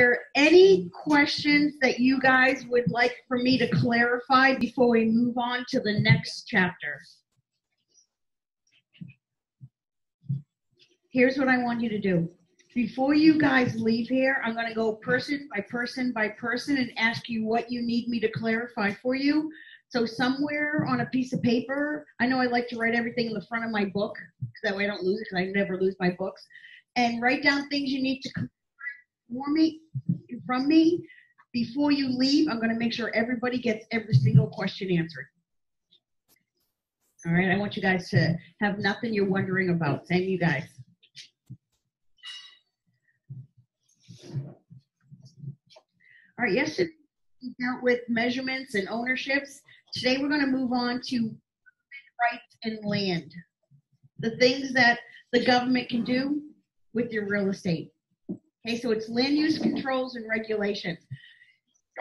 there any questions that you guys would like for me to clarify before we move on to the next chapter? Here's what I want you to do. Before you guys leave here, I'm going to go person by person by person and ask you what you need me to clarify for you. So somewhere on a piece of paper, I know I like to write everything in the front of my book, because that way I don't lose it, because I never lose my books. And write down things you need to for me, from me. Before you leave, I'm going to make sure everybody gets every single question answered. All right, I want you guys to have nothing you're wondering about. Same you guys. All right, yesterday we dealt with measurements and ownerships. Today we're going to move on to rights and land. The things that the government can do with your real estate. Okay, so it's land use controls and regulations.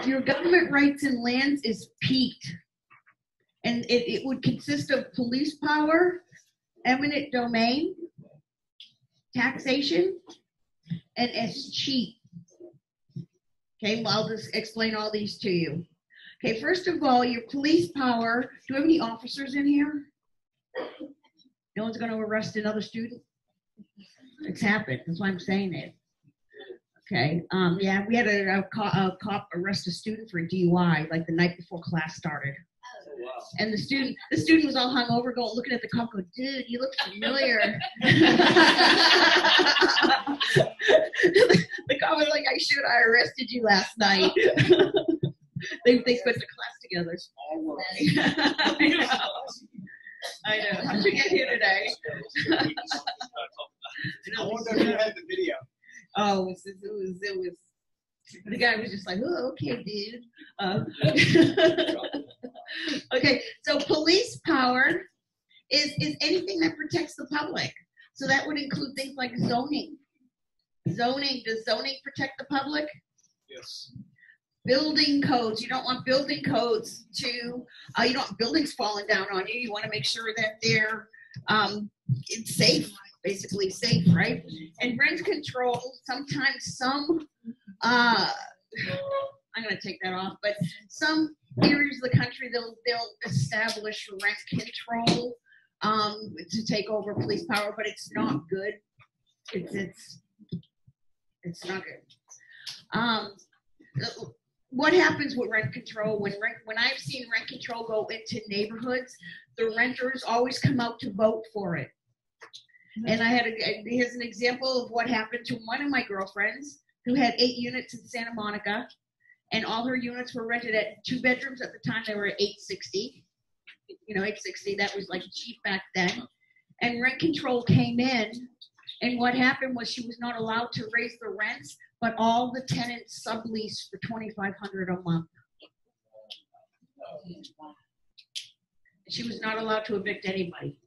Your government rights and lands is PETE. And it, it would consist of police power, eminent domain, taxation, and escheat. Okay, well, I'll just explain all these to you. Okay, first of all, your police power. Do we have any officers in here? No one's going to arrest another student? It's happened. That's why I'm saying it. Okay. Um, yeah, we had a, a, co- a cop arrest a student for a DUI like the night before class started. And the student, the student was all hung over, going looking at the cop, going, "Dude, you look familiar." the cop was like, "I should. I arrested you last night." they they spent the class together. I know. I know. How'd you get here today? I wonder if you had the video. Oh, it was, it was, it was, the guy was just like, oh, okay, dude. Uh, okay, so police power is, is anything that protects the public. So that would include things like zoning. Zoning, does zoning protect the public? Yes. Building codes, you don't want building codes to, uh, you don't want buildings falling down on you. You want to make sure that they're um, it's safe basically safe, right? And rent control, sometimes some, uh, I'm going to take that off, but some areas of the country, they'll, they'll establish rent control um, to take over police power, but it's not good. It's, it's, it's not good. Um, what happens with rent control when rent, when I've seen rent control go into neighborhoods, the renters always come out to vote for it. And I had a, here's an example of what happened to one of my girlfriends who had eight units in Santa Monica, and all her units were rented at two bedrooms. At the time, they were 860. You know, 860. That was like cheap back then. And rent control came in, and what happened was she was not allowed to raise the rents, but all the tenants subleased for 2,500 a month. She was not allowed to evict anybody.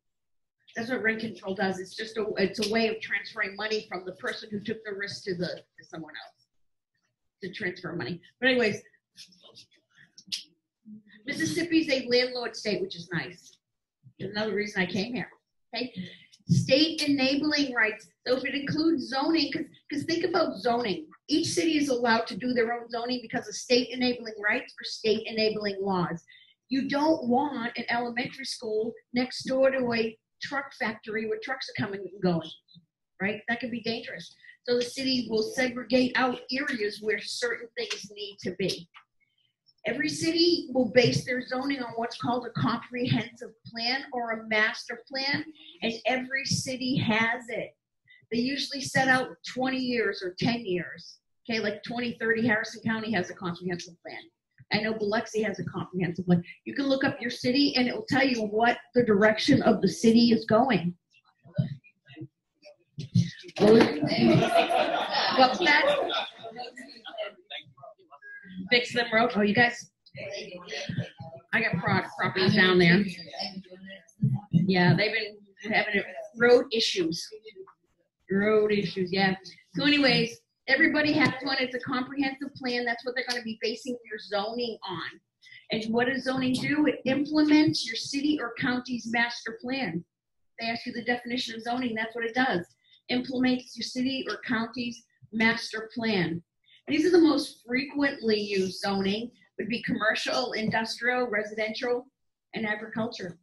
That's what rent control does. It's just a it's a way of transferring money from the person who took the risk to the to someone else to transfer money. But anyways, Mississippi's a landlord state, which is nice. Another reason I came here. Okay, state enabling rights. So if it includes zoning, because think about zoning. Each city is allowed to do their own zoning because of state enabling rights or state enabling laws. You don't want an elementary school next door to a truck factory where trucks are coming and going, right? That could be dangerous. So the city will segregate out areas where certain things need to be. Every city will base their zoning on what's called a comprehensive plan or a master plan, and every city has it. They usually set out 20 years or 10 years. Okay, like 2030, Harrison County has a comprehensive plan. I know Biloxi has a comprehensive one. You can look up your city and it will tell you what the direction of the city is going. What's that? Fix them roads. Oh, you guys. I got pro- properties down there. Yeah, they've been having road issues. Road issues, yeah. So, anyways, Everybody has one. It's a comprehensive plan. That's what they're going to be basing their zoning on. And what does zoning do? It implements your city or county's master plan. They ask you the definition of zoning. That's what it does. Implements your city or county's master plan. These are the most frequently used zoning would be commercial, industrial, residential, and agriculture.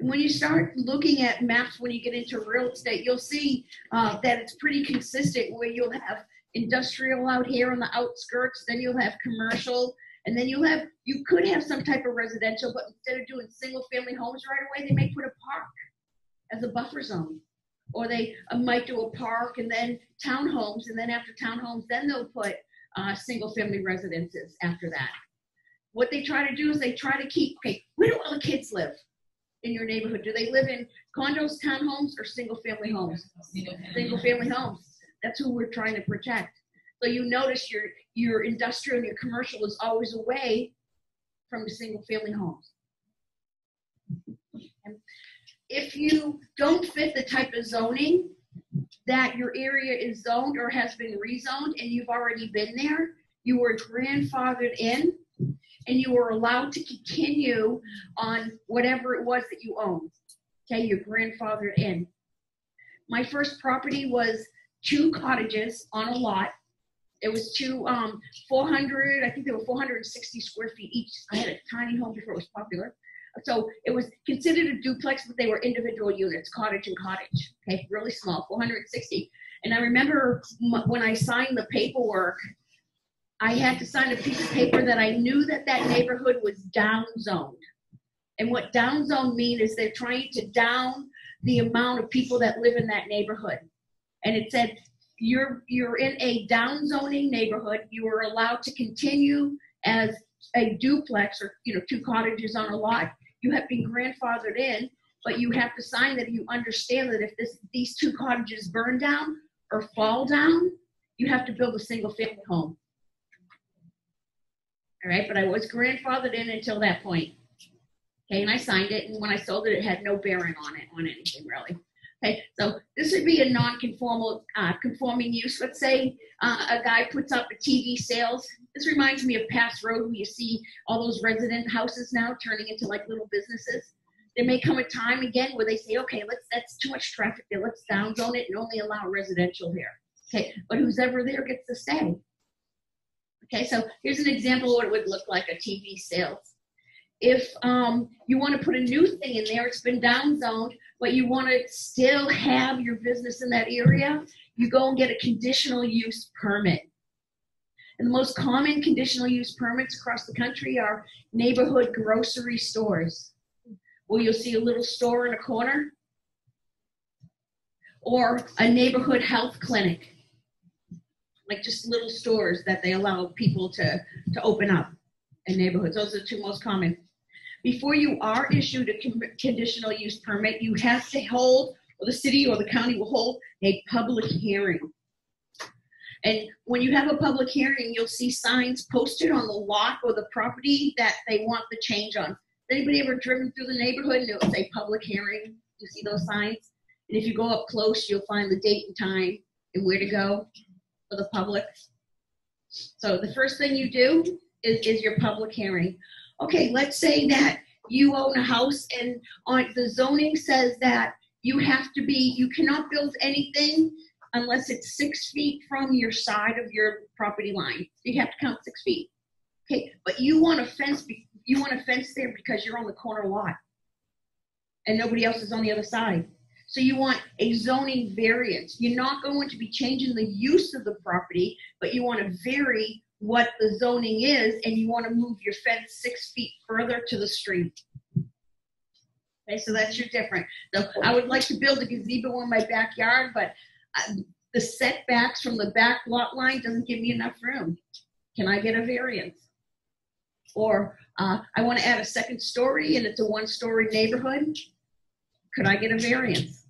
When you start looking at maps, when you get into real estate, you'll see uh, that it's pretty consistent where you'll have industrial out here on the outskirts, then you'll have commercial, and then you'll have, you could have some type of residential, but instead of doing single family homes right away, they may put a park as a buffer zone. Or they uh, might do a park and then townhomes, and then after townhomes, then they'll put uh, single family residences after that. What they try to do is they try to keep, okay, where do all the kids live in your neighborhood? Do they live in condos, townhomes, or single family homes? Single family homes. That's who we're trying to protect. So you notice your your industrial and your commercial is always away from the single family homes. And if you don't fit the type of zoning that your area is zoned or has been rezoned and you've already been there, you were grandfathered in and you were allowed to continue on whatever it was that you owned. Okay, your grandfather in. My first property was two cottages on a lot. It was two, um, 400, I think they were 460 square feet each. I had a tiny home before it was popular. So it was considered a duplex, but they were individual units, cottage and cottage. Okay, really small, 460. And I remember when I signed the paperwork, I had to sign a piece of paper that I knew that that neighborhood was down zoned. And what down zone mean is they're trying to down the amount of people that live in that neighborhood. And it said, you're, you're in a down zoning neighborhood, you are allowed to continue as a duplex or, you know, two cottages on a lot. You have been grandfathered in, but you have to sign that you understand that if this, these two cottages burn down or fall down, you have to build a single family home. All right, but I was grandfathered in until that point. Okay, and I signed it, and when I sold it, it had no bearing on it, on anything really. Okay, so this would be a non-conformal, uh, conforming use. Let's say uh, a guy puts up a TV sales. This reminds me of Pass Road, where you see all those resident houses now turning into like little businesses. There may come a time again where they say, okay, let's that's too much traffic there. Let's downzone it and only allow residential here. Okay, but who's ever there gets to stay. Okay, so here's an example of what it would look like a TV sales. If um, you want to put a new thing in there, it's been downzoned, but you want to still have your business in that area, you go and get a conditional use permit. And the most common conditional use permits across the country are neighborhood grocery stores, where you'll see a little store in a corner, or a neighborhood health clinic like just little stores that they allow people to, to open up in neighborhoods. Those are the two most common. Before you are issued a con- conditional use permit, you have to hold, or the city or the county will hold a public hearing. And when you have a public hearing, you'll see signs posted on the lot or the property that they want the change on. Anybody ever driven through the neighborhood and it'll say public hearing? You see those signs? And if you go up close, you'll find the date and time and where to go for the public. So the first thing you do is, is your public hearing. Okay, let's say that you own a house and on the zoning says that you have to be, you cannot build anything unless it's six feet from your side of your property line. You have to count six feet. Okay, but you want a fence, you want a fence there because you're on the corner lot and nobody else is on the other side. So you want a zoning variance. You're not going to be changing the use of the property, but you want to vary what the zoning is and you want to move your fence six feet further to the street. Okay, so that's your different. So I would like to build a gazebo in my backyard, but uh, the setbacks from the back lot line doesn't give me enough room. Can I get a variance? Or uh, I want to add a second story and it's a one-story neighborhood. Could I get a variance?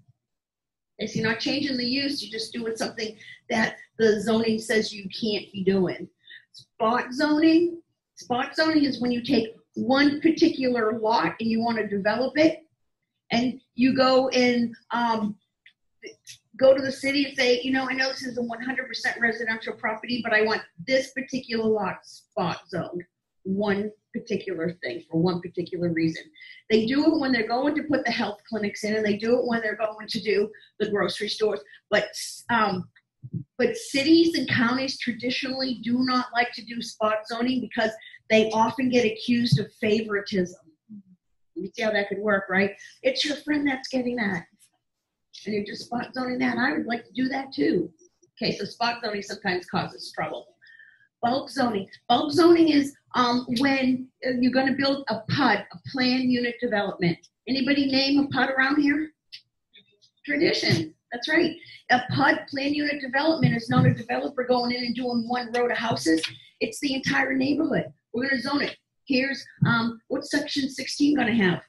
If you're not changing the use, you're just doing something that the zoning says you can't be doing. Spot zoning, spot zoning is when you take one particular lot and you want to develop it, and you go and um, go to the city and say, you know, I know this is a 100% residential property, but I want this particular lot spot zoned, one particular thing for one particular reason. They do it when they're going to put the health clinics in, and they do it when they're going to do the grocery stores. But um, but cities and counties traditionally do not like to do spot zoning because they often get accused of favoritism. You see how that could work, right? It's your friend that's getting that. And you're just spot zoning that. I would like to do that too. Okay, so spot zoning sometimes causes trouble. Bulk zoning. Bulk zoning is um, when uh, you're going to build a PUD, a plan unit development. Anybody name a PUD around here? Tradition. That's right. A PUD, plan unit development, is not a developer going in and doing one row of houses. It's the entire neighborhood. We're going to zone it. Here's um, section 16 going to have?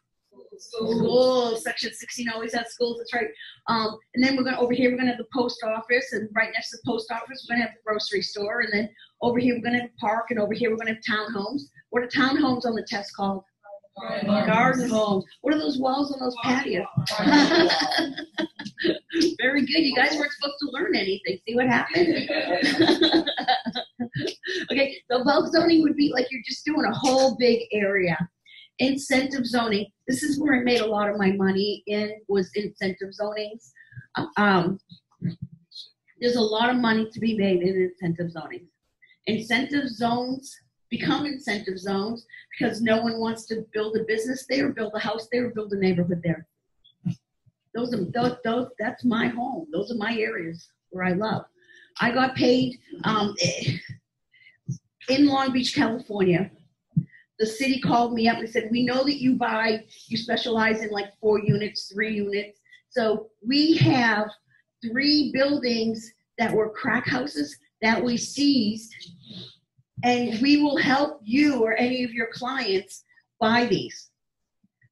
Schools. Section 16 always has schools. That's right. Um, and then we're going to over here. We're going to have the post office, and right next to the post office, we're going to have the grocery store, and then over here we're going to have a park, and over here we're going to have townhomes. What are townhomes on the test called? Garden homes. What are those walls on those patios? Very good. You guys weren't supposed to learn anything. See what happened? okay, so bulk zoning would be like you're just doing a whole big area. Incentive zoning. This is where I made a lot of my money in was incentive zonings. Um, there's a lot of money to be made in incentive zoning. Incentive zones become incentive zones because no one wants to build a business there, build a house there, build a neighborhood there. Those are those, those that's my home. Those are my areas where I love. I got paid um, in Long Beach, California. The city called me up and said, "We know that you buy, you specialize in like four units, three units. So we have three buildings that were crack houses that we seized and we will help you or any of your clients buy these.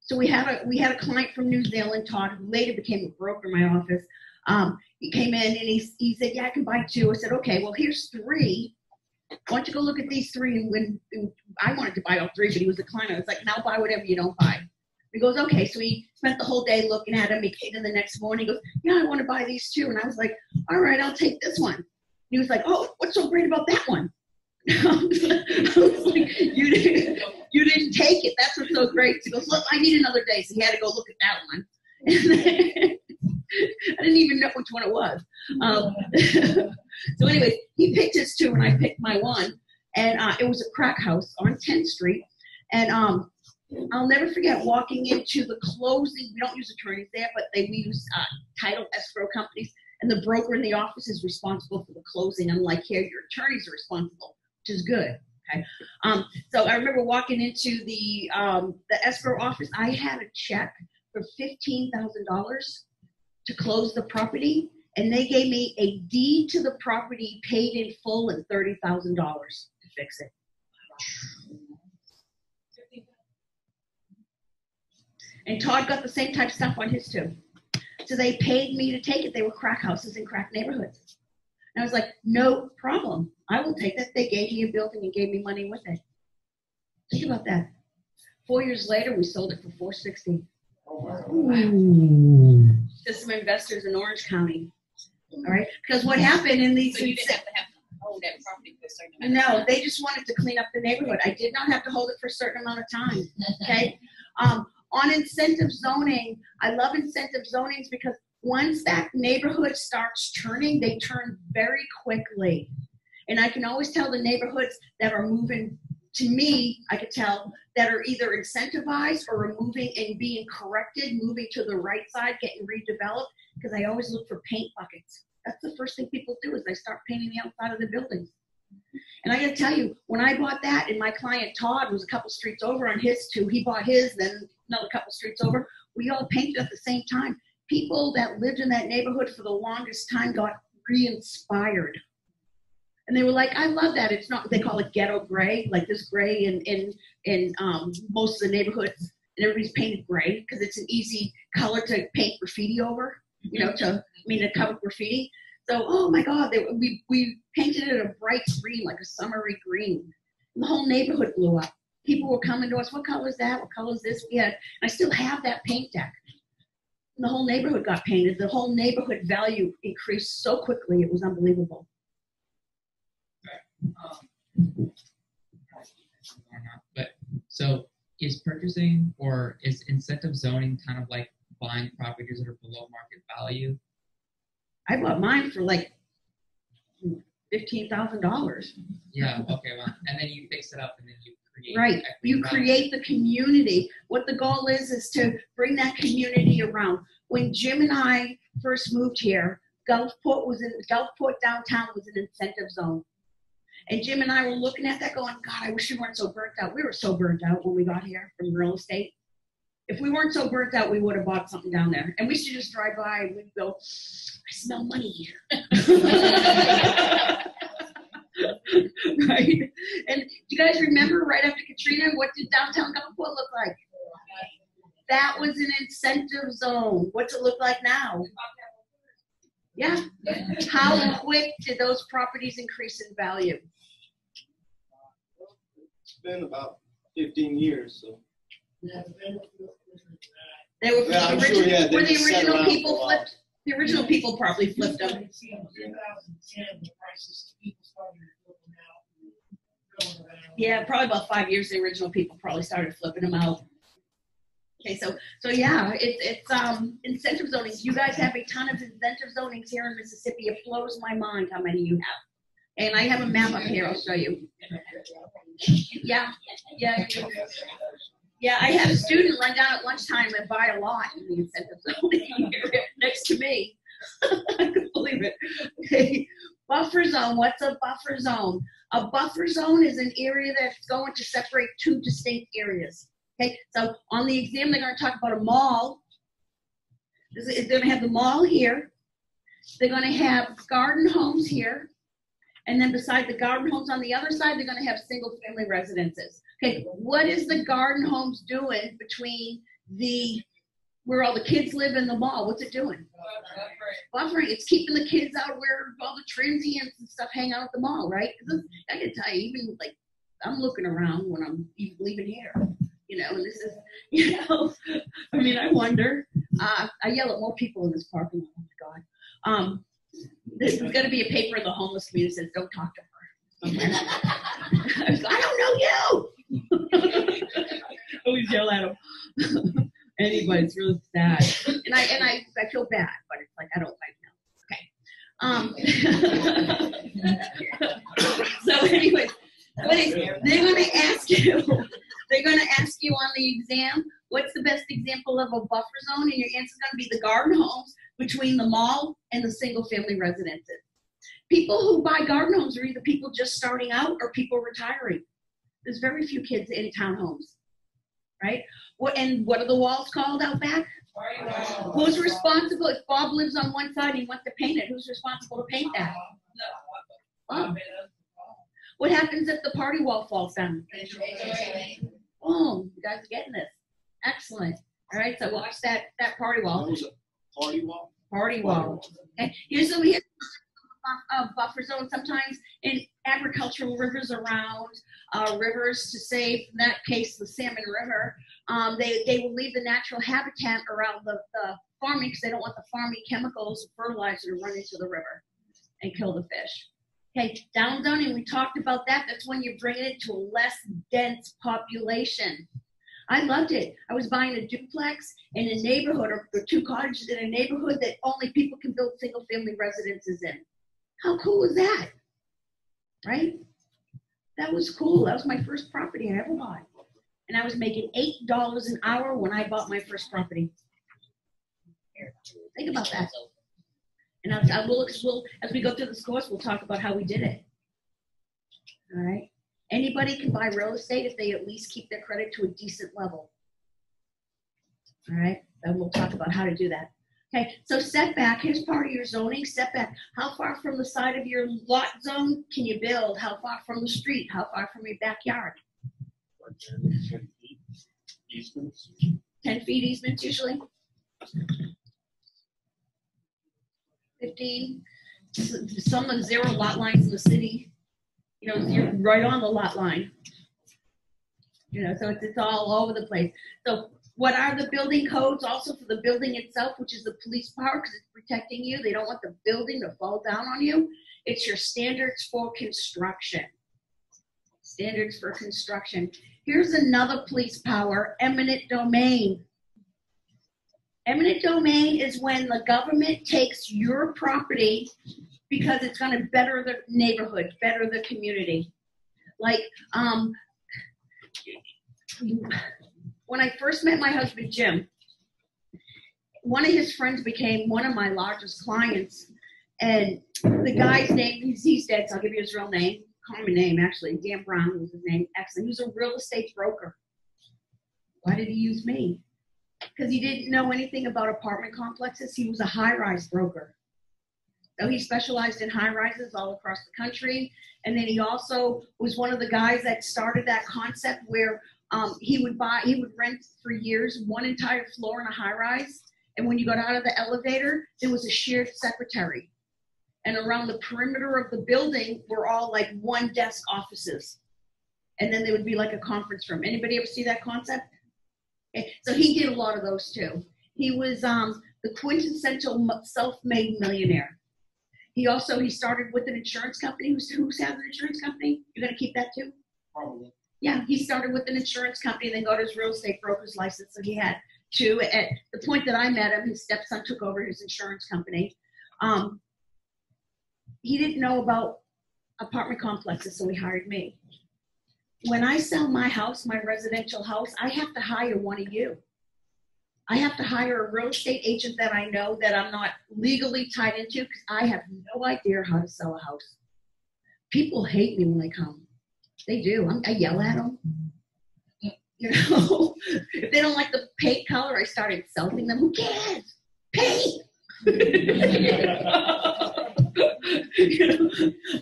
So we had a we had a client from New Zealand, Todd, who later became a broker in my office. Um, he came in and he, he said, "Yeah, I can buy two. I said, "Okay, well here's three. Why don't you go look at these three? And when I wanted to buy all three, but he was a client, I was like, "Now buy whatever you don't buy." He goes, "Okay." So he spent the whole day looking at them. He came in the next morning. He goes, "Yeah, I want to buy these two." And I was like, "All right, I'll take this one." And he was like, "Oh, what's so great about that one?" I was like, you didn't, you didn't take it. That's what's so great. He goes, look, I need another day. So he had to go look at that one. I didn't even know which one it was. Um, so anyway, he picked his two and I picked my one. And uh, it was a crack house on 10th Street. And um, I'll never forget walking into the closing. We don't use attorneys there, but they we use uh, title escrow companies. And the broker in the office is responsible for the closing. Unlike here, your attorneys are responsible which is good. Okay. Um, so I remember walking into the um, the escrow office. I had a check for fifteen thousand dollars to close the property, and they gave me a deed to the property, paid in full, and thirty thousand dollars to fix it. And Todd got the same type of stuff on his too. So they paid me to take it. They were crack houses in crack neighborhoods. And I was like, no problem. I will take that. They gave me a building and gave me money with it. Think about that. Four years later, we sold it for 460 hmm. Some investors in Orange County. All right, because what happened in these? So you didn't have to have hold that property for a certain amount. No, they just wanted to clean up the neighborhood. I did not have to hold it for a certain amount of time. Okay. Um, on incentive zoning, I love incentive zonings because once that neighborhood starts turning, they turn very quickly. And I can always tell the neighborhoods that are moving to me, I could tell that are either incentivized or are moving and being corrected, moving to the right side, getting redeveloped, because I always look for paint buckets. That's the first thing people do is they start painting the outside of the buildings. And I gotta tell you, when I bought that, and my client Todd was a couple streets over on his too, he bought his, then another couple streets over. We all painted at the same time people that lived in that neighborhood for the longest time got re-inspired. And they were like, I love that. It's not they call it ghetto gray, like this gray in in in um, most of the neighborhoods, and everybody's painted gray because it's an easy color to paint graffiti over. You know, to I mean to cover graffiti. So, oh my God, they, we we painted it a bright green, like a summery green. And the whole neighborhood blew up. People were coming to us. What color is that? What color is this? We had. I still have that paint deck the whole neighborhood got painted. The whole neighborhood value increased so quickly, it was unbelievable. Um, but so is purchasing or is incentive zoning kind of like buying properties that are below market value? I bought mine for like fifteen thousand dollars. Yeah. Okay. Well, and then you fix it up, and then you create. Right. You create the community. What the goal is, is to bring that community around. When Jim and I first moved here, Gulfport was in, Gulfport downtown was an incentive zone. And Jim and I were looking at that going, God, I wish we weren't so burnt out. We were so burnt out when we got here from real estate. If we weren't so burnt out, we would have bought something down there. And we should just drive by and we'd go, I smell money here. right? And do you guys remember right after Katrina, what did downtown Gulfport look like? That was an incentive zone. What's it look like now? Yeah. How quick did those properties increase in value? Been about fifteen years, so. They were Yeah, the sure, original, yeah, they were the original around for a people flipped. The original people probably flipped them. In 2010, the prices, people started flipping out. and going around. Yeah, probably about five years. The original people probably started flipping them out. Okay, so so yeah, it's it's um incentive zonings. You guys have a ton of incentive zonings here in Mississippi. It blows my mind how many you have. And I have a map up here. I'll show you. Yeah, yeah, yeah. I had a student run down at lunchtime and buy a lot in the incentive area next to me. I couldn't believe it. Okay, buffer zone. What's a buffer zone? A buffer zone is an area that's going to separate two distinct areas. Okay, so on the exam, they're going to talk about a mall. They're going to have the mall here. They're going to have garden homes here. And then beside the garden homes on the other side, they're going to have single family residences. Okay, what is the garden homes doing between the where all the kids live in the mall? What's it doing? buffering. Buffering. It's keeping the kids out where all the transients and stuff hang out at the mall, right? I can tell you, even like I'm looking around when I'm leaving here, you know, and this is, you know, I mean, I wonder. Uh, I yell at more people in this parking lot. Oh my God. Um, there's going to be a paper in the homeless community that says, "Don't talk to her." I was like, I don't know you. Always yell at them. anyway, it's really sad, and I and I I feel bad, but it's like I don't like no. Okay. Um, so anyway, they're going to ask you. They're going to ask you on the exam, what's the best example of a buffer zone? And your answer is going to be the garden homes between the mall and the single family residences. People who buy garden homes are either people just starting out or people retiring. There's very few kids in townhomes, right? What and what are the walls called out back? Who's responsible if Bob lives on one side and he wants to paint it? Who's responsible to paint that? Bob. What happens if the party wall falls down? Boom, you guys are getting this. Excellent. All right, so watch that that party wall. That was a party wall? Party wall. Okay, here's so we have a buffer zone sometimes in agricultural rivers around uh, rivers to save, in that case, the Salmon River. Um, they, they will leave the natural habitat around the, the farming because they don't want the farming chemicals, fertilizer to run into the river and kill the fish. Okay, down zoning, we talked about that. That's when you're bringing it to a less dense population. I loved it. I was buying a duplex in a neighborhood or, or two cottages in a neighborhood that only people can build single family residences in. How cool is that? Right? That was cool. That was my first property I ever bought. And I was making eight dollars an hour when I bought my first property. Think about that. And I, will, as we go through this course, we'll talk about how we did it. All right. Anybody can buy real estate if they at least keep their credit to a decent level. All right. And we'll talk about how to do that. Okay. So setback. Here's part of your zoning setback. How far from the side of your lot zone can you build? How far from the street? How far from your backyard? Easements? 10 feet easements usually. 15. Some of zero lot lines in the city. You know, you're right on the lot line. You know, so it's, it's all over the place. So what are the building codes also for the building itself, which is the police power because it's protecting you. They don't want the building to fall down on you. It's your standards for construction. Standards for construction. Here's another police power, eminent domain. Eminent domain is when the government takes your property because it's going to better the neighborhood, better the community. Like, um, when I first met my husband Jim, one of his friends became one of my largest clients, and the guy's name he's, he's dead, so I'll give you his real name, common name actually. Dan Brown was his name. Excellent. He was a real estate broker. Why did he use me? Because he didn't know anything about apartment complexes. He was a high-rise broker. He specialized in high rises all across the country. And then he also was one of the guys that started that concept where um, he would buy, he would rent for years one entire floor in a high rise. And when you got out of the elevator, there was a shared secretary. And around the perimeter of the building were all like one desk offices. And then there would be like a conference room. Anybody ever see that concept? Okay. So he did a lot of those too. He was um, the quintessential self-made millionaire. He also he started with an insurance company. Who's who's has an insurance company? You're gonna keep that too? Probably. Yeah, he started with an insurance company, then got his real estate broker's license. So he had two. At the point that I met him, his stepson took over his insurance company. Um, he didn't know about apartment complexes, so he hired me. When I sell my house, my residential house, I have to hire one of you. I have to hire a real estate agent that I know that I'm not legally tied into because I have no idea how to sell a house. People hate me when they come. They do. I'm, I yell at them. You know, if they don't like the paint color, I start insulting them. Who cares? Paint. you know,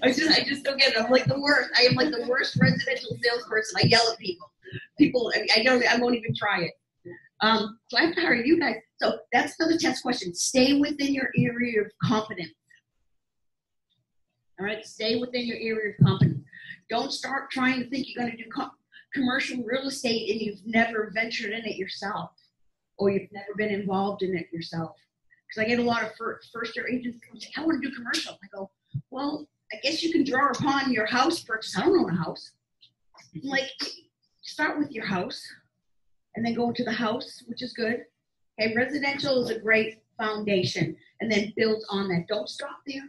I just, I just don't get it. I'm like the worst. I am like the worst residential salesperson. I yell at people. People, I, I don't, I won't even try it. Um, so I you guys. So that's another test question. Stay within your area of competence. All right, stay within your area of competence. Don't start trying to think you're going to do co- commercial real estate and you've never ventured in it yourself, or you've never been involved in it yourself. Because I get a lot of first year agents come say, "I want to do commercial." I go, "Well, I guess you can draw upon your house purchase. I don't own a house. I'm like, start with your house, and then go into the house, which is good. Okay, residential is a great foundation, and then build on that. Don't stop there.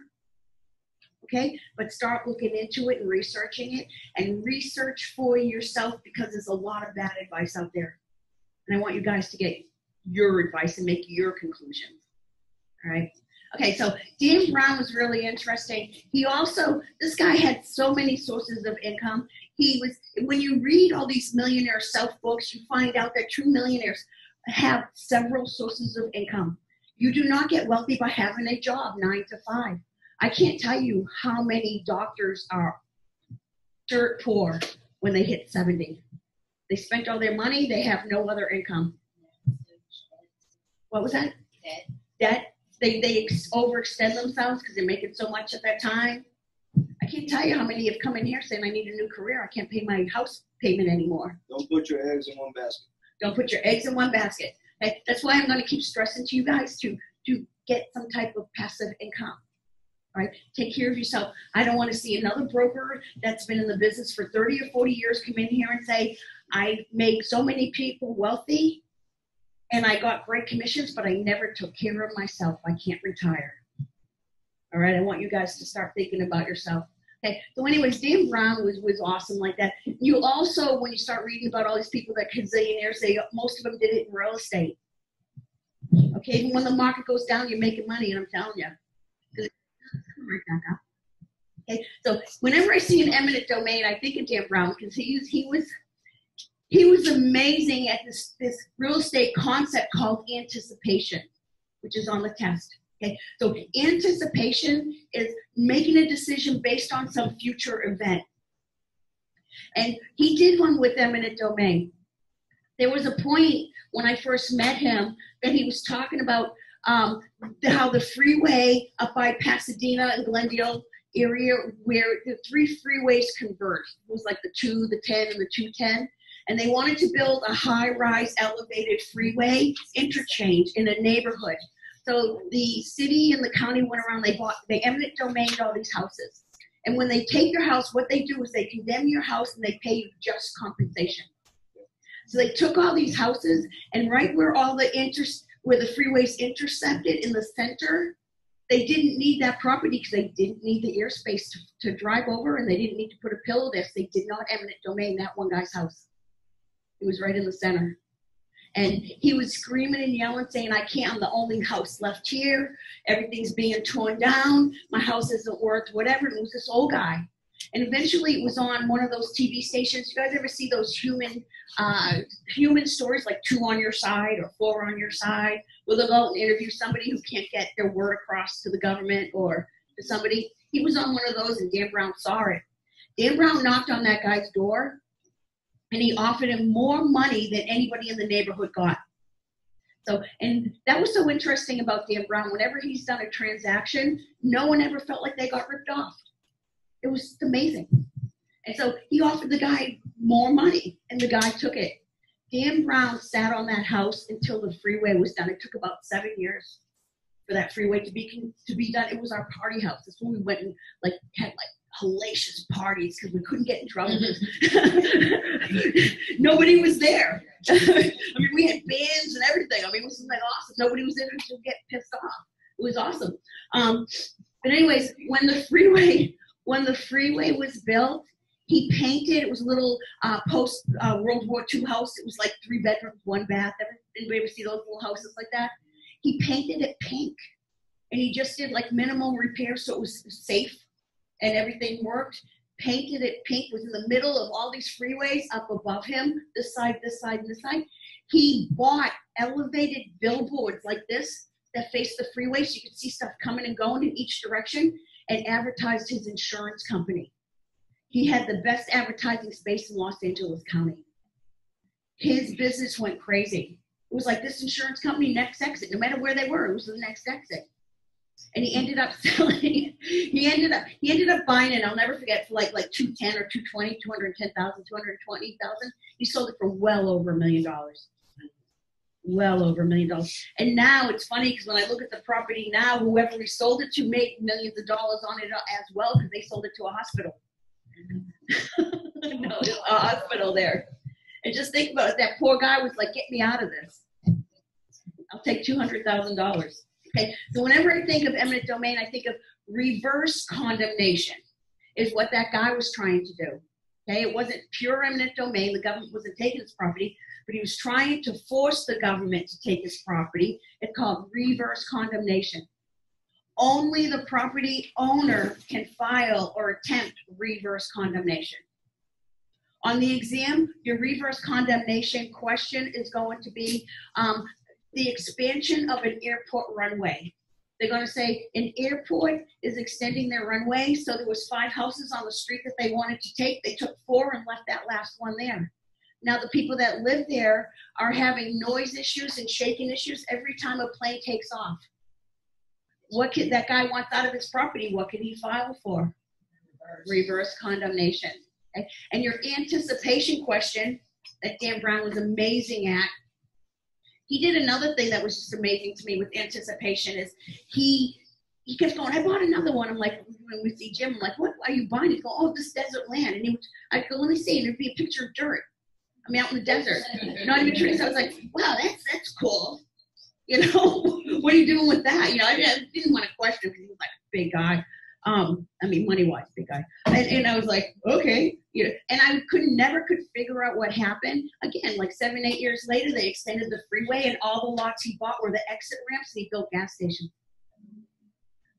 Okay, but start looking into it and researching it, and research for yourself because there's a lot of bad advice out there, and I want you guys to get your advice and make your conclusions. All right. Okay, so Dan Brown was really interesting. He also, this guy had so many sources of income. He was, when you read all these millionaire self books, you find out that true millionaires have several sources of income. You do not get wealthy by having a job nine to five. I can't tell you how many doctors are dirt poor when they hit 70. They spent all their money, they have no other income. What was that? Debt. Debt. They, they overextend themselves because they're making so much at that time. I can't tell you how many have come in here saying, I need a new career. I can't pay my house payment anymore. Don't put your eggs in one basket. Don't put your eggs in one basket. Okay? That's why I'm going to keep stressing to you guys to, to get some type of passive income. All right? Take care of yourself. I don't want to see another broker that's been in the business for 30 or 40 years come in here and say, I make so many people wealthy and I got great commissions, but I never took care of myself. I can't retire. All right, I want you guys to start thinking about yourself. Okay, so anyways, Dan Brown was was awesome like that. You also, when you start reading about all these people that gazillionaires, they most of them did it in real estate. Okay, even when the market goes down, you're making money, and I'm telling you. Okay, so whenever I see an eminent domain, I think of Dan Brown because he was he was he was amazing at this this real estate concept called anticipation, which is on the test. Okay, so anticipation is making a decision based on some future event. And he did one with eminent domain. There was a point when I first met him that he was talking about um, how the freeway up by Pasadena and Glendale area, where the three freeways converge, was like the two, the 10, and the 210 and they wanted to build a high-rise elevated freeway interchange in a neighborhood. So the city and the county went around, they bought, they eminent domained all these houses. And when they take your house, what they do is they condemn your house and they pay you just compensation. So they took all these houses and right where all the inter, where the freeways intersected in the center, they didn't need that property because they didn't need the airspace to, to drive over and they didn't need to put a pillow there. So they did not eminent domain that one guy's house. It was right in the center. And he was screaming and yelling, saying, I can't, I'm the only house left here. Everything's being torn down. My house isn't worth whatever. And it was this old guy. And eventually it was on one of those TV stations. You guys ever see those human uh, human stories like two on your side or four on your side? Where they'll go and interview somebody who can't get their word across to the government or to somebody. He was on one of those and Dan Brown saw it. Dan Brown knocked on that guy's door and he offered him more money than anybody in the neighborhood got. So, and that was so interesting about Dan Brown. Whenever he's done a transaction, no one ever felt like they got ripped off. It was amazing. And so he offered the guy more money, and the guy took it. Dan Brown sat on that house until the freeway was done. It took about seven years for that freeway to be to be done. It was our party house. That's when we went and like had like hellacious parties because we couldn't get in trouble. Nobody was there. I mean, we had bands and everything. I mean, it was like awesome. Nobody was there to get pissed off. It was awesome. Um, but anyways, when the freeway when the freeway was built, he painted. It was a little uh, post uh, World War II house. It was like three bedrooms, one bath. Anybody ever see those little houses like that? He painted it pink, and he just did like minimal repairs so it was safe and everything worked. Painted it pink. Was in the middle of all these freeways up above him, this side, this side, and this side. He bought elevated billboards like this that faced the freeway, so you could see stuff coming and going in each direction, and advertised his insurance company. He had the best advertising space in Los Angeles County. His business went crazy. It was like this insurance company, next exit. No matter where they were, it was the next exit. And he ended up selling. he ended up he ended up buying it. I'll never forget for like like two ten or 220, 210,000, 220,000. He sold it for well over a million dollars. Well over a million dollars. And now it's funny because when I look at the property now, whoever we sold it to made millions of dollars on it as well because they sold it to a hospital. no, a hospital there. And just think about it. That poor guy was like, get me out of this. I'll take $200,000. Okay, so whenever I think of eminent domain, I think of reverse condemnation, is what that guy was trying to do. Okay, it wasn't pure eminent domain, the government wasn't taking his property, but he was trying to force the government to take his property. It's called reverse condemnation. Only the property owner can file or attempt reverse condemnation. On the exam, your reverse condemnation question is going to be um, the expansion of an airport runway. They're going to say an airport is extending their runway, so there was five houses on the street that they wanted to take. They took four and left that last one there. Now the people that live there are having noise issues and shaking issues every time a plane takes off. What could that guy wants out of his property? What can he file for? Reverse condemnation. And your anticipation question that Dan Brown was amazing at he did another thing that was just amazing to me with anticipation is he he kept going, I bought another one. I'm like, when we see Jim, I'm like, what are you buying? He's going, oh, this desert land. And he would, go, let me see. And there'd be a picture of dirt. I'm out in the desert, not even trees. I was like, wow, that's that's cool. You know, what are you doing with that? You know, I, I didn't want to question because he was like big guy. Um, I mean, money wise, big guy. And, and I was like, okay, you know, and I could never could figure out what happened. Again, like seven, eight years later, they extended the freeway, and all the lots he bought were the exit ramps, and he built gas stations.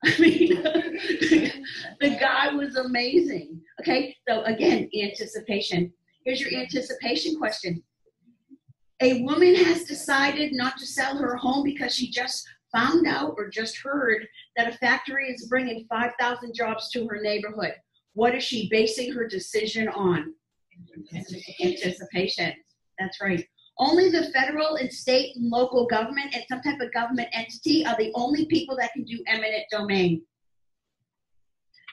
I mean, the guy was amazing. Okay, so again, anticipation. Here's your anticipation question. A woman has decided not to sell her home because she just found out or just heard that a factory is bringing 5,000 jobs to her neighborhood. What is she basing her decision on? Anticipation. That's right. Only the federal and state and local government and some type of government entity are the only people that can do eminent domain.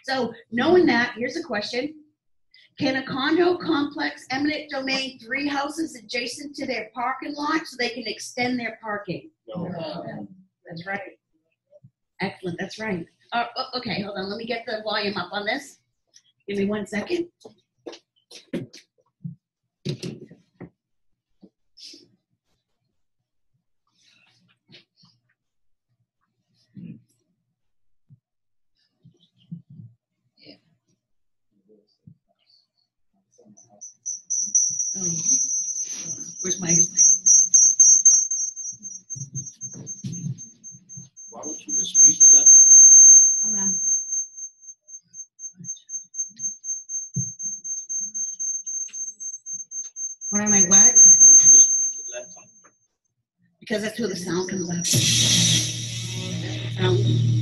So, knowing that, here's a question Can a condo complex eminent domain three houses adjacent to their parking lot so they can extend their parking? No. That's right. Excellent, that's right. Uh, okay, hold on, let me get the volume up on this. Give me one second. Oh. Where's my I, what? Because that's where the sound comes out. Sound.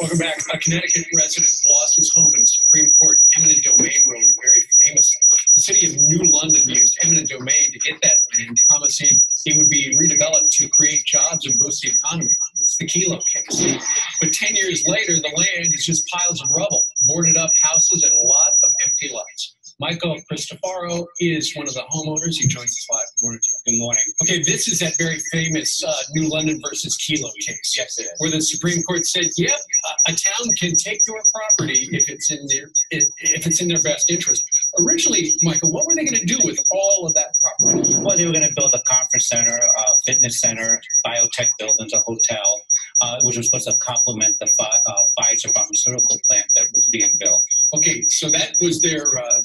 Welcome back. A Connecticut resident lost his home in a Supreme Court eminent domain ruling very famously. The city of New London used eminent domain to get that land, promising it would be redeveloped to create jobs and boost the economy. It's the Kelo case. But 10 years later, the land is just piles of rubble, boarded up houses, and a lot of empty lots. Michael Cristofaro is one of the homeowners. He joins us live. Good morning. Good morning. Okay, this is that very famous uh, New London versus Kelo case Yes, it is. where the Supreme Court said, "Yep, a, a town can take your property if it's in their if, if it's in their best interest." Originally, Michael, what were they going to do with all of that property? Well, they were going to build a conference center, a fitness center, biotech buildings, a hotel, uh, which was supposed to complement the uh, Pfizer pharmaceutical plant that was being built. Okay, so that was their uh,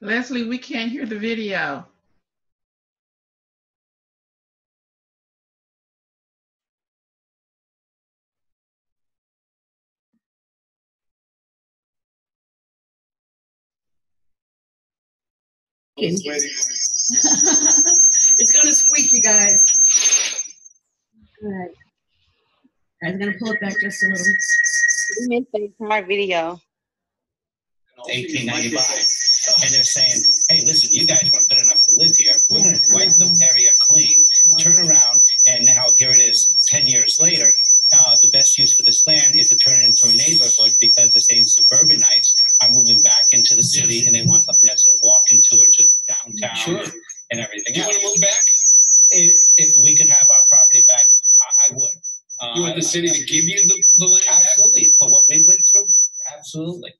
Leslie, we can't hear the video. I was waiting on it. It's gonna squeak, you guys. Alright. I'm gonna pull it back just a little. We missed the entire video. And also use 1895. Microphone. And they're saying, hey, listen, you guys weren't good enough to live here. We're going to wipe the area clean, turn around, and now here it is, 10 years later. Uh, the best use for this land is to turn it into a neighborhood because the same suburbanites are moving back into the city and they want something that's a walk into it to downtown Sure. and everything Do you else. want to move back? If, if we could have our property back, I, I would. Uh, You want the I- city to give you the, the land back? Absolutely, for what we went through, absolutely.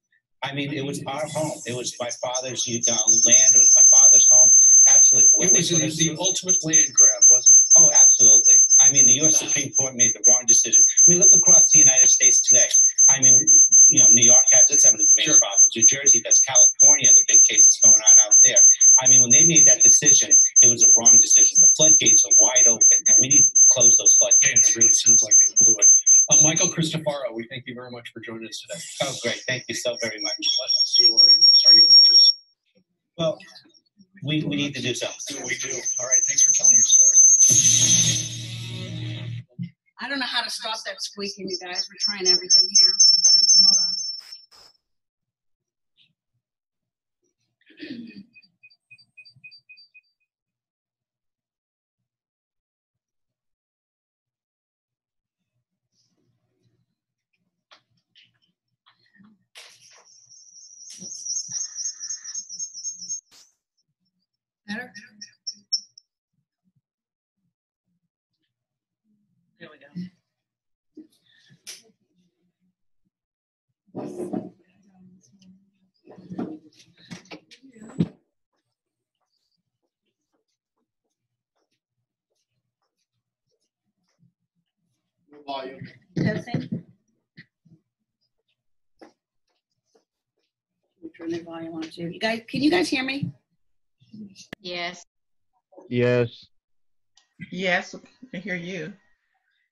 I mean, it was our home. It was my father's uh, land. It was my father's home. Absolutely. for what It was the, ultimate land grab, wasn't it? Oh, absolutely. I mean, the U.S. Supreme Court made the wrong decision. I mean, look across the United States today. I mean, you know, New York has its eminent domain Sure. problems. New Jersey does. California, the big case that's going on out there. I mean, when they made that decision, it was a wrong decision. The floodgates are wide open, and we need to close those floodgates. it really sounds like they blew it. Uh, Michael Cristofaro, we thank you very much for joining us today. Oh, great. Thank you so very much. What a story. Sorry you went through. Well, we, we need to do something. We do. All right, thanks for telling your story. I don't know how to stop that squeaking, you guys. We're trying everything here. Hold on. Volume. Testing. Turn the volume on too. You guys, can you guys hear me? Yes. Yes. Yes, we can hear you.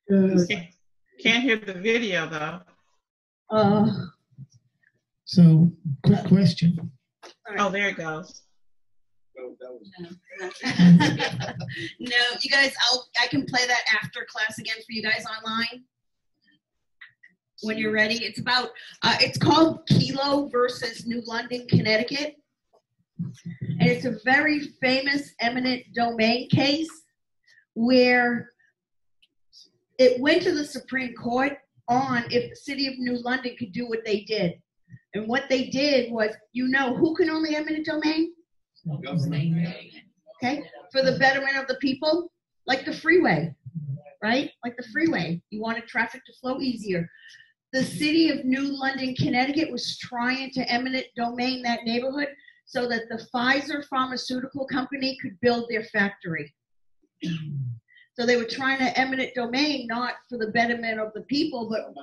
Good. Can't- Can't hear the video though. Uh, So, quick question. Oh, there it goes. No, that was. no, you guys, I'll, I can play that after class again for you guys online. when you're ready. It's about, uh, it's called Kelo versus New London, Connecticut. And it's a very famous eminent domain case where it went to the Supreme Court on if the city of New London could do what they did. And what they did was, you know, who can own the eminent domain? Okay, for the betterment of the people, like the freeway, right? Like the freeway. You wanted traffic to flow easier. The city of New London, Connecticut was trying to eminent domain that neighborhood so that the Pfizer pharmaceutical company could build their factory. So they were trying to eminent domain, not for the betterment of the people, but.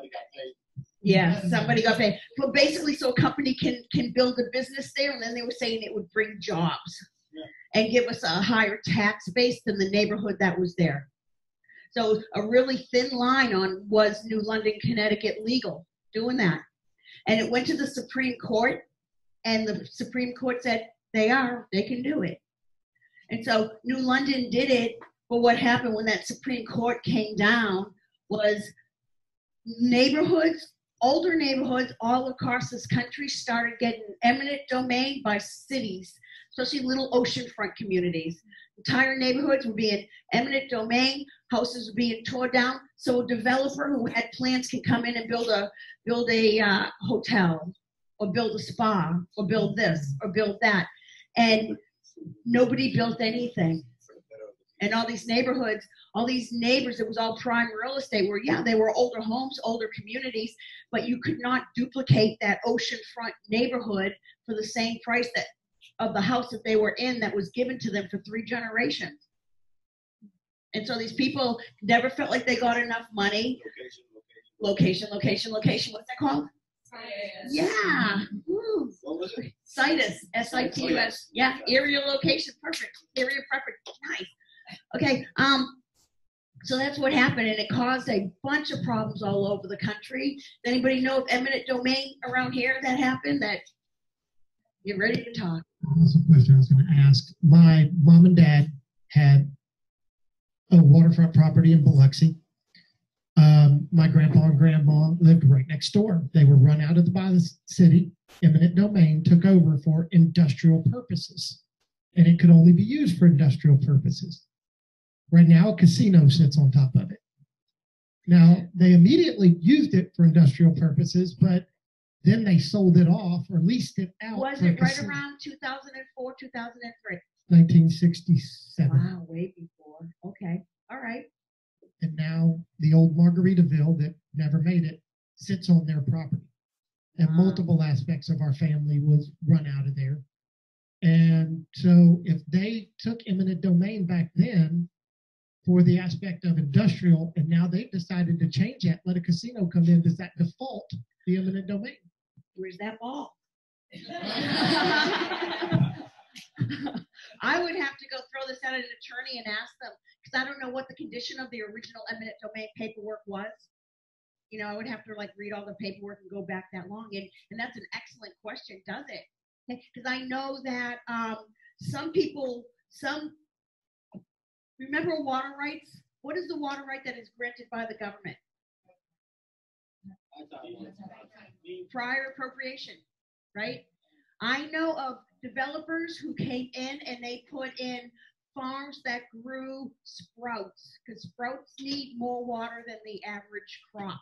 Yeah, mm-hmm. somebody got paid. But basically, so a company can can build a business there, and then they were saying it would bring jobs and give us a higher tax base than the neighborhood that was there. So a really thin line on was New London, Connecticut legal doing that, and it went to the Supreme Court, and the Supreme Court said they are, they can do it. And so New London did it, but what happened when that Supreme Court came down was neighborhoods, older neighborhoods all across this country started getting eminent domain by cities, especially little oceanfront communities. Entire neighborhoods were being eminent domain, houses were being torn down, so a developer who had plans can come in and build a build a uh, hotel or build a spa or build this or build that. And nobody built anything and all these neighborhoods, all these neighbors, it was all prime real estate where, yeah, they were older homes, older communities, but you could not duplicate that oceanfront neighborhood for the same price that of the house that they were in that was given to them for three generations. And so these people never felt like they got enough money. Location, location. Location, location, location. What's that called? Yeah. Woo. What was it? Situs, S-I-T-U-S. Yeah, area location, perfect. Area perfect, nice. Okay, um, so that's what happened, and it caused a bunch of problems all over the country. Does anybody know of eminent domain around here that happened? That you're ready to talk. That's a question I was going to ask. My mom and dad had a waterfront property in Biloxi. Um, my grandpa and grandma lived right next door. They were run out of the by the city. Eminent domain took over for industrial purposes, and it could only be used for industrial purposes. Right now, a casino sits on top of it. Now they immediately used it for industrial purposes, but then they sold it off or leased it out. Was it right around 2004, 2003? 1967. Wow, way before. Okay, all right. And now the old Margaritaville that never made it sits on their property. And Wow. multiple aspects of our family was run out of there. And so if they took eminent domain back then for the aspect of industrial, and now they've decided to change that, let a casino come in, does that default the eminent domain? Where's that ball? I would have to go throw this out at an attorney and ask them, because I don't know what the condition of the original eminent domain paperwork was. You know, I would have to like read all the paperwork and go back that long. And, and that's an excellent question, does it? Because I know that um, some people, some, remember water rights? What is the water right that is granted by the government? Prior appropriation, right? I know of developers who came in and they put in farms that grew sprouts because sprouts need more water than the average crop.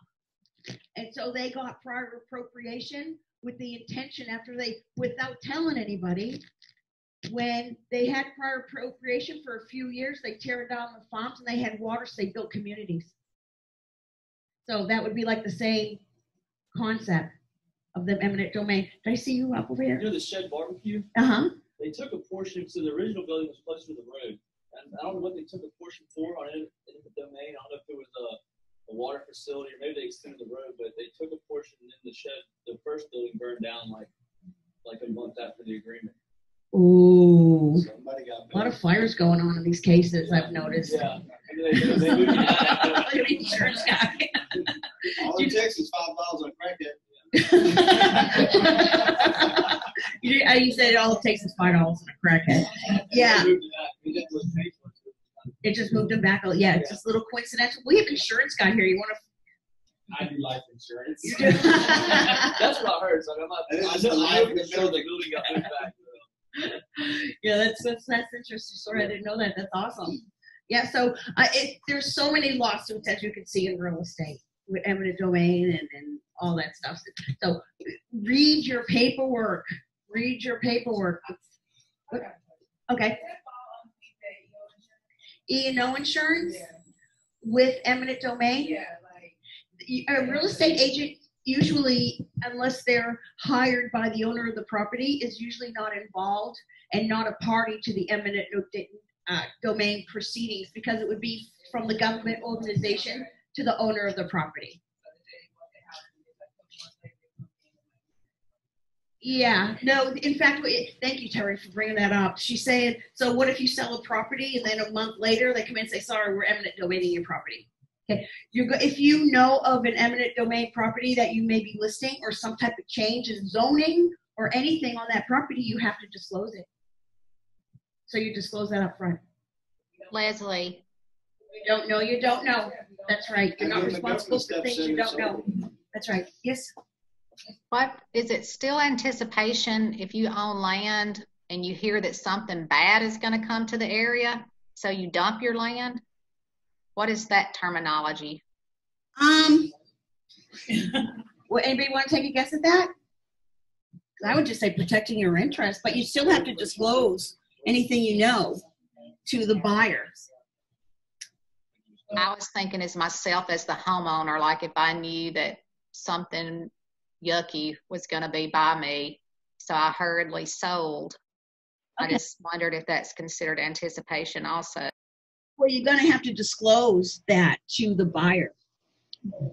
And so they got prior appropriation with the intention after they, without telling anybody, when they had prior appropriation for a few years, they tear down the farms and they had water, so they built communities. So that would be like the same concept of the eminent domain. Did I see you up over here? You know the shed barbecue? Uh huh. They took a portion, so the original building was closer to the road. And I don't know what they took a portion for on it in the domain. I don't know if it was a, a water facility or maybe they extended the road, but they took a portion and then the shed, the first building burned down like like a month after the agreement. Ooh. Somebody got A lot of fires going on in these cases, I've noticed. Yeah. Maybe they, they moved it. Look at the insurance guy. All it takes is five dollars on crackhead. you, uh, you said all it takes is five dollars and a crackhead. Yeah. They moved it out. They just was paid it. It just moved them back. a- Yeah, it's just a little coincidental. We have insurance guy here. You want to I do life insurance. You? That's what I heard, so I'm not, That is I just know, the I life know sure the insurance. building got moved back. yeah, that's that's that's interesting story. I didn't know that. That's awesome. Yeah, so I it, there's so many lawsuits as you can see in real estate with eminent domain and, and all that stuff. So read your paperwork. Read your paperwork. Okay. E and O insurance with eminent domain. Y- A real estate agent usually, unless they're hired by the owner of the property, is usually not involved and not a party to the eminent uh, domain proceedings because it would be from the government organization to the owner of the property. Yeah, no, in fact, we- thank you, Terry, for bringing that up. She's saying, so what if you sell a property and then a month later they come in and say, sorry, we're eminent domaining your property? Okay, you're, go- if you know of an eminent domain property that you may be listing or some type of change in zoning or anything on that property, you have to disclose it. So you disclose that up front. Leslie, You don't know, you don't know. That's right. You're not responsible for things you don't know. That's right. Yes. what, is it still anticipation if you own land and you hear that something bad is gonna come to the area, so you dump your land? What is that terminology? Um, well, anybody want to take a guess at that? I would just say protecting your interest, but you still have to disclose anything you know to the buyer. I was thinking as myself as the homeowner, like if I knew that something yucky was gonna be by me, so I hurriedly sold. I just wondered if that's considered anticipation also. Well, you're going to have to disclose that to the buyer.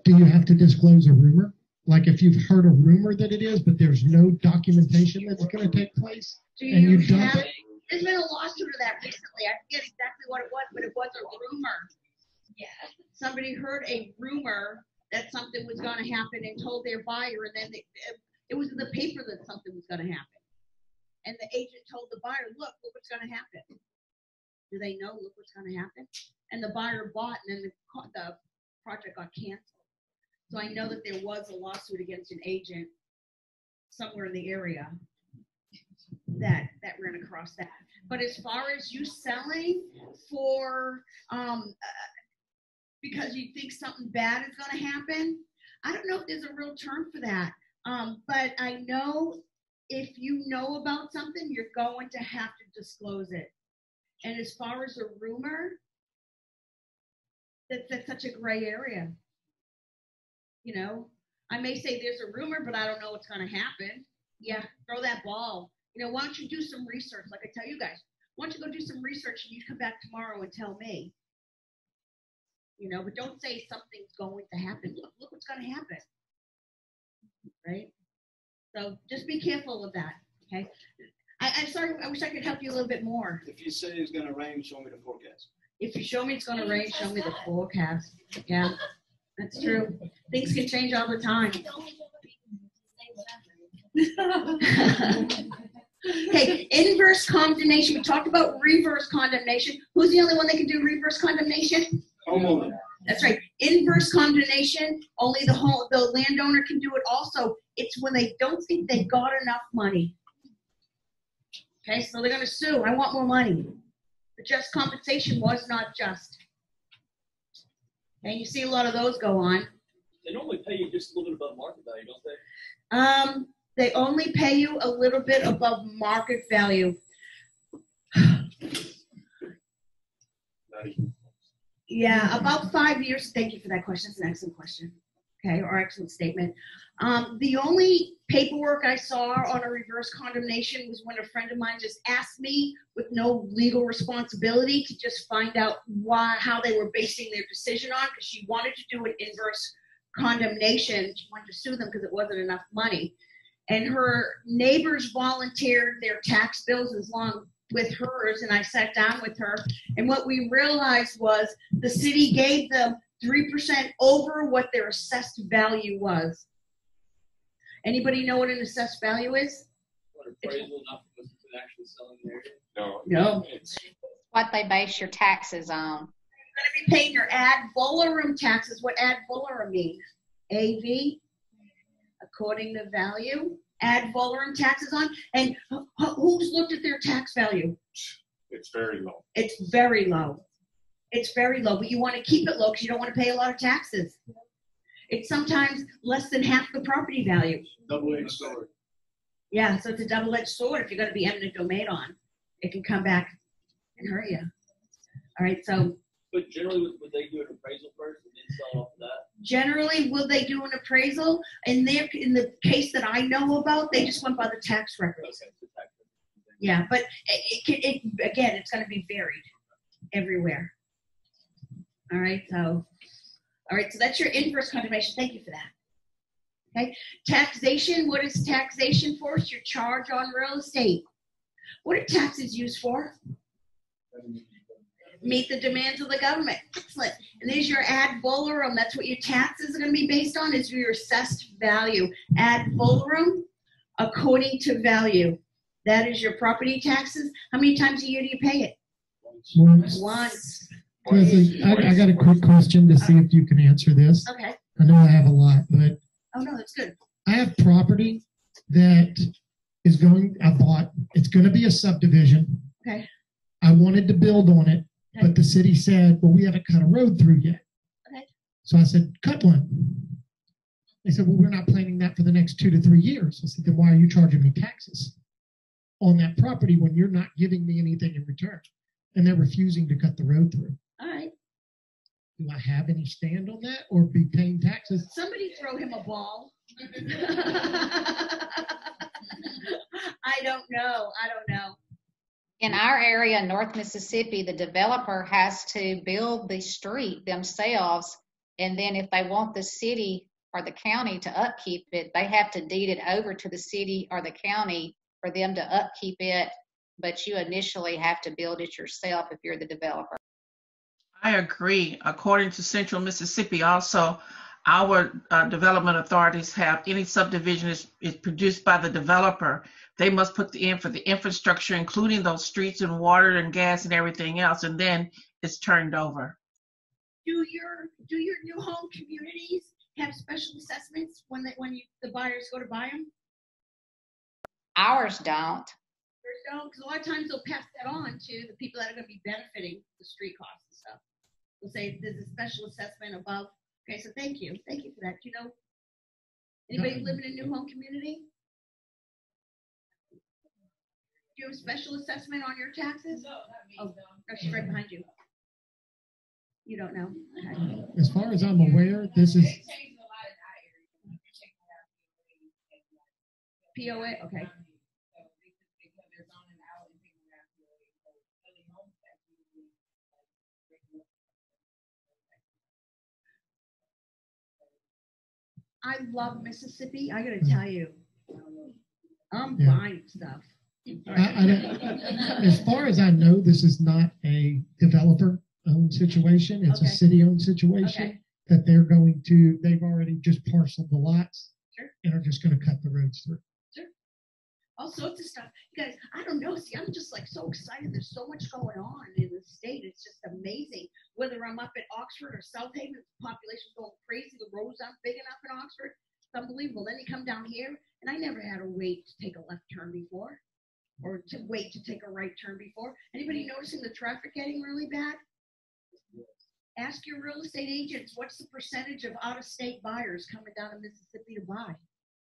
Do you have to disclose a rumor? Like if you've heard a rumor that it is, but there's no documentation that's going to take place? Do And you dump have, it? there's been a lawsuit of that recently. I forget exactly what it was, but it was a rumor. Yeah. Somebody heard a rumor that something was going to happen and told their buyer, and then they, it was in the paper that something was going to happen. And the agent told the buyer, look, look what's going to happen. Do they know, look what's going to happen? And the buyer bought, and then the, the project got canceled. So I know that there was a lawsuit against an agent somewhere in the area that that ran across that. But as far as you selling for um uh, because you think something bad is going to happen, I don't know if there's a real term for that. Um, but I know if you know about something, you're going to have to disclose it. And as far as a rumor, that's that's such a gray area. You know, I may say there's a rumor, but I don't know what's going to happen. Yeah, throw that ball. You know, why don't you do some research? Like I tell you guys, why don't you go do some research and you come back tomorrow and tell me? You know, but don't say something's going to happen. Look, look what's going to happen. Right? So just be careful of that. Okay. I, I'm sorry. I wish I could help you a little bit more. If you say it's gonna rain, show me the forecast. If you show me it's going to rain, show me the forecast. Yeah, that's true. Things can change all the time. okay, inverse condemnation. We talked about reverse condemnation. Who's the only one that can do reverse condemnation? Homeowner. That's right. Inverse condemnation. Only the home, the landowner can do it. Also, it's when they don't think they got enough money. Okay, so they're going to sue. I want more money. The just compensation was not just. And you see a lot of those go on. They normally pay you just a little bit above market value, don't they? Um, they only pay you a little bit above market value. Yeah, about five years. Thank you for that question. That's an excellent question. Okay, or excellent statement. Um, the only paperwork I saw on a reverse condemnation was when a friend of mine just asked me, with no legal responsibility, to just find out why, how they were basing their decision on, because she wanted to do an inverse condemnation. She wanted to sue them because it wasn't enough money. And her neighbors volunteered their tax bills as long with hers, and I sat down with her. And what we realized was the city gave them 3% over what their assessed value was. Anybody know what an assessed value is? What appraisal, not what's been actually selling there. No. No. What they base your taxes on. You're going to be paying your ad valorem taxes. What ad valorem means? AV, according to value, ad valorem taxes on, and wh- wh- who's looked at their tax value? It's very low. It's very low. It's very low, but you want to keep it low because you don't want to pay a lot of taxes. It's sometimes less than half the property value. Double-edged sword. Yeah, so it's a double-edged sword if you're going to be eminent domain on. It can come back and hurt you. All right, so But generally, would, would they do an appraisal first and then sell off of that? generally, will they do an appraisal? In their, in the case that I know about, they just went by the tax records. Okay, so tax. Yeah, but it, it, it again, it's going to be varied everywhere. All right, so, all right, so that's your inverse condemnation. Thank you for that. Okay, taxation. What is taxation for? It's your charge on real estate. What are taxes used for? Meet the demands of the government. Excellent. And there's your ad valorem. That's what your taxes are going to be based on. Is your assessed value. Ad valorem, according to value. That is your property taxes. How many times a year do you pay it? Once. Once. Leslie, I, I got a quick question to see if you can answer this. Okay. I know I have a lot, but Oh no, that's good. I have property that is going, I bought, it's gonna be a subdivision. Okay. I wanted to build on it, but the city said, well, we haven't cut a road through yet. Okay. So I said, cut one. They said, well, we're not planning that for the next two to three years. I said, then why are you charging me taxes on that property when you're not giving me anything in return? And they're refusing to cut the road through. All right. Do I have any stand on that or be paying taxes? Somebody throw him a ball. I don't know. I don't know. In our area, in North Mississippi, the developer has to build the street themselves. And then if they want the city or the county to upkeep it, they have to deed it over to the city or the county for them to upkeep it. But you initially have to build it yourself if you're the developer. I agree. According to Central Mississippi, also, our uh, development authorities have any subdivision is, is produced by the developer. They must put the in for the infrastructure, including those streets and water and gas and everything else, and then it's turned over. Do your do your new home communities have special assessments when they when you the buyers go to buy them? Ours don't. There's no because a lot of times they'll pass that on to the people that are going to be benefiting the street costs and stuff. They'll say there's a special assessment above. Okay, so thank you, thank you for that. Do you know anybody No. live in a new home community? Do you have a special assessment on your taxes? Oh, no, she's right behind you. You don't know. Okay. As far as I'm aware, this is, POA. Okay. I love Mississippi. I gotta hmm. tell you, I'm Yeah. buying stuff. I, I don't, as far as I know, this is not a developer owned situation. It's a Okay. city owned situation Okay. that they're going to, they've already just parceled the lots Sure. and are just gonna cut the roads through. All sorts of stuff. You guys, I don't know. See, I'm just like so excited. There's so much going on in the state. It's just amazing. Whether I'm up at Oxford or South Haven, the population's going crazy. The roads aren't big enough in Oxford. It's unbelievable. Then you come down here, and I never had to wait to take a left turn before, or to wait to take a right turn before. Anybody noticing the traffic getting really bad? Ask your real estate agents what's the percentage of out-of-state buyers coming down to Mississippi to buy.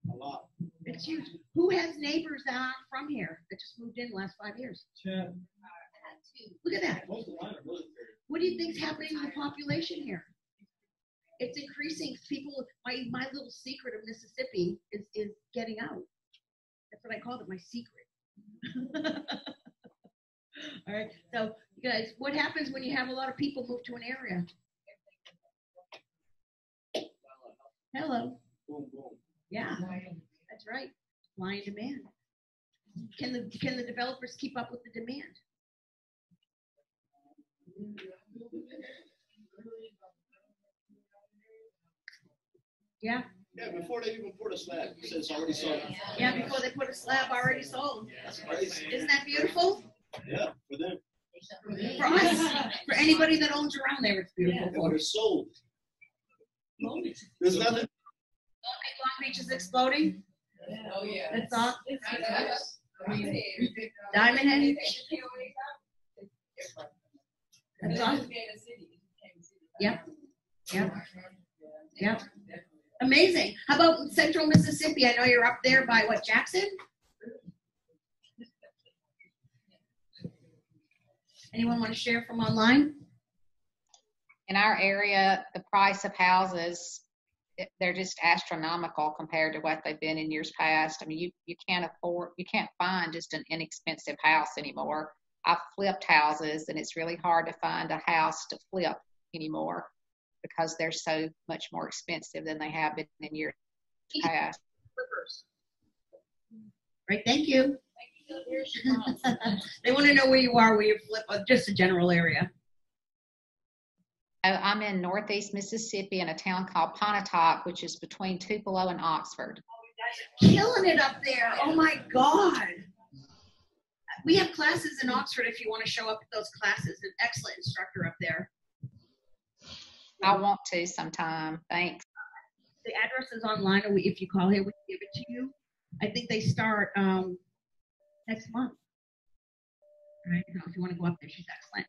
A lot. It's huge. Who has neighbors that aren't from here that just moved in the last five years? Look at that. Most of mine are military. What do you think's happening to the population here? It's increasing. People, my my little secret of Mississippi is is getting out. That's what I called it, my secret. All right. So, you guys, what happens when you have a lot of people move to an area? Hello. Boom, boom. Yeah, that's right. Supply and demand. Can the, can the developers keep up with the demand? Yeah, Yeah, before they even pour the slab, it says already sold. yeah, before they put a slab already sold. That's crazy. Isn't that beautiful? Yeah, for them. For us, for anybody that owns around there, it's beautiful. And when it's sold, there's nothing Beach is exploding? Oh, yeah. That's all? It's- Diamond Head? That's all? Yep. Yep. Yep. Amazing. How about central Mississippi? I know you're up there by what, Jackson? Anyone want to share from online? In our area, the price of houses, it- they're just astronomical compared to what they've been in years past. I mean, you, you can't afford, you can't find just an inexpensive house anymore. I've flipped houses and it's really hard to find a house to flip anymore because they're so much more expensive than they have been in years past. Right, thank you. They want to know where you are, where you flip, uh, just a general area. I'm in northeast Mississippi in a town called Pontotoc, which is between Tupelo and Oxford. Killing it up there. Oh my God. We have classes in Oxford if you want to show up at those classes. An excellent instructor up there. I want to sometime. Thanks. The address is online, or if you call here, we can give it to you. I think they start um, next month. Right, so if you want to go up there, she's excellent.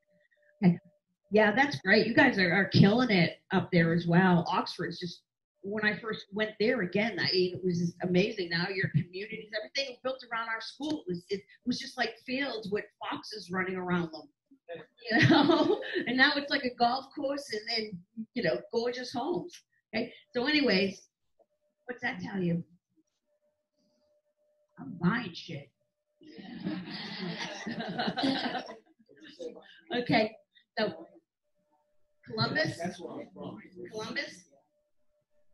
Okay. Yeah, that's great. You guys are, are killing it up there as well. Oxford's just, when I first went there again, I, it was amazing. Now your communities, everything built around our school was, it was just like fields with foxes running around them. You know, and now it's like a golf course and then, you know, gorgeous homes. Okay, so anyways, what's that tell you? I'm buying shit. okay, so Columbus, That's where I'm from. Columbus,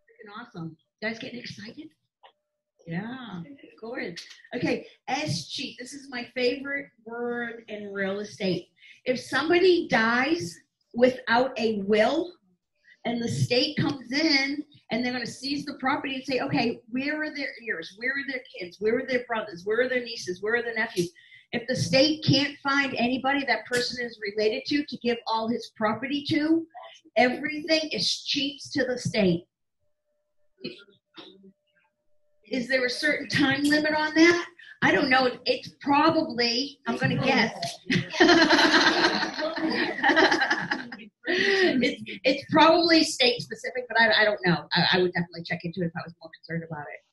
freaking awesome. You guys getting excited? Yeah, of course. Okay, Escheat. This is my favorite word in real estate. If somebody dies without a will, and the state comes in and they're going to seize the property and say, okay, where are their heirs? Where are their kids? Where are their brothers? Where are their nieces? Where are their nephews? If the state can't find anybody that person is related to to give all his property to, everything escheats to the state. Is there a certain time limit on that? I don't know. It's probably, I'm going to guess. it's, it's probably state specific, but I, I don't know. I, I would definitely check into it if I was more concerned about it.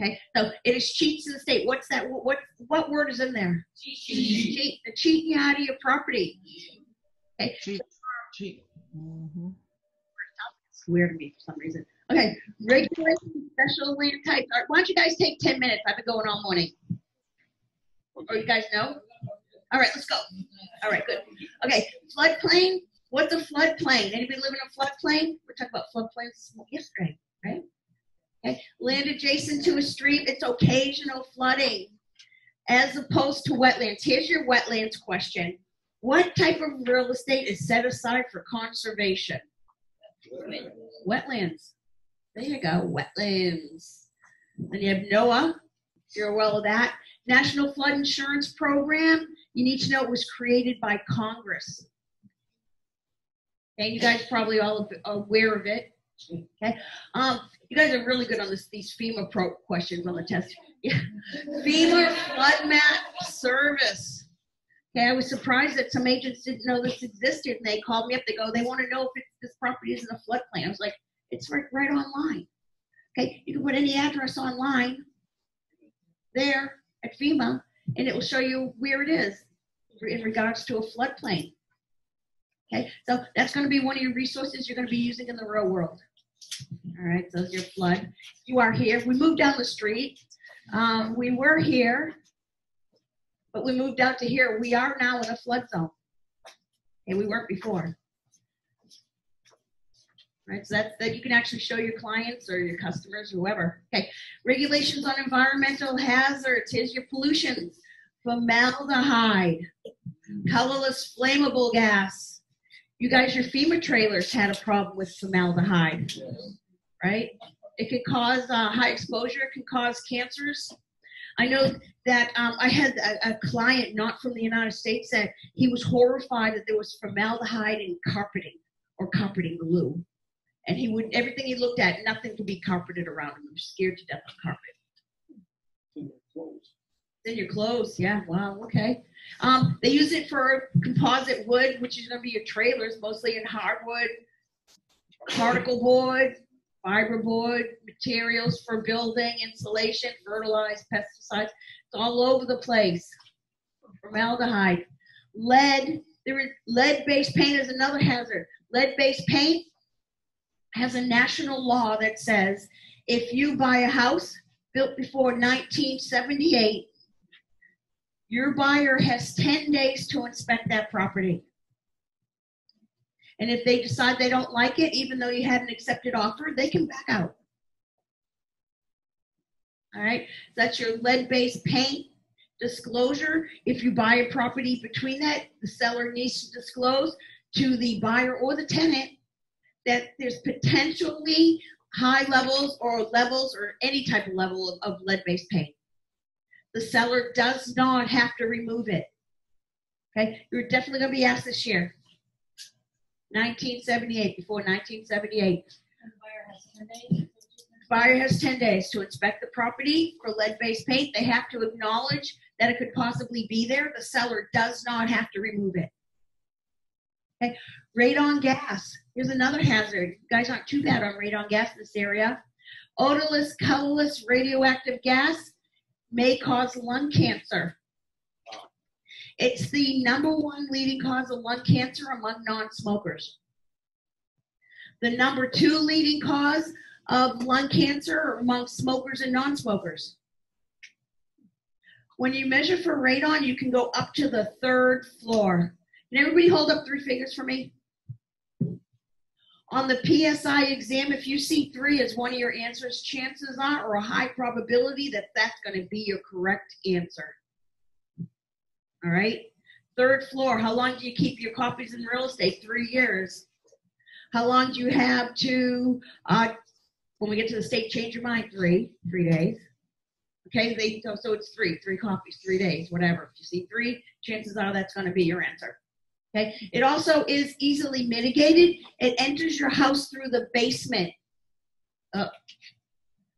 Okay, so it escheats in the state. What's that? What what word is in there? Cheat. The cheating out of your property. Okay, Cheat, cheat. Mhm. it's weird to me for some reason. Okay, regulation special land types. Right, why don't you guys take ten minutes? I've been going all morning. Oh, you guys know? All right, let's go. All right, good. Okay, floodplain. What's a floodplain? Anybody live in a floodplain? We're talking about floodplains yesterday, right? Okay, land adjacent to a stream. It's occasional flooding, as opposed to wetlands. Here's your wetlands question: What type of real estate is set aside for conservation? Wetlands. There you go, wetlands. And you have NOAA. You're well of that. National Flood Insurance Program. You need to know it was created by Congress. And you guys probably all aware of it. Okay, um, you guys are really good on this, these FEMA pro questions on the test. Yeah. FEMA flood map service. Okay, I was surprised that some agents didn't know this existed, and they called me up. They go, they want to know if it's, this property is in a floodplain. I was like, it's right, right online. Okay, you can put any address online there at FEMA, and it will show you where it is in regards to a floodplain. Okay, so that's going to be one of your resources you're going to be using in the real world. All right, so your flood. You are here. We moved down the street. Um, we were here, but we moved out to here. We are now in a flood zone. And we weren't before. Right, so that's that you can actually show your clients or your customers, whoever. Okay, regulations on environmental hazards. Here's your pollution: formaldehyde, colorless flammable gas. You guys, your FEMA trailers had a problem with formaldehyde, right? It could cause uh, high exposure. It can cause cancers. I know that um, I had a, a client not from the United States that he was horrified that there was formaldehyde in carpeting or carpeting glue. And he would, everything he looked at, nothing could be carpeted around him. He was scared to death of carpet. Then your clothes, yeah, wow, okay. Um, they use it for composite wood, which is gonna be your trailers, mostly in hardwood, particle board, fiberboard, materials for building, insulation, fertilized, pesticides. It's all over the place. Formaldehyde, lead. There is lead-based paint is another hazard. Lead-based paint has a national law that says if you buy a house built before 1978, your buyer has 10 days to inspect that property. And if they decide they don't like it, even though you had an accepted offer, they can back out. All right, that's your lead-based paint disclosure. If you buy a property between that, the seller needs to disclose to the buyer or the tenant that there's potentially high levels or levels or any type of level of, of lead-based paint. The seller does not have to remove it. Okay, you're definitely going to be asked this year. 1978, before 1978. Buyer has 10 days to inspect the property for lead-based paint. They have to acknowledge that it could possibly be there. The seller does not have to remove it. Okay, radon gas. Here's another hazard. You guys aren't too bad on radon gas in this area. Odorless, colorless, radioactive gas may cause lung cancer. It's the number one leading cause of lung cancer among non-smokers. The number two leading cause of lung cancer among smokers and non-smokers. When you measure for radon, you can go up to the third floor. Can everybody hold up three fingers for me? On the PSI exam, if you see three as one of your answers, chances are, or a high probability, that that's going to be your correct answer. All right. Third floor, how long do you keep your copies in real estate? Three years. How long do you have to, uh, when we get to the state, change your mind? Three, three days. Okay, they, so, so it's three, three copies, three days, whatever. If you see three, chances are that's going to be your answer. Okay, it also is easily mitigated. It enters your house through the basement. Oh.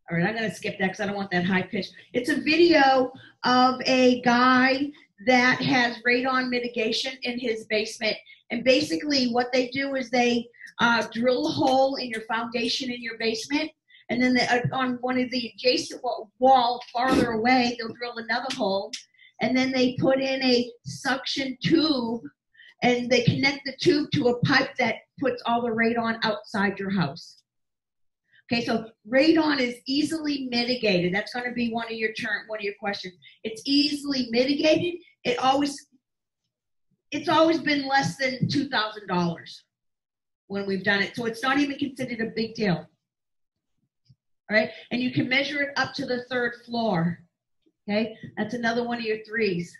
All right, I'm going to skip that because I don't want that high pitch. It's a video of a guy that has radon mitigation in his basement. And basically, what they do is they uh, drill a hole in your foundation in your basement. And then they, uh, on one of the adjacent wa- wall farther away, they'll drill another hole. And then they put in a suction tube and they connect the tube to a pipe that puts all the radon outside your house. Okay, so radon is easily mitigated. That's going to be one of your term, one of your questions. It's easily mitigated. It always, it's always been less than two thousand dollars when we've done it. So it's not even considered a big deal. All right, and you can measure it up to the third floor. Okay, that's another one of your threes.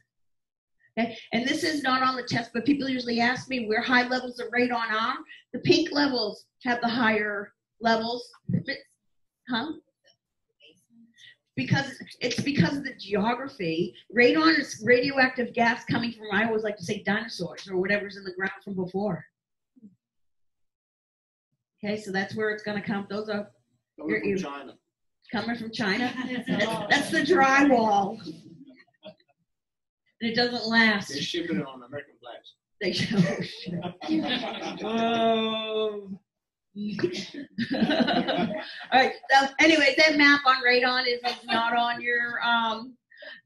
Okay, and this is not on the test, but people usually ask me where high levels of radon are. The pink levels have the higher levels. Huh? Because it's because of the geography. Radon is radioactive gas coming from, I always like to say dinosaurs or whatever's in the ground from before. Okay, so that's where it's gonna come. Those are Coming from China. coming from China. That's, that's the drywall. And it doesn't last. They're shipping it on American flags. They show. Um. All right. So, anyway, that map on radon is, is not on your um,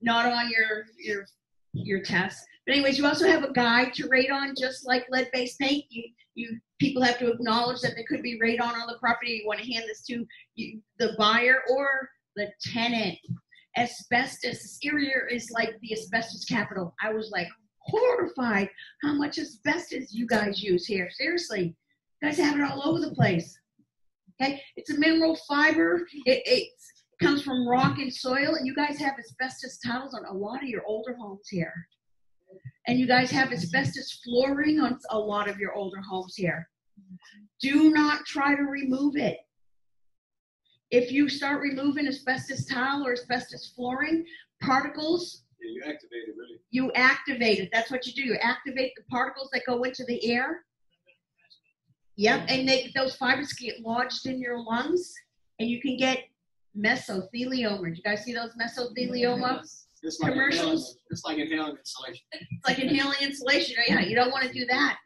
not on your your your test. But anyways, you also have a guide to radon, just like lead-based paint. You you people have to acknowledge that there could be radon on the property. You want to hand this to you, the buyer or the tenant. Asbestos. Area is like the asbestos capital. I was like horrified how much asbestos you guys use here. Seriously, you guys have it all over the place. Okay, it's a mineral fiber. It, it comes from rock and soil, and you guys have asbestos tiles on a lot of your older homes here. And you guys have asbestos flooring on a lot of your older homes here. Do not try to remove it. If you start removing asbestos tile or asbestos flooring, particles Yeah, you activate it really. you activate it. That's what you do. You activate the particles that go into the air. Yep, and they, those fibers get lodged in your lungs, and you can get mesothelioma. Did you guys see those mesothelioma? It's like Commercials? inhaling, it's like inhaling insulation. It's like inhaling insulation. right? Yeah, you don't want to do that.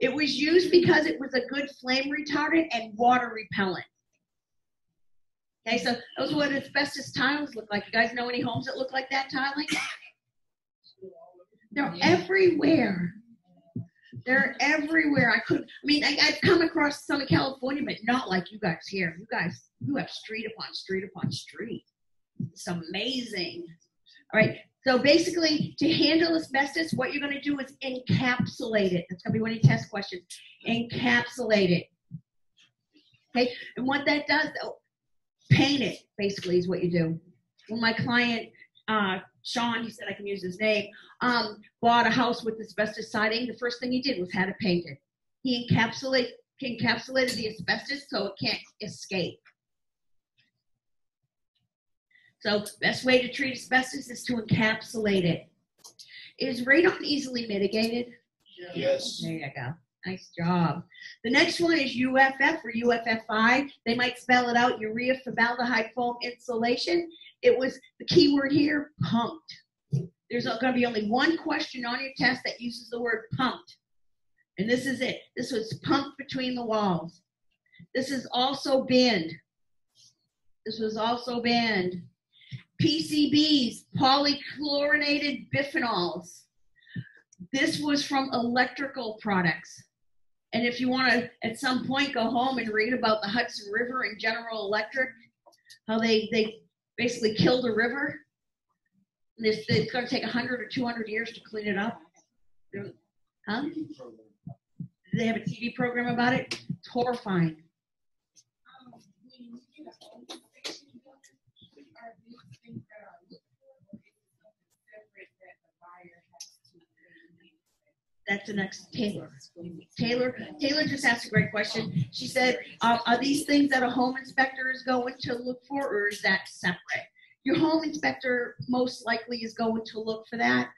It was used because it was a good flame retardant and water repellent. Okay, so those are what asbestos tiles look like. You guys know any homes that look like that tiling? They're everywhere. They're everywhere. I could, I mean, I, I've come across some in California, but not like you guys here. You guys, you have street upon street upon street. It's amazing. All right. So basically, to handle asbestos, what you're going to do is encapsulate it. That's going to be one of your test questions. Encapsulate it. Okay. And what that does, though, paint it. Basically, is what you do. When my client uh, Sean, he said I can use his name, um, bought a house with asbestos siding. The first thing he did was had it painted. He encapsulate, encapsulated the asbestos so it can't escape. So best way to treat asbestos is to encapsulate it. Is radon easily mitigated? Yes. There you go. Nice job. The next one is UFF or UFFI. They might spell it out, urea formaldehyde foam insulation. It was the key word here, pumped. There's going to be only one question on your test that uses the word pumped. And this is it. This was pumped between the walls. This is also banned. This was also banned. PCBs, polychlorinated biphenyls. This was from electrical products. And if you want to, at some point, go home and read about the Hudson River and General Electric, how they, they basically killed a river. And it's, it's going to take 100 or 200 years to clean it up. Huh? They have a TV program about it? It's horrifying. That's the next Taylor. Taylor, Taylor just asked a great question. She said, uh, "Are these things that a home inspector is going to look for, or is that separate?" Your home inspector most likely is going to look for that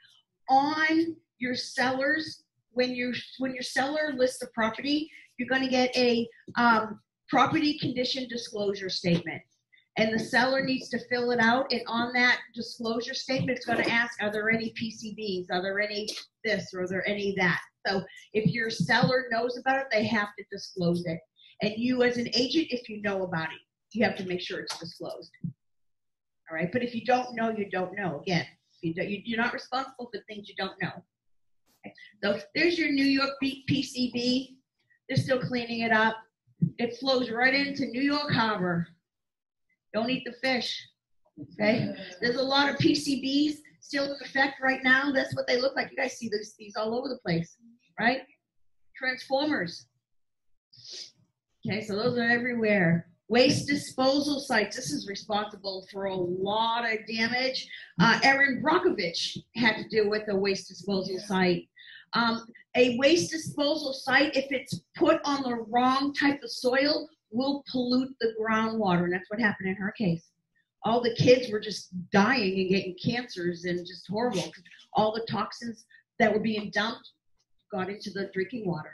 on your sellers. When you when your seller lists a property, you're going to get a um, property condition disclosure statement and the seller needs to fill it out. And on that disclosure statement, it's going to ask, are there any PCBs? Are there any this or are there any that? So if your seller knows about it, they have to disclose it. And you, as an agent, if you know about it, you have to make sure it's disclosed. All right. But if you don't know, you don't know. Again, you don't, you, you're not responsible for things you don't know. So there's your New York PCB. They're still cleaning it up. It flows right into New York Harbor. Don't eat the fish. Okay. There's a lot of PCBs still in effect right now. That's what they look like. You guys see these all over the place, right? Transformers. Okay, so those are everywhere. Waste disposal sites. This is responsible for a lot of damage. Uh, Erin Brockovich had to deal with a waste disposal site. Um, a waste disposal site, if it's put on the wrong type of soil, will pollute the groundwater. And that's what happened in her case. All the kids were just dying and getting cancers and just horrible. All the toxins that were being dumped got into the drinking water.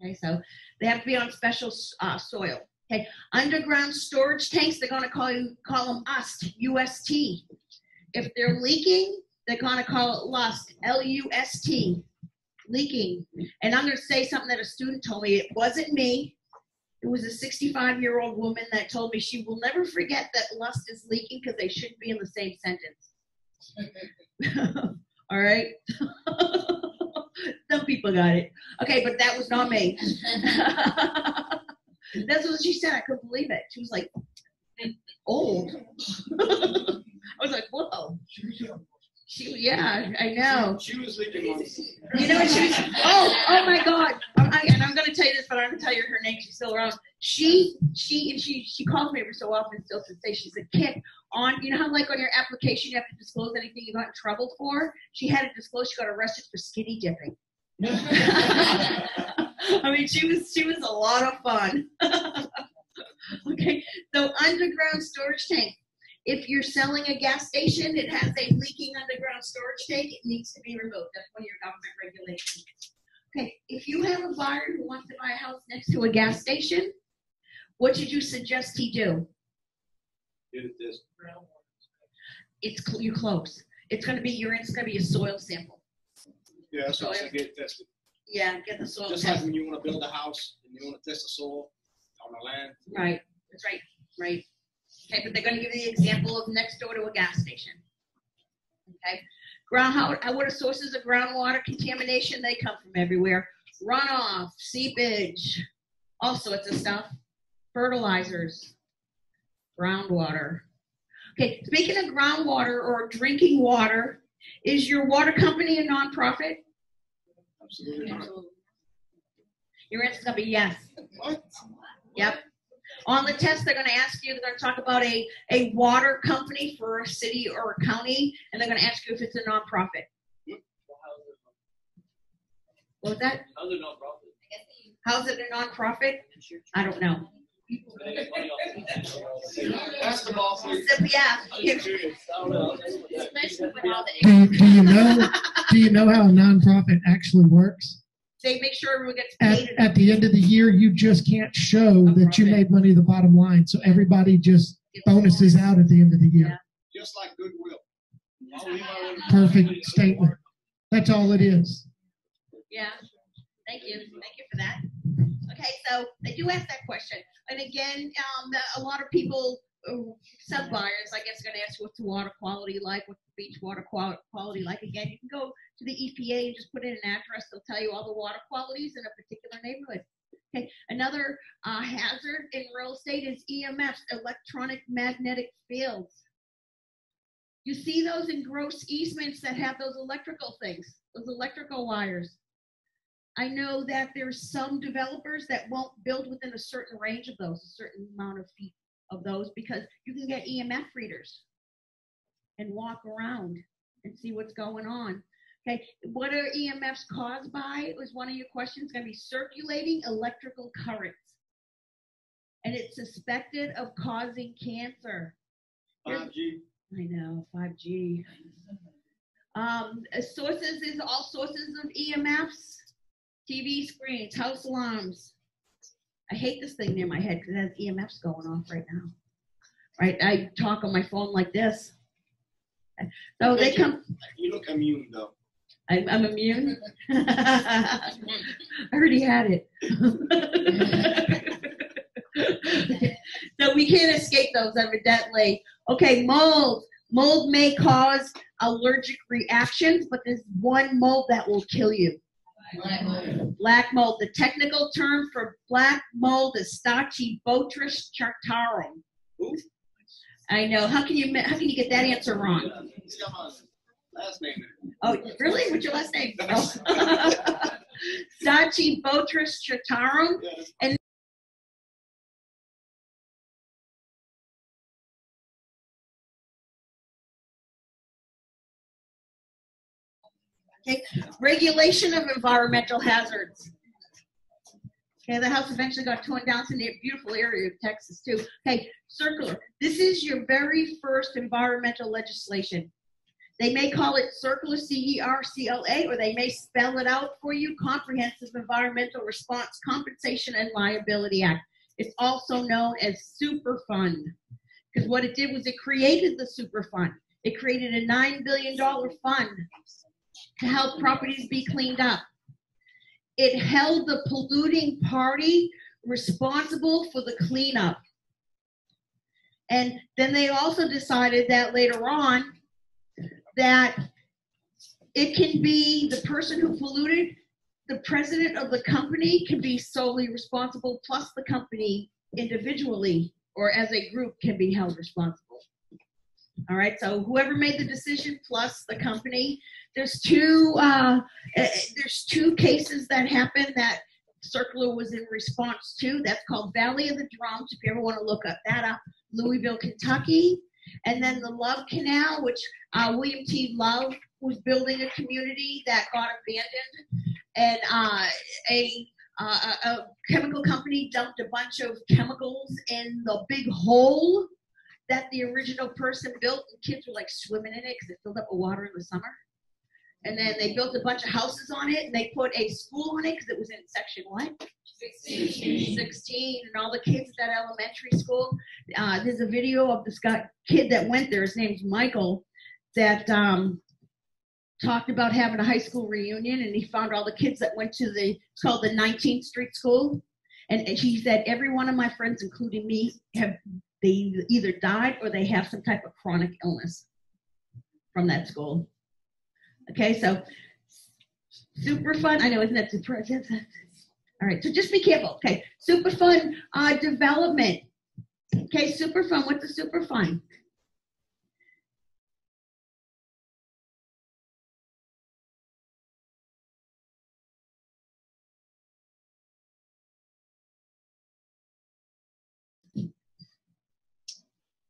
Okay, so they have to be on special uh, soil. Okay, underground storage tanks, they're going to call you call them UST, UST. If they're leaking, they're going to call it LUST, L-U-S-T, leaking. And I'm going to say something that a student told me. It wasn't me. It was a 65 year old woman that told me she will never forget that lust is leaking because they shouldn't be in the same sentence. All right. Some people got it. Okay, but that was not me. That's what she said. I couldn't believe it. She was like, old. I was like, whoa. She, yeah, I know. She was leaking on. You know what she was? Oh, oh my God! I'm, I, and I'm going to tell you this, but I'm going to tell you her name. She's still around. She, she, and she, she calls me every so often still to say she's a kick on. You know how like on your application you have to disclose anything you got in trouble for. She had to disclose she got arrested for skinny dipping. I mean, she was she was a lot of fun. okay, so underground storage tank. If you're selling a gas station, it has a leaking underground storage tank. It needs to be removed. That's one of your government regulations. Okay, if you have a buyer who wants to buy a house next to a gas station, what should you suggest he do? This. It's, cl- you're close. It's gonna be, your it's gonna be a soil sample. Yeah, that's what I said, get it tested. Yeah, get the soil Just like test. when you wanna build a house and you wanna test the soil on the land. Right, that's right, right. Okay, but they're gonna give you the example of next door to a gas station. Okay, ground, how, uh, what are sources of groundwater contamination? They come from everywhere. Runoff, seepage, all sorts of stuff. Fertilizers, groundwater. Okay, speaking of groundwater or drinking water, is your water company a nonprofit? Absolutely not. Your answer's gonna be yes. What? Yep. On the test, they're gonna ask you, they're gonna talk about a, a water company for a city or a county, and they're gonna ask you if it's a nonprofit. What was that? Other nonprofit. How's it a nonprofit? I don't know. That's please. Yeah. Especially with all the. Do do you know, do you know how a nonprofit actually works? They make sure everyone gets At, paid. at the end of the year, you just can't show that you made money to the bottom line. So everybody just bonuses out at the end of the year. Yeah. Just like Goodwill. Perfect statement. That's all it is. Yeah. Thank you. Thank you for that. Okay, so they do ask that question. And again, um, the- a lot of people, sub buyers, I guess, are gonna ask what's the water quality like, what's the beach water quality like. Again, you can go to the EPA and just put in an address. They'll tell you all the water qualities in a particular neighborhood. Okay, another uh, hazard in real estate is EMFs, electronic magnetic fields. You see those in gross easements that have those electrical things, those electrical wires. I know that there's some developers that won't build within a certain range of those, a certain amount of feet of those, because you can get EMF readers and walk around and see what's going on. Okay, what are EMFs caused by? Was one of your questions going to be circulating electrical currents, and it's suspected of causing cancer. Five G. I know, 5G. Um, sources is all sources of EMFs, TV screens, house alarms. I hate this thing near my head because it has EMFs going off right now. Right, I talk on my phone like this. So they come. You look immune though. I'm, I'm immune. I already had it. so we can't escape those evidently. Okay, mold. Mold may cause allergic reactions, but there's one mold that will kill you. Black mold. The technical term for black mold is Stachybotrys chartarum. I know. How can you how can you get that answer wrong? It's got my Last name. Oh, really? What's your last name? Stachybotrys chartarum. And- Okay, regulation of environmental hazards. Okay, the house eventually got torn down to a beautiful area of Texas too. Okay, CERCLA. This is your very first environmental legislation. They may call it CERCLA C E R C L A, or they may spell it out for you Comprehensive Environmental Response Compensation and Liability Act. It's also known as Superfund. Because what it did was it created the Superfund. It created a $9 billion fund to help properties be cleaned up. It held the polluting party responsible for the cleanup. And then they also decided that later on that it can be the person who polluted, the president of the company can be solely responsible, plus the company individually or as a group can be held responsible. All right, so whoever made the decision plus the company. There's two uh, eh, there's two cases that happened that CERCLA was in response to. That's called Valley of the Drums. If you ever want to look up that up, Louisville, Kentucky, and then the Love Canal, which uh, William T. Love was building a community that got abandoned, and uh, a, uh, a chemical company dumped a bunch of chemicals in the big hole that the original person built, and kids were like swimming in it because it filled up with water in the summer. And then they built a bunch of houses on it and they put a school on it because it was in section what? 16. 16 and all the kids at that elementary school. Uh, there's a video of this guy, kid that went there. His name's Michael that um, talked about having a high school reunion and he found all the kids that went to the it's called the 19th Street School and he said every one of my friends including me have they either died or they have some type of chronic illness from that school okay so super fun I know isn't that super all right so just be careful okay super fun uh, development okay super fun what's a super fun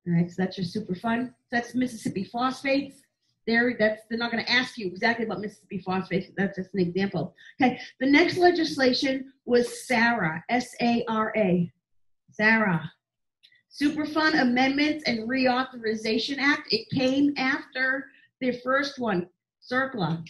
All right, so that's your super fund. That's Mississippi phosphates. There, that's they're not going to ask you exactly about Mississippi phosphates. That's just an example. Okay, the next legislation was SARA, S-A-R-A, SARA, Superfund Amendments and Reauthorization Act. It came after the first one, CERCLA.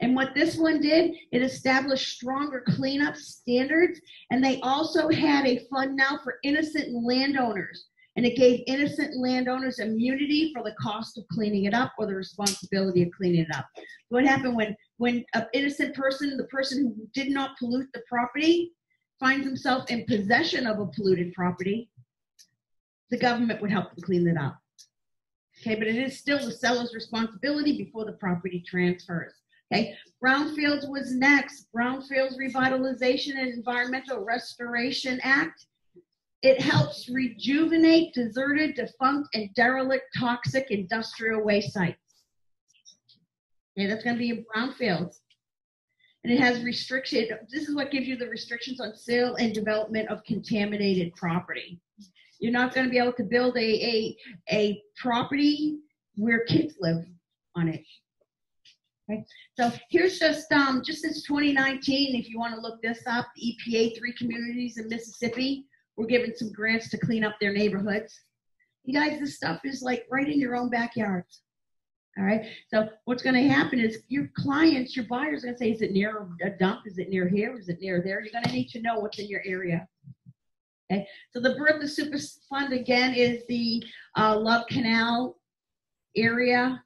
And what this one did, it established stronger cleanup standards, and they also had a fund now for innocent landowners and it gave innocent landowners immunity for the cost of cleaning it up or the responsibility of cleaning it up. What happened when when an innocent person, the person who did not pollute the property, finds himself in possession of a polluted property, the government would help them clean it up. Okay, but it is still the seller's responsibility before the property transfers. Okay, Brownfields was next. Brownfields Revitalization and Environmental Restoration Act it helps rejuvenate deserted, defunct, and derelict toxic industrial waste sites. Okay, that's going to be in brownfields. And it has restriction. This is what gives you the restrictions on sale and development of contaminated property. You're not going to be able to build a, a, a property where kids live on it. Okay, so here's just um, just since 2019, if you want to look this up, EPA three communities in Mississippi we're giving some grants to clean up their neighborhoods. You guys, this stuff is like right in your own backyards. All right. So what's going to happen is your clients, your buyers, are going to say, is it near a dump? Is it near here? Is it near there? You're going to need to know what's in your area. Okay. So the Bertha Super Fund again is the uh, Love Canal area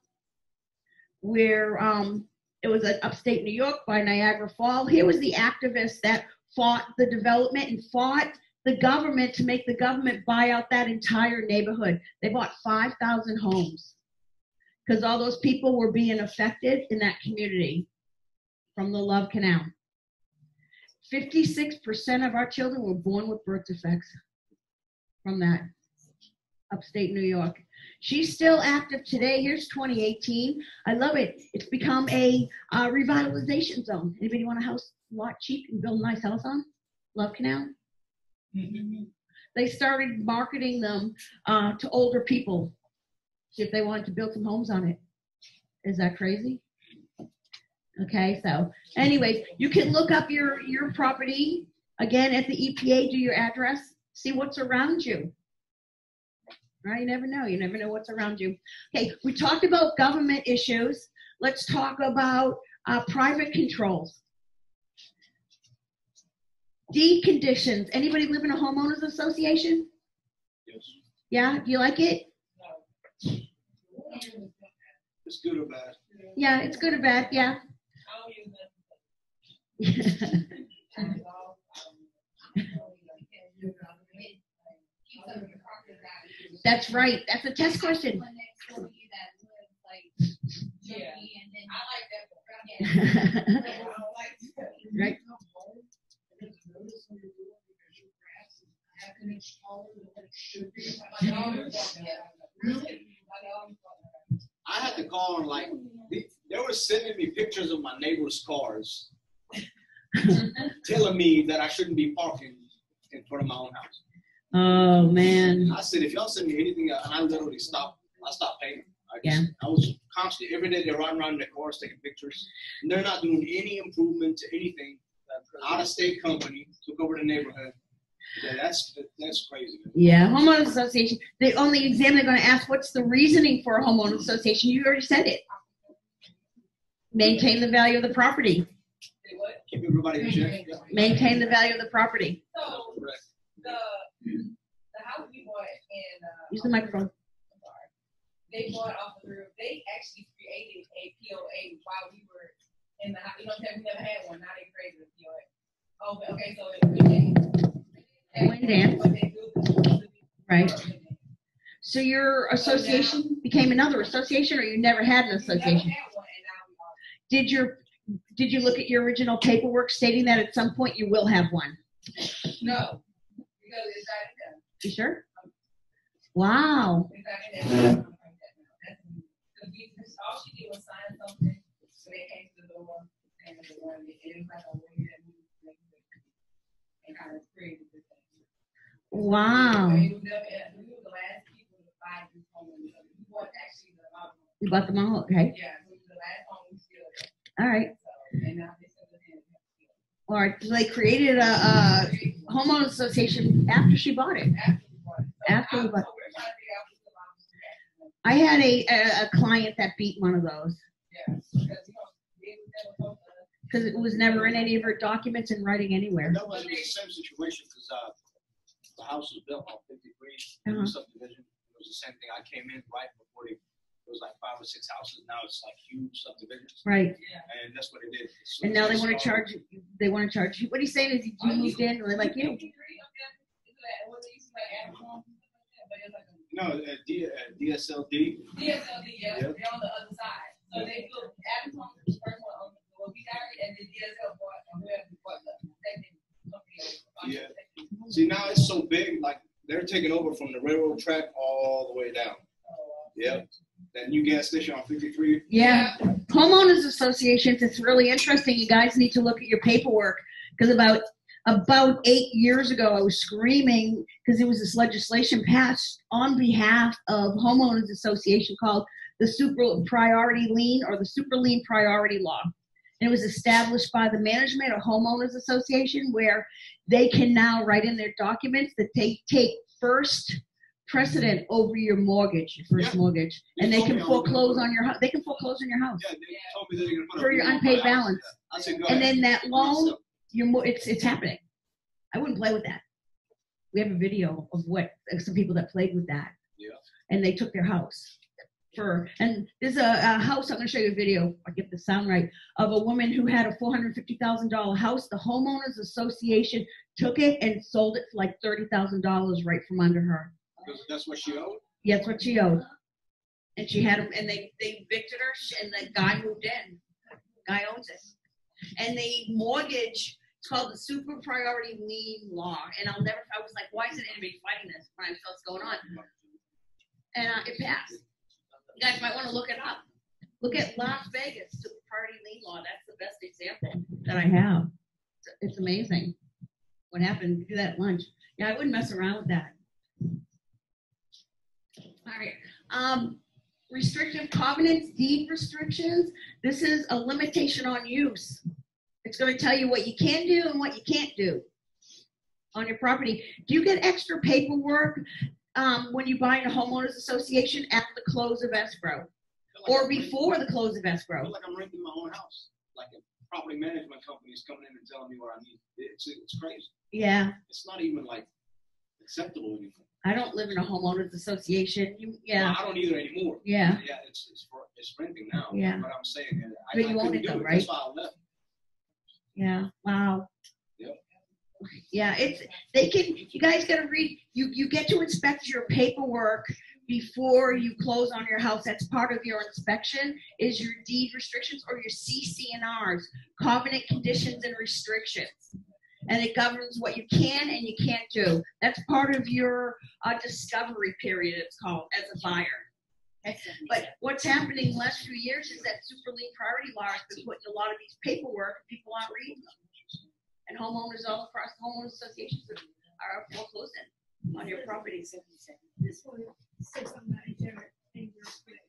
where um, it was at upstate New York by Niagara Falls. Here was the activists that fought the development and fought the government to make the government buy out that entire neighborhood. They bought 5,000 homes because all those people were being affected in that community from the Love Canal. 56% of our children were born with birth defects from that upstate New York. She's still active today. Here's 2018. I love it. It's become a uh, revitalization zone. Anybody want a house lot cheap and build a nice house on? Love Canal? They started marketing them uh, to older people if they wanted to build some homes on it. Is that crazy? Okay, so anyways, you can look up your your property again at the EPA, do your address, see what's around you. Right? You never know. You never know what's around you. Okay, we talked about government issues. Let's talk about uh, private controls. D conditions. Anybody live in a homeowners association? Yes. Yeah, do you like it? It's good or bad. Yeah, it's good or bad, yeah. That's right. That's a test question. right. I had to call and like they, they were sending me pictures of my neighbor's cars, telling me that I shouldn't be parking in front of my own house. Oh man. I said, if y'all send me anything, and I literally stopped. I stopped paying. I Yeah. I was constantly every day they're riding around in their cars taking pictures, and they're not doing any improvement to anything. Out of state company took over the neighborhood. Yeah, that's that's crazy. Yeah, homeowners association. The only exam they're going to ask, what's the reasoning for a homeowners association? You already said it. Maintain the value of the property. Keep everybody in check. Yeah. Maintain the value of the property. So Correct. the the house we bought in uh, Use the microphone. They bought off the roof. They actually created a POA while we were in the house. You know what I'm saying? We never had one. Now they created a POA. Oh, but- okay. So it Windance. Right. So your association became another association, or you never had an association? Did your, did you look at your original paperwork stating that at some point you will have one? No, because it's not in there. You sure? Wow. Wow. We were never, we were the last people to buy this home, bought actually the, You bought them all, okay? yeah, we were the last home we still, All right. so, and now this is the end. All right. So they created a, a homeowners association after she bought it. After we bought. I had a, a, a client that beat one of those because it was never in any of her documents and writing anywhere. That was the same situation, because, uh, the house was built on fifty-three, Uh-huh. subdivision, it was the same thing, I came in right before they, it was like five or six houses, now it's like huge subdivisions. Right. Yeah. And that's what it did. As And now they want to charge, you- they want to charge, you- what he's saying is you moved in, and they're like you. No, uh, D, uh, DSLD. DSLD, yeah, Yep. they're on the other side. So they built Adams Home, the first one, on what we got, and then DSL bought, and whoever bought the second company. else. Yeah. See, now it's so big, like, they're taking over from the railroad track all the way down. Yep. That new gas station on fifty-three. Yeah. Homeowners associations, it's really interesting. You guys need to look at your paperwork because about about eight years ago, I was screaming because there was this legislation passed on behalf of homeowners association called the super priority lien or the super lien priority law. And it was established by the management or homeowners association where they can now write in their documents that they take first precedent over your mortgage, your first Yeah. mortgage, and they can me I was gonna foreclose on your house. They can foreclose on your house Yeah, they told me that they're gonna put for your unpaid balance. I said, And ahead. then that loan, your mo- it's it's happening. I wouldn't play with that. We have a video of what some people that played with that. Yeah. And they took their house and there's a, a house. I'm going to show you a video. I get the sound right of a woman who had a four hundred fifty thousand dollar house. The homeowners association took it and sold it for like thirty thousand dollars right from under her. That's what she owed. Yeah, that's what she owed. And she had, them, and they, they evicted her and the guy moved in. Guy owns it. And they mortgage, it's called the super priority lien law. And I'll never, I was like, why isn't anybody fighting this when I saw what's going on? And uh, it passed. You guys might want to look it up. Look at Las Vegas super priority lien law. That's the best example that I have. It's- amazing what happened. Do that lunch. Yeah, I wouldn't mess around with that. All right. Um, restrictive covenants, deed restrictions. This is a limitation on use. It's going to tell you what you can do and what you can't do on your property. Do you get extra paperwork um, when you buy in a homeowners association at the close of escrow or before the close of I escrow? feel like I'm renting my own house. Like a property management company is coming in and telling me what I need. It's, it's crazy. Yeah, It's not even like acceptable anymore. I don't live in a homeowners association. You, yeah, Well, I don't either anymore. Yeah. Yeah, it's, it's for, it's renting now. Yeah. But I'm saying, uh, I, But I you own it though, it. right? That's why I left. yeah. Wow. Yeah, it's they can. You guys got to read. You you get to inspect your paperwork before you close on your house. That's part of your inspection. Is your deed restrictions or your CC&Rs, covenant conditions and restrictions, and it governs what you can and you can't do. That's part of your uh, discovery period. It's called as a buyer. But what's happening the last few years is that super lien priority law has been putting a lot of these paperwork. People aren't reading them. And homeowners all across homeowners associations are foreclosing on your properties. This one about inherit and respect.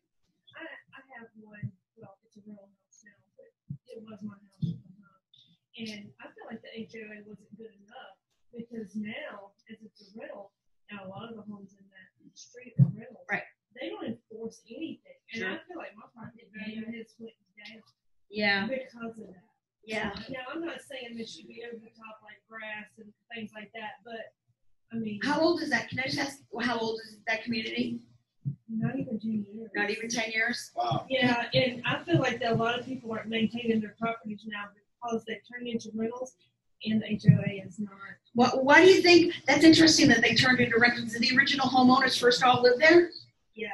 I, I have one, well, it's a real house now, but it was my house the. And I feel like the HOA wasn't good enough because now, as it's a rental, now a lot of the homes in that street are rentals. Right. They don't enforce anything. And I feel like my property value has went down. Yeah. Because of that. Yeah. Now, I'm not saying this should be over the top like grass and things like that, but, I mean. How old is that? Can I just ask, how old is that community? Not even ten years. Not even ten years? Wow. Yeah, and I feel like that a lot of people aren't maintaining their properties now because they turn into rentals and the HOA is not. What, why do you think, that's interesting that they turned into rentals. Did the original homeowners first all live there? Yeah.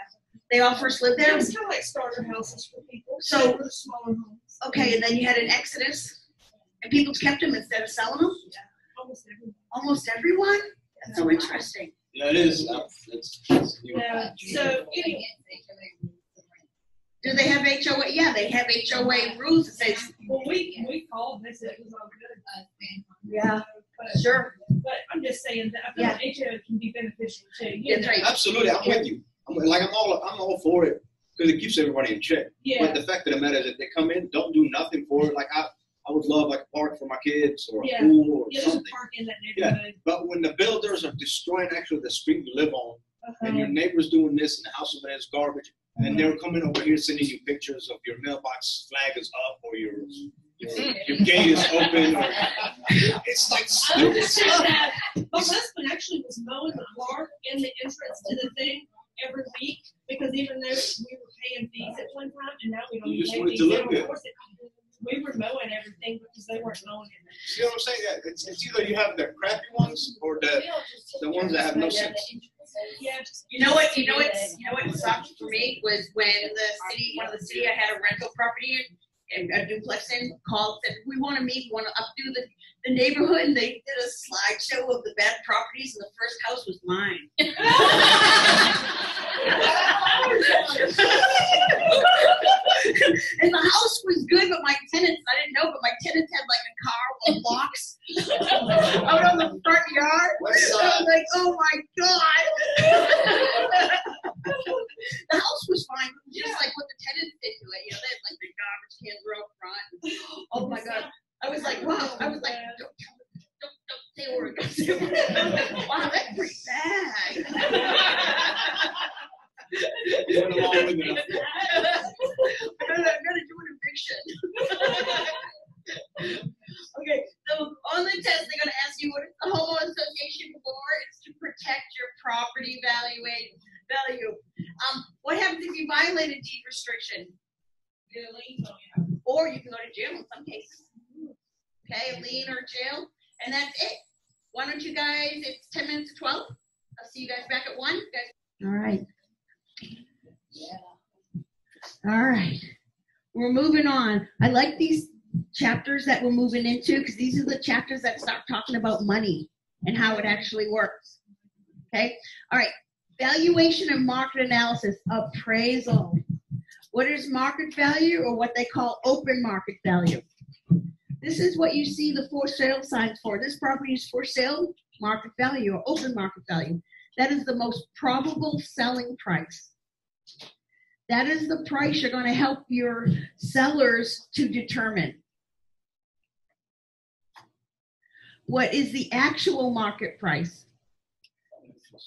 They all first lived there? It there? was kind of like starter houses for people. So- They smaller homes. Okay, and then you had an exodus and people kept them instead of selling them? Yeah. Almost everyone. Almost everyone? That's so interesting. Yeah, it is. Uh, it's, it's, Yeah, so anyway, Do they have HOA? Yeah, they have HOA rules that says, well, we, we called, they said it was all good. yeah, But, sure. but I'm just saying that I feel like HOA can be beneficial too. you That's know? right. absolutely, I'm with you. I'm like I'm all I'm all for it because it keeps everybody in check. Yeah. But the fact of the matter is that they come in, don't do nothing for it. Like I, I would love like a park for my kids or a Yeah. pool or Yeah, something. park in that Yeah. But when the builders are destroying actually the street you live on, and Uh-huh. your neighbor's doing this, and the house over there is garbage, and they're coming over here sending you pictures of your mailbox flag is up or your your, your gate is open. Or, it's like stupid stuff. that. My husband actually was mowing the park in the entrance to the thing every week because even though we were paying fees at one time and now we don't You just pay want it fees. to look anymore. good. Of course it- We were mowing everything because they weren't mowing it. See what I'm saying? Yeah, it's, it's either you have the crappy ones or the the ones that have no sense. Yeah. You know what, you know what, you know what sucked for me was when the city, one of the city I had a rental property in, and a duplex in, called, said, we wanna meet, we wanna updo the, the neighborhood, and they did a slideshow of the bad properties, and the first house was mine. And the house was good, but my tenants, I didn't know, but my tenants had like a car with blocks out on the front yard. So I was like, oh my god. the house was fine, it was just like what the tenants did to it. You know, they had like the garbage cans were up front. Oh my god. I was like, wow. I was like, don't tell them. Don't, don't say a word. Don't say a word. wow, that's pretty bad. Went along with it. I'm gonna, I'm gonna do an eviction. okay, so on the test, they're gonna ask you what is the homeowner association for? It's to protect your property valuation value. Um, what happens if you violate a deed restriction? You. Oh, or you can go to jail in some cases. Okay, a lien or jail, and that's it. Why don't you guys? It's ten minutes to twelve. I'll see you guys back at one. You guys. All right. All right. We're moving on. I like these chapters that we're moving into because these are the chapters that start talking about money and how it actually works. Okay. All right. Valuation and market analysis, appraisal. What is market value or what they call open market value? This is what you see the for sale signs for. This property is for sale, market value or open market value. That is the most probable selling price. That is the price you're going to help your sellers to determine. What is the actual market price?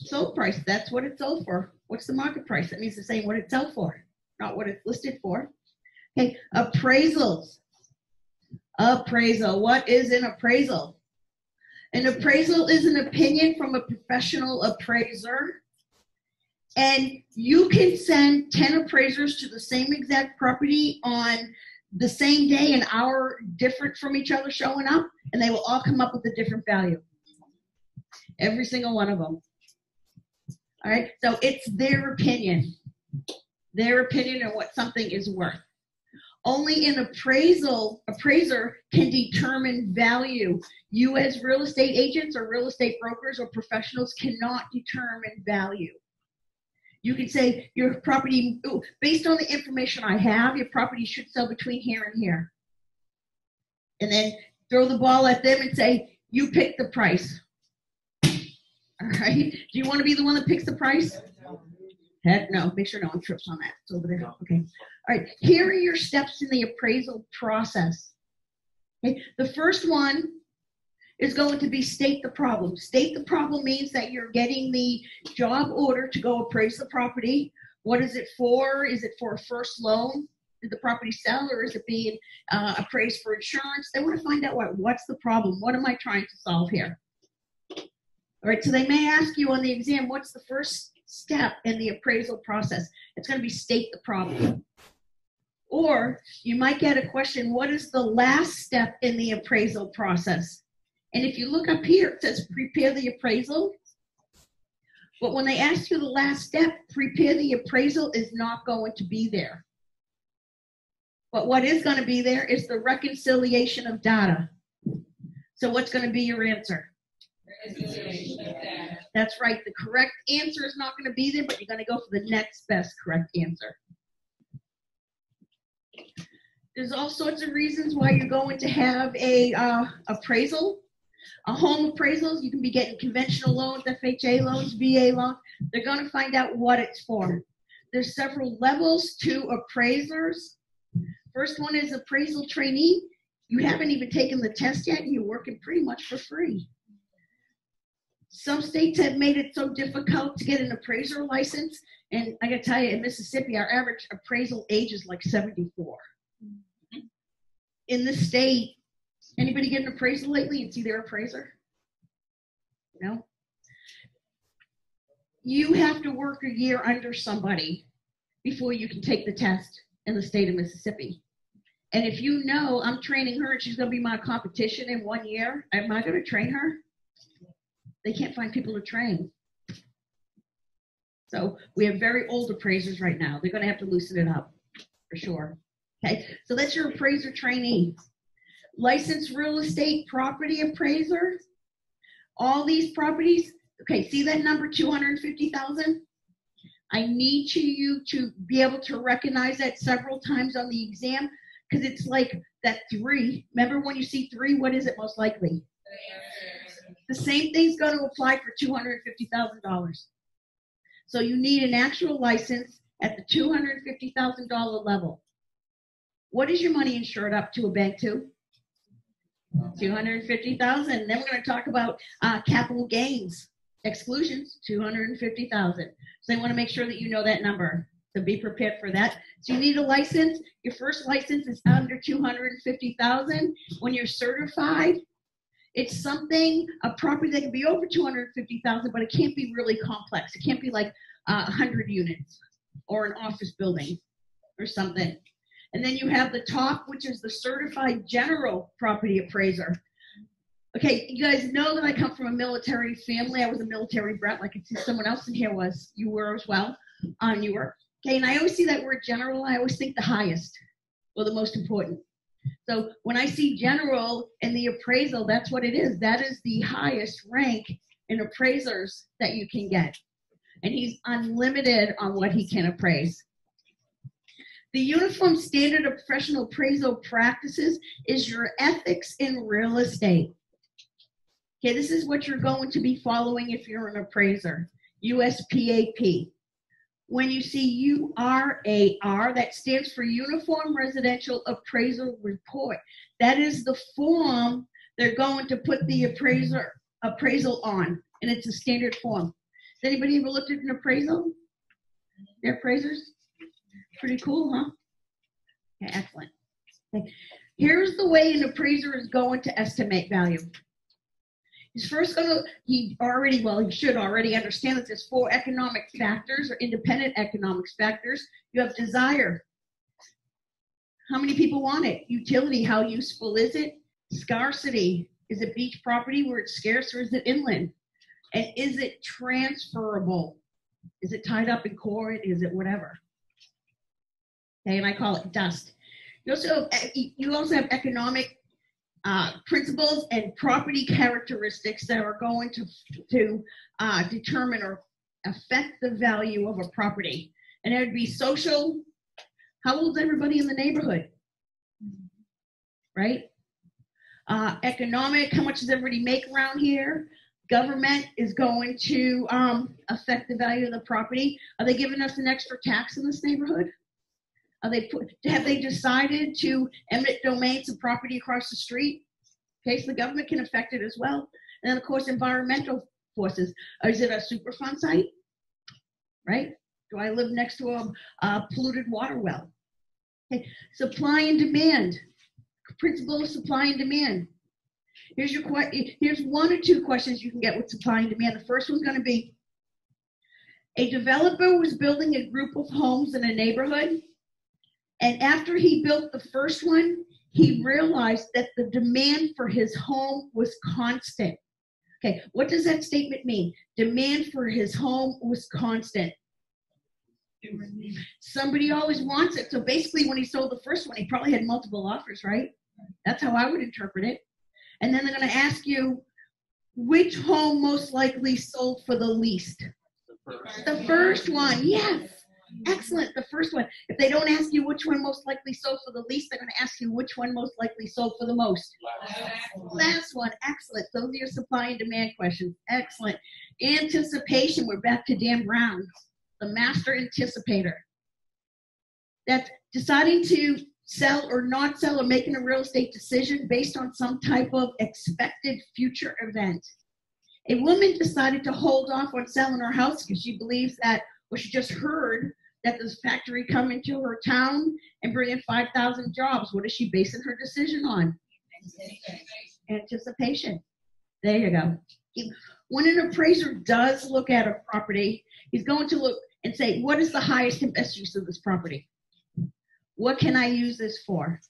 Sold price. That's what it's sold for. What's the market price? That means the same what it's sold for, not what it's listed for. Okay, appraisals. Appraisal. What is an appraisal? An appraisal is an opinion from a professional appraiser. And you can send 10 appraisers to the same exact property on the same day, an hour different from each other showing up, and they will all come up with a different value. Every single one of them. All right, so it's their opinion, their opinion on what something is worth. Only an appraisal appraiser can determine value. You, as real estate agents or real estate brokers or professionals, cannot determine value. You can say your property, based on the information I have, your property should sell between here and here. And then throw the ball at them and say, you pick the price. All right. Do you want to be the one that picks the price? Heck no. Make sure no one trips on that. It's over there. Okay. All right. Here are your steps in the appraisal process. Okay. The first one is going to be state the problem. State the problem means that you're getting the job order to go appraise the property. What is it for? Is it for a first loan? Did the property sell or is it being uh, appraised for insurance? They want to find out what, what's the problem? What am I trying to solve here? All right, so they may ask you on the exam, what's the first step in the appraisal process? It's going to be state the problem. Or you might get a question, what is the last step in the appraisal process? And if you look up here, it says prepare the appraisal. But when they ask you the last step, prepare the appraisal is not going to be there. But what is going to be there is the reconciliation of data. So what's going to be your answer? That's right. The correct answer is not going to be there, but you're going to go for the next best correct answer. There's all sorts of reasons why you're going to have a uh, appraisal. A home appraisals, you can be getting conventional loans, FHA loans, VA loans. They're going to find out what it's for. There's several levels to appraisers. First one is appraisal trainee. You haven't even taken the test yet, and you're working pretty much for free. Some states have made it so difficult to get an appraiser license, and I gotta tell you, in Mississippi, our average appraisal age is like 74. Mm-hmm. In the state, anybody get an appraisal lately and see their appraiser? No. You have to work a year under somebody before you can take the test in the state of Mississippi. And if you know I'm training her and she's going to be my competition in one year, am I going to train her? They can't find people to train. So we have very old appraisers right now. They're going to have to loosen it up for sure. Okay, so that's your appraiser trainee. Licensed real estate property appraiser. All these properties, okay, see that number 250,000? I need you to be able to recognize that several times on the exam because it's like that three. Remember when you see three, what is it most likely? The same thing's going to apply for $250,000. So you need an actual license at the $250,000 level. What is your money insured up to a bank to? 250,000. Then we're going to talk about uh, capital gains exclusions, 250,000. So they want to make sure that you know that number. So be prepared for that. So you need a license. Your first license is under 250,000. When you're certified, it's something a property that can be over 250,000, but it can't be really complex. It can't be like uh, 100 units or an office building or something. And then you have the top, which is the certified general property appraiser. Okay, you guys know that I come from a military family. I was a military brat, like someone else in here was. You were as well. Um, you were. Okay, and I always see that word general. I always think the highest or the most important. So when I see general in the appraisal, that's what it is. That is the highest rank in appraisers that you can get. And he's unlimited on what he can appraise. The Uniform Standard of Professional Appraisal Practices is your ethics in real estate. Okay, this is what you're going to be following if you're an appraiser. USPAP. When you see URAR, that stands for Uniform Residential Appraisal Report. That is the form they're going to put the appraiser appraisal on, and it's a standard form. Has anybody ever looked at an appraisal? They're appraisers? Pretty cool, huh? Okay, excellent. Here's the way an appraiser is going to estimate value. He's first going to, he already, well, he should already understand that there's four economic factors or independent economics factors. You have desire. How many people want it? Utility, how useful is it? Scarcity, is it beach property where it's scarce or is it inland? And is it transferable? Is it tied up in court? Is it whatever? Okay, and I call it dust. You also you also have economic uh, principles and property characteristics that are going to, to uh, determine or affect the value of a property. And it would be social. How old is everybody in the neighborhood? Right? Uh, economic, how much does everybody make around here? Government is going to um, affect the value of the property. Are they giving us an extra tax in this neighborhood? Are they put, have they decided to eminent domain some property across the street? Okay, so the government can affect it as well. And then of course environmental forces. Uh, is it a Superfund site? Right? Do I live next to a, a polluted water well? Okay, supply and demand. Principle of supply and demand. Here's your here's one or two questions you can get with supply and demand. The first one's going to be a developer was building a group of homes in a neighborhood, and after he built the first one, he realized that the demand for his home was constant. Okay, what does that statement mean? Demand for his home was constant. Somebody always wants it. So basically, when he sold the first one, he probably had multiple offers, right? That's how I would interpret it. And then they're going to ask you which home most likely sold for the least. The first one, yes. Excellent. The first one. If they don't ask you which one most likely sold for the least, they're going to ask you which one most likely sold for the most. Last one. Excellent. Those are your supply and demand questions. Excellent. Anticipation. We're back to Dan Brown, the master anticipator. That's deciding to sell or not sell or making a real estate decision based on some type of expected future event. A woman decided to hold off on selling her house because she believes that, what she just heard that this factory come into her town and bring in 5,000 jobs. What is she basing her decision on? Anticipation. There you go. When an appraiser does look at a property, he's going to look and say, what is the highest and best use of this property? What can I use this for?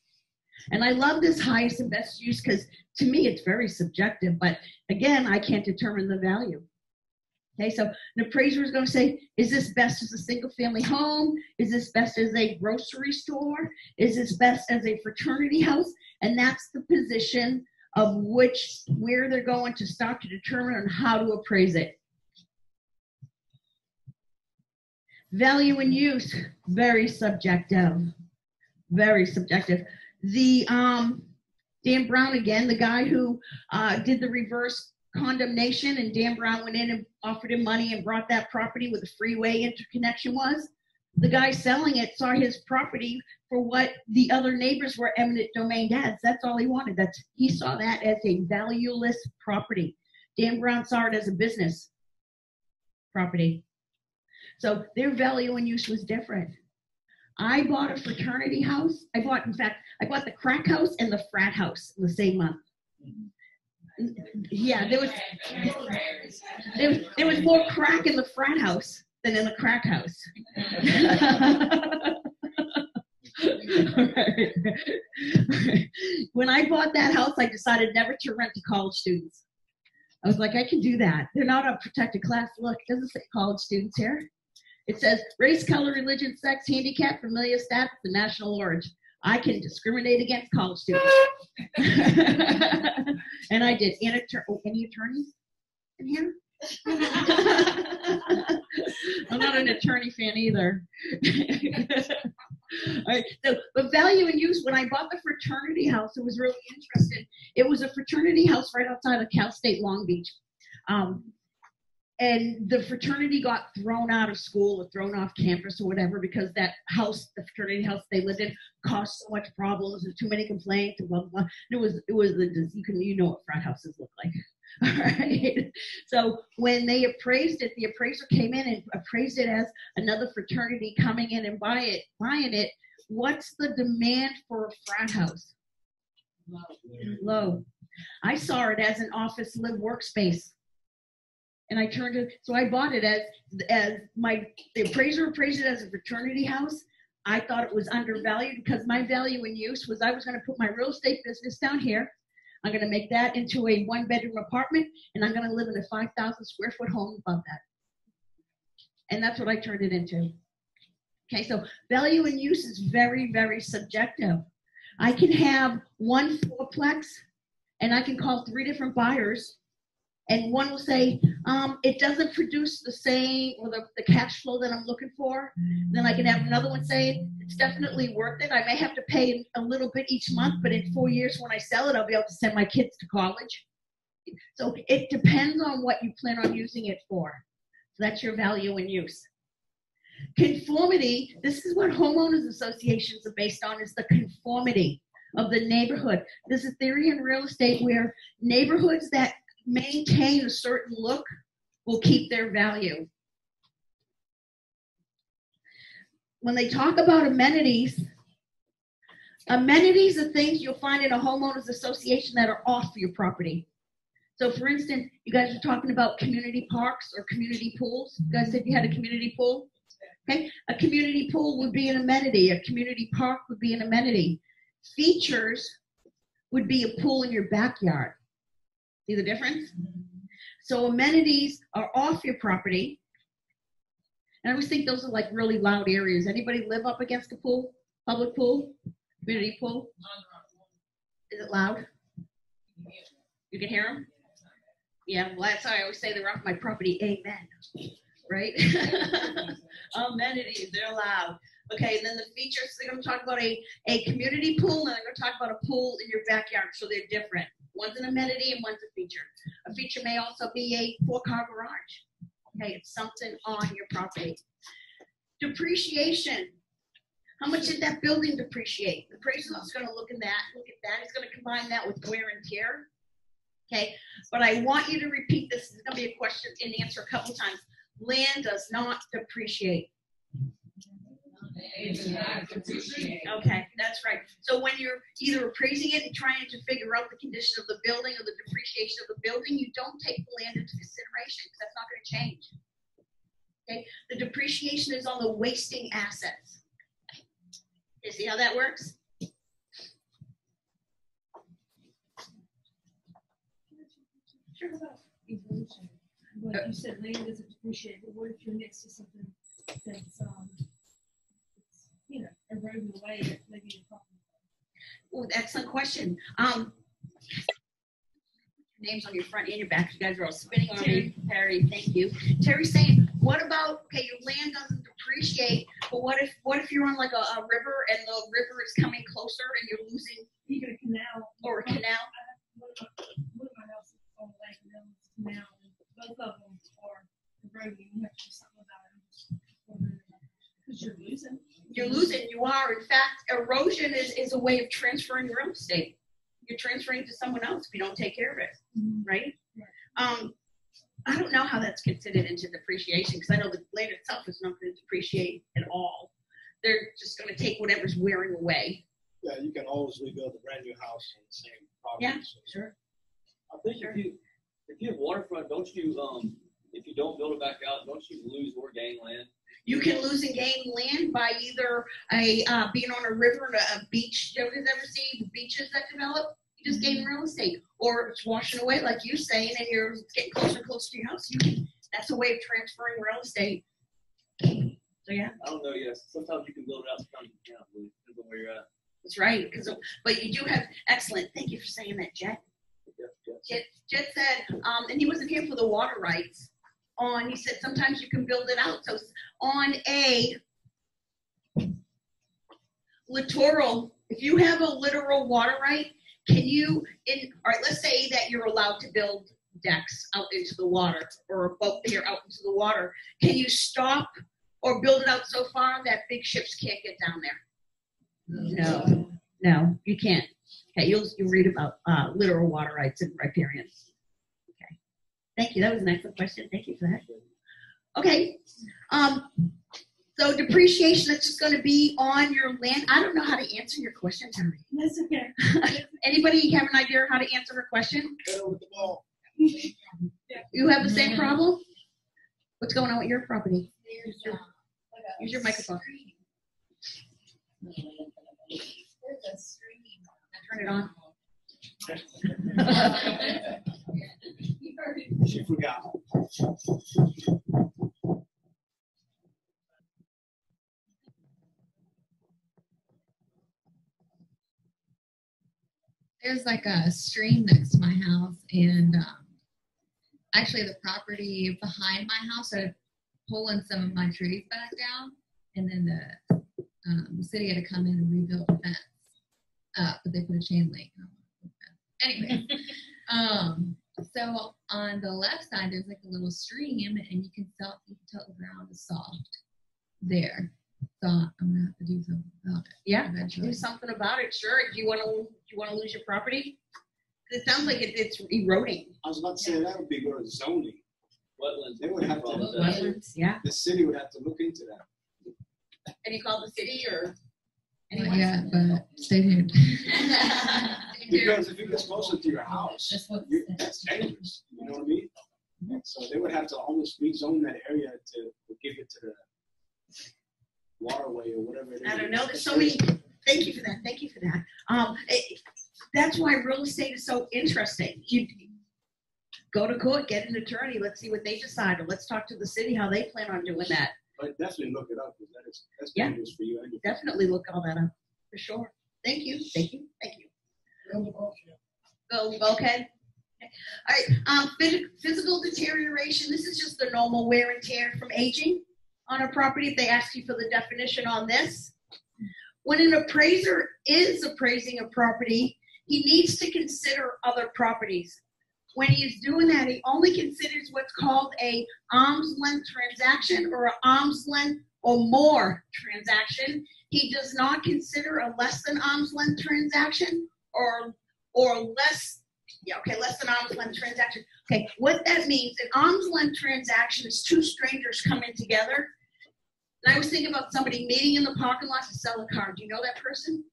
And I love this highest and best use because to me it's very subjective, but again, I can't determine the value. Okay, so an appraiser is going to say, is this best as a single family home? Is this best as a grocery store? Is this best as a fraternity house? And that's the position of which, where they're going to start to determine on how to appraise it. Value and use, very subjective. Very subjective. The um, Dan Brown again, the guy who uh, did the reverse condemnation, and Dan Brown went in and offered him money and brought that property where the freeway interconnection was. The guy selling it saw his property for what the other neighbors were eminent domain dads. That's all he wanted. That's he saw that as a valueless property. Dan Brown saw it as a business property. So their value and use was different. I bought a fraternity house. I bought, in fact, I bought the crack house and the frat house in the same month. Yeah, there was there was, there was more crack in the frat house than in the crack house. when I bought that house, I decided never to rent to college students. I was like, I can do that. They're not a protected class. Look, it doesn't say college students here. It says race, color, religion, sex, handicap, familial status, and national origin. I can discriminate against college students. and I did. Any, oh, any attorneys in here? I'm not an attorney fan either. All right, so, but value and use, when I bought the fraternity house, it was really interesting. It was a fraternity house right outside of Cal State Long Beach. Um, and the fraternity got thrown out of school or thrown off campus or whatever because that house, the fraternity house they lived in, caused so much problems and too many complaints and blah blah. blah. It was it was the you can you know what frat houses look like. All right. So when they appraised it, the appraiser came in and appraised it as another fraternity coming in and buy it, buying it. What's the demand for a frat house? Low. Low. I saw it as an office live workspace and I turned it. So I bought it as as my the appraiser appraised it as a fraternity house. I thought it was undervalued because my value in use was I was going to put my real estate business down here. I'm going to make that into a one bedroom apartment, and I'm going to live in a 5,000 square foot home above that. And that's what I turned it into. Okay, so value in use is very, very subjective. I can have one fourplex, and I can call three different buyers and one will say um, it doesn't produce the same or the, the cash flow that I'm looking for. Then I can have another one say it's definitely worth it. I may have to pay a little bit each month, but in four years when I sell it, I'll be able to send my kids to college. So it depends on what you plan on using it for. So that's your value and use. Conformity, this is what homeowners associations are based on, is the conformity of the neighborhood. There's a theory in real estate where neighborhoods that maintain a certain look will keep their value. When they talk about amenities, Amenities are things you'll find in a homeowners association that are off your property. So for instance, you guys were talking about community parks or community pools. You guys said you had a community pool? Okay, a community pool would be an amenity, a community park would be an amenity. Features would be a pool in your backyard. See the difference? So amenities are off your property. And I always think those are like really loud areas. Anybody live up against a pool? Public pool? Community pool? Is it loud? You can hear them? Yeah, well, that's why I always say they're off my property. Amen. Right? Amenities, they're loud. Okay, and then the features, they're going to talk about a, a community pool and they're going to talk about a pool in your backyard. So they're different. One's an amenity and one's a feature. A feature may also be a four car garage. Okay, it's something on your property. Depreciation. How much did that building depreciate? The appraiser is going to look at that, look at that. He's going to combine that with wear and tear. Okay, but I want you to repeat this. It's going to be a question and answer a couple times. Land does not depreciate. Okay, that's right. So when you're either appraising it and trying to figure out the condition of the building or the depreciation of the building, you don't take the land into consideration because that's not going to change. Okay, the depreciation is on the wasting assets. You see how that works? Sure about erosion. Like you said, land doesn't depreciate, but what if you're next to something that's, um, it's, you know, eroding away at maybe? Oh, excellent question. Um, names on your front and your back. You guys are all spinning on me. Terry, thank you. Terry saying, what about okay, your land doesn't depreciate, but what if what if you're on like a, a river and the river is coming closer and you're losing You get a canal. or a canal? One of my- one of my houses is on the lake and then it's canal, and both of them are eroding, you have to do something about it. I'm just wondering, Cause you're losing. You're losing. You are. In fact, erosion is, is a way of transferring real estate. You're transferring to someone else if you don't take care of it, right? Um, I don't know how that's considered into depreciation because I know the land itself is not going to depreciate at all. They're just going to take whatever's wearing away. Yeah, you can always rebuild a brand new house on the same property. Yeah, so- sure. I think if you, if you have waterfront, don't you, um, if you don't build it back out, don't you lose or gain land? You can lose and gain land by either a uh, being on a river and a, beach. You guys ever see the beaches that develop? You just gain real estate, or it's washing away, like you're saying, and you're getting closer and closer to your house. You can, that's a way of transferring real estate. So yeah, I don't know, yes, sometimes you can build it out, sometimes you can't, really, depends on where you're at. that's right. Because but you do have excellent. Thank you for saying that, Jet. Yep, yep. Jet, Jet said, um, and he wasn't here for the water rights. On, he said sometimes you can build it out. So on a littoral, if you have a littoral water right, can you, in, all right, let's say that you're allowed to build decks out into the water or a boat here out into the water. Can you stop or build it out so far that big ships can't get down there? No, no, you can't. Okay, you'll, you'll read about uh, littoral water rights and riparian. Thank you. That was an excellent question. Thank you for that. Okay, um, so depreciation is just going to be on your land. I don't know how to answer your question, Terry. That's okay. Anybody have an idea how to answer her question? Hit her with the ball. You have the same problem? What's going on with your property? Um, Use your microphone. There's a stream. Turn it on. You heard it. She forgot. there's like a stream next to my house and um, actually the property behind my house are pulling some of my trees back down and then the um, the city had to come in and rebuild the fence uh, but they put a chain link anyway um, so on the left side there's like a little stream and you can tell you can tell the ground is soft there so i'm gonna have to do something about it Yeah, eventually do something about it. Sure. Do you want to? Do you want to lose your property? It sounds like it, it's eroding. I was about to say that would be good zoning. Wetlands. They would have to, Wetlands, yeah. the city would have to look into that. Have you called the city or? Not yet, but stay tuned. Because if it gets closer to your house, That's you- that's dangerous, you know what I mean? So they would have to almost rezone that area to give it to the waterway or whatever it is. I don't know, there's so many, thank you for that, thank you for that. Um, it- that's why real estate is so interesting. You go to court, get an attorney, let's see what they decide, or let's talk to the city, how they plan on doing that. But definitely look it up, because that is, that's Yeah. dangerous for you. and Definitely look all that up, for sure. Thank you, thank you, thank you. Bulkhead. All right, um, phys- physical deterioration, this is just the normal wear and tear from aging on a property. If they ask you for the definition on this. When an appraiser is appraising a property, he needs to consider other properties. When he is doing that, he only considers what's called a arm's length transaction or an arm's length or more transaction. He does not consider a less than arm's length transaction or or less yeah, okay, less than arm's length transaction. Okay, what that means, an arm's length transaction is two strangers coming together. And I was thinking about somebody meeting in the parking lot to sell a car. Do you know that person?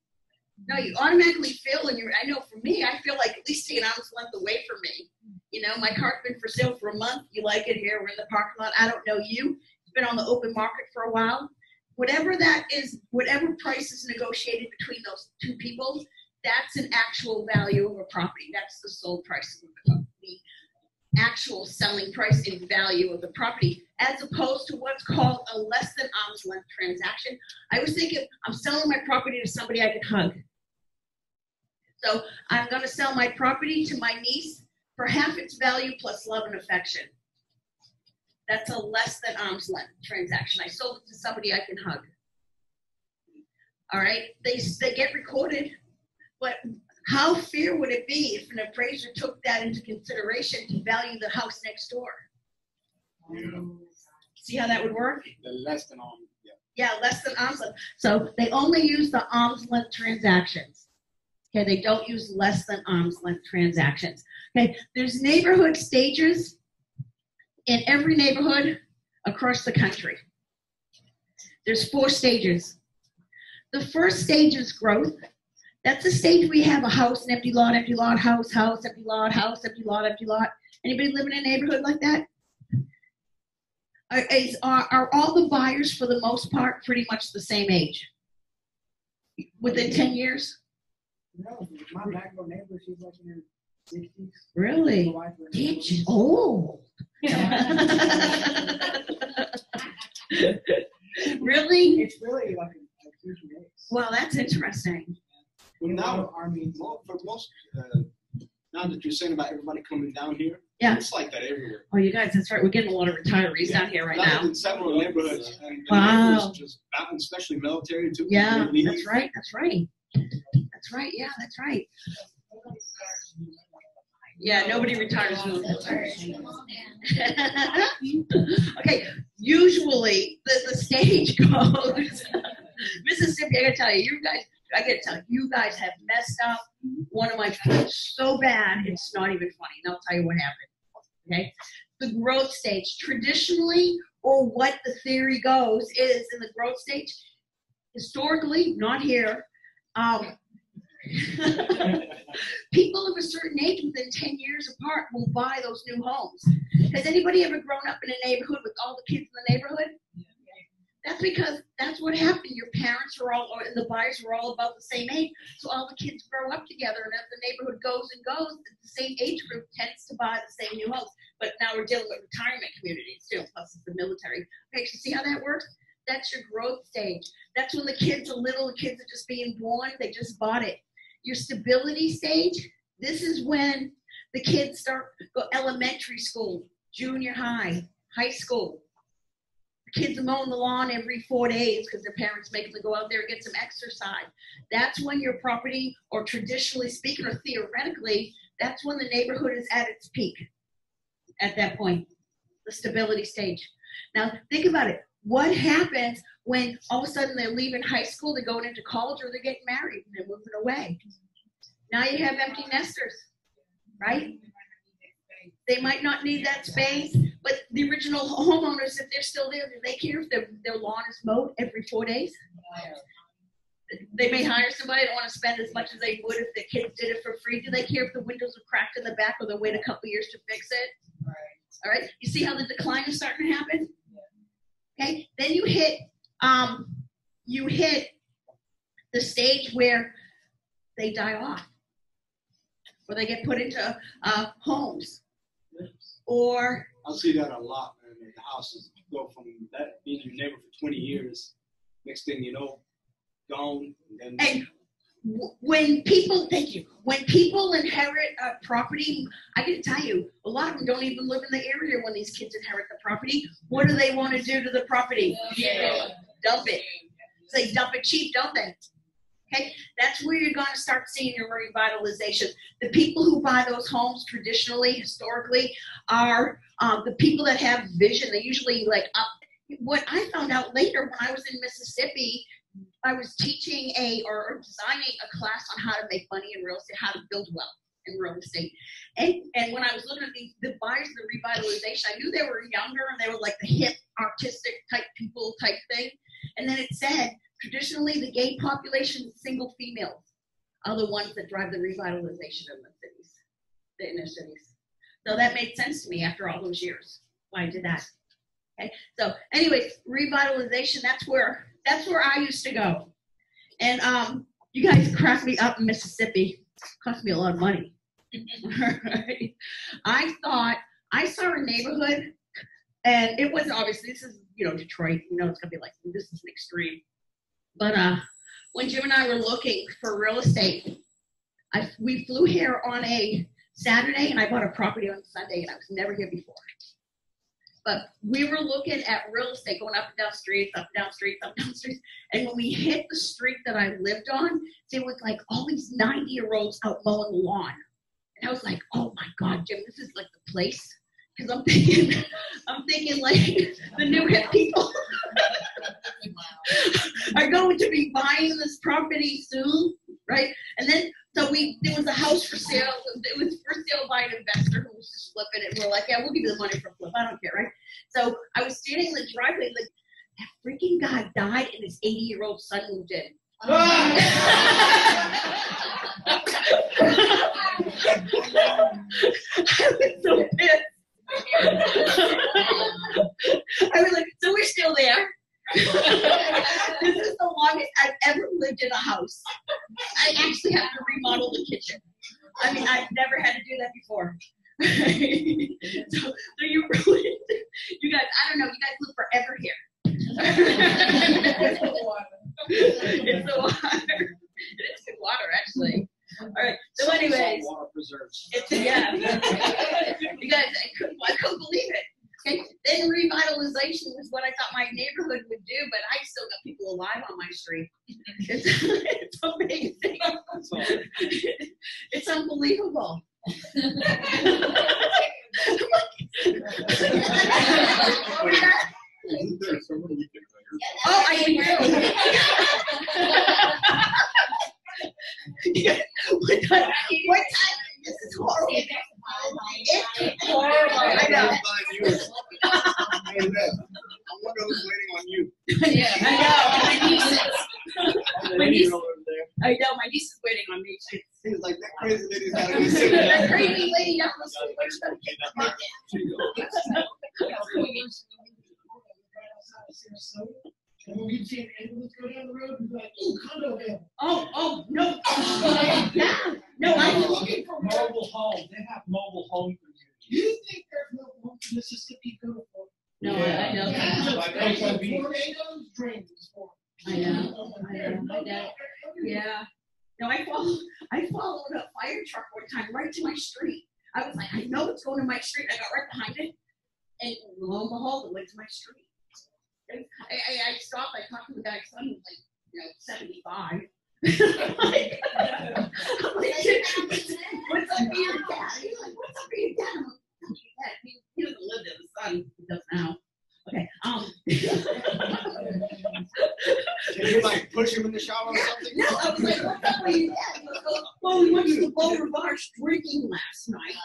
No, you automatically feel, and you're, I know for me, I feel like at least an arm's length away from me. You know, my car's been for sale for a month. You like it here, we're in the parking lot. I don't know you. It's been on the open market for a while. Whatever that is, whatever price is negotiated between those two people, that's an actual value of a property. That's the sold price of the actual selling price and value of the property, as opposed to what's called a less than arm's length transaction. I was thinking, I'm selling my property to somebody I can hug. So I'm going to sell my property to my niece for half its value plus love and affection. That's a less than arm's length transaction. I sold it to somebody I can hug. All right, they, they get recorded, but how fair would it be if an appraiser took that into consideration to value the house next door? See how that would work? The less than arm, yeah. Yeah, less than arm's length. So they only use the arm's length transactions. Okay, they don't use less than arm's length transactions. Okay, there's neighborhood stages in every neighborhood across the country. There's four stages. The first stage is growth. That's the stage we have a house, an empty lot, empty lot, house, house, empty lot, house, empty lot, empty lot. Anybody live in a neighborhood like that? Are, is, are, are all the buyers, for the most part, pretty much the same age? Within 10 years? No, my back neighbor, she's like in her sixties. Really? Did you? Oh. really? It's really like a, a huge mix. Well, that's interesting. Well, now, mo- for most, uh, now that you're saying about everybody coming down here, Yeah. it's like that everywhere. Oh, you guys, that's right. We're getting a lot of retirees down here right now. in several neighborhoods, and, Wow. neighborhoods just, especially military too. Yeah, they leave. that's right. That's right. That's right. Yeah, that's right. Yeah, nobody retires. from the okay, usually the, the stage goes. Mississippi, I gotta tell you, you guys, I gotta tell you, you guys have messed up one of my friends so bad, it's not even funny. And I'll tell you what happened. Okay? The growth stage, traditionally, or what the theory goes, is in the growth stage, historically, not here, um, people of a certain age within 10 years apart will buy those new homes. Has anybody ever grown up in a neighborhood with all the kids in the neighborhood? That's because that's what happened. Your parents were all, and the buyers were all about the same age. So all the kids grow up together, and as the neighborhood goes and goes, the same age group tends to buy the same new homes. But now we're dealing with retirement communities too, plus the military. Okay, so see how that works? That's your growth stage. That's when the kids are little, the kids are just being born, they just bought it. Your stability stage, this is when the kids start go elementary school, junior high, high school. Kids mowing the lawn every four days because their parents make them go out there and get some exercise. That's when your property, or traditionally speaking, or theoretically, that's when the neighborhood is at its peak. At that point, the stability stage. Now think about it. What happens when all of a sudden they're leaving high school, they're going into college, or they're getting married and they're moving away? Now you have empty nesters, right? They might not need that space, but the original homeowners, if they're still there, do they care if their, their lawn is mowed every four days? They may hire somebody, they don't want to spend as much as they would if the kids did it for free. Do they care if the windows are cracked in the back or they wait a couple years to fix it? All right, you see how the decline is starting to happen? Okay, then you hit, um, you hit the stage where they die off, or they get put into uh, homes, or I see that a lot, man. The houses go from that being your neighbor for 20 years, next thing you know, gone, and then And w- when people, thank you, when people inherit a property, I can tell you, a lot of them don't even live in the area when these kids inherit the property. What do they want to do to the property? Yeah. Dump it. They dump it cheap, don't they? Okay, that's where you're going to start seeing your revitalization. The people who buy those homes traditionally, historically, are um, the people that have vision. They usually like up. What I found out later when I was in Mississippi, I was teaching a or designing a class on how to make money in real estate, how to build wealth in real estate. And and when I was looking at the, the buyers of the revitalization, I knew they were younger and they were like the hip, artistic type people type thing. And then it said traditionally the gay population, single females, are the ones that drive the revitalization of the cities, the inner cities. So that made sense to me after all those years. Why I did that. Okay. So, anyways, revitalization. That's where that's where I used to go. And um, you guys cracked me up in Mississippi. cost me a lot of money. I thought I saw a neighborhood, and it was obviously this is you know Detroit. You know it's gonna be like this is an extreme. But uh, when Jim and I were looking for real estate, I we flew here on a Saturday, and I bought a property on Sunday, and I was never here before. But we were looking at real estate, going up and down streets, up and down streets, up and down streets. And when we hit the street that I lived on, there was like all these 90 year olds out mowing the lawn. And I was like, oh my God, Jim, this is like the place. Because I'm thinking, I'm thinking like the new hip people are going to be buying this property soon, right? And then so we there was a house for sale. It was for sale by an investor who was just flipping it. And we're like, yeah, we'll give you the money for flip. I don't care, right? So I was standing in the driveway, like that freaking guy died, and his 80 year old son moved in. Ah! I was so pissed. I was like, so we're still there. this is the longest I've ever lived in a house. I actually have to remodel the kitchen. I mean, I've never had to do that before. so, so you really, you guys, I don't know, you guys live forever here. it's the water. It's the water. It is good water, actually. All right. So, anyways, water preserves. it's yeah. you guys, I couldn't, I couldn't believe it. Okay. Then revitalization was what I thought my neighborhood would do, but I still got people alive on my street. It's, it's amazing. It's unbelievable. Isn't there someone we can hire? Oh, I do. what time? What time? This is horrible. It's horrible. I know. I wonder who's waiting on you. Yeah, I know. My nieces. My niece. I know. My niece is waiting on me. She- He's like, that crazy lady's gotta go sit down. That crazy lady down the street. Where's the- And when we'd see an ambulance go down the road, we'd be like, ooh, condo available. Oh, oh, no. Yeah. No, I'm I. looking for mobile home. They have mobile home for you. You think there's no home in Mississippi go for? No, I I know. Yeah. Like Oakland Beach. Tornadoes, drains for. I know, I know, I know. Yeah. No, I followed, I followed a fire truck one time right to my street. I was like, I know it's going to my street. I got right behind it. And lo and behold, it went to my street. And I, I, I stopped, I talked to the guy's son, who was like, you know, seventy-five. Like, I'm like, What's up with your dad? He's like, what's up with your dad? I'm like, "What's your dad?" He, he doesn't live there, the son, does now. Okay, um. Can you like push him in the shower or something? No, I was like, what's up with your dad? He goes, "Oh, well, we went to the Beau Rivage drinking last night.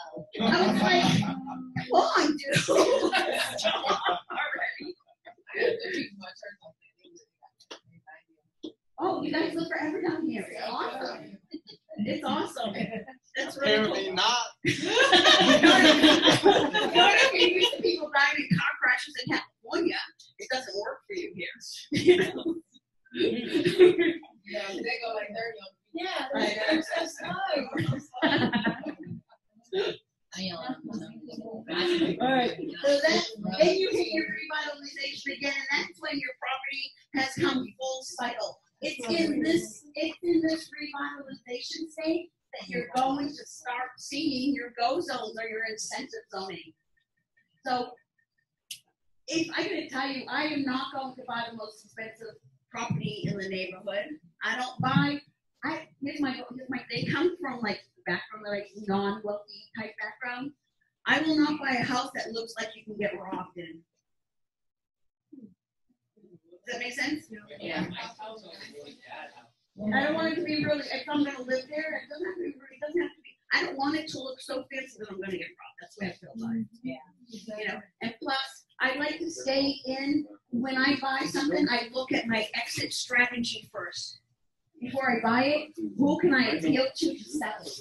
I was like, come on, dude. Already. Oh, you guys look forever down here. It's awesome. It's awesome. That's really Apparently cool. not. You're used to people dying in car crashes in California. It doesn't work for you here. You know? Yeah, they go like thirty on. Yeah, Right. that's so slow. Alright, so that, then you hit your revitalization again, and that's when your property has come full cycle. It's in this, it's in this revitalization state that you're going to start seeing your go zones or your incentive zoning. So, if I gotta tell you, I am not going to buy the most expensive property in the neighborhood. I don't buy, I, my, my, they come from like background, like non-wealthy type background. I will not buy a house that looks like you can get robbed in. Does that make sense? Yeah. I don't want it to be really, if I'm gonna live there, it doesn't have to be, it doesn't have to be, I don't want it to look so fancy that I'm gonna get robbed, that's the way I feel about it. Yeah. You know, and plus, I like to stay in, when I buy something, I look at my exit strategy first. Before I buy it, who can I appeal to to sell it?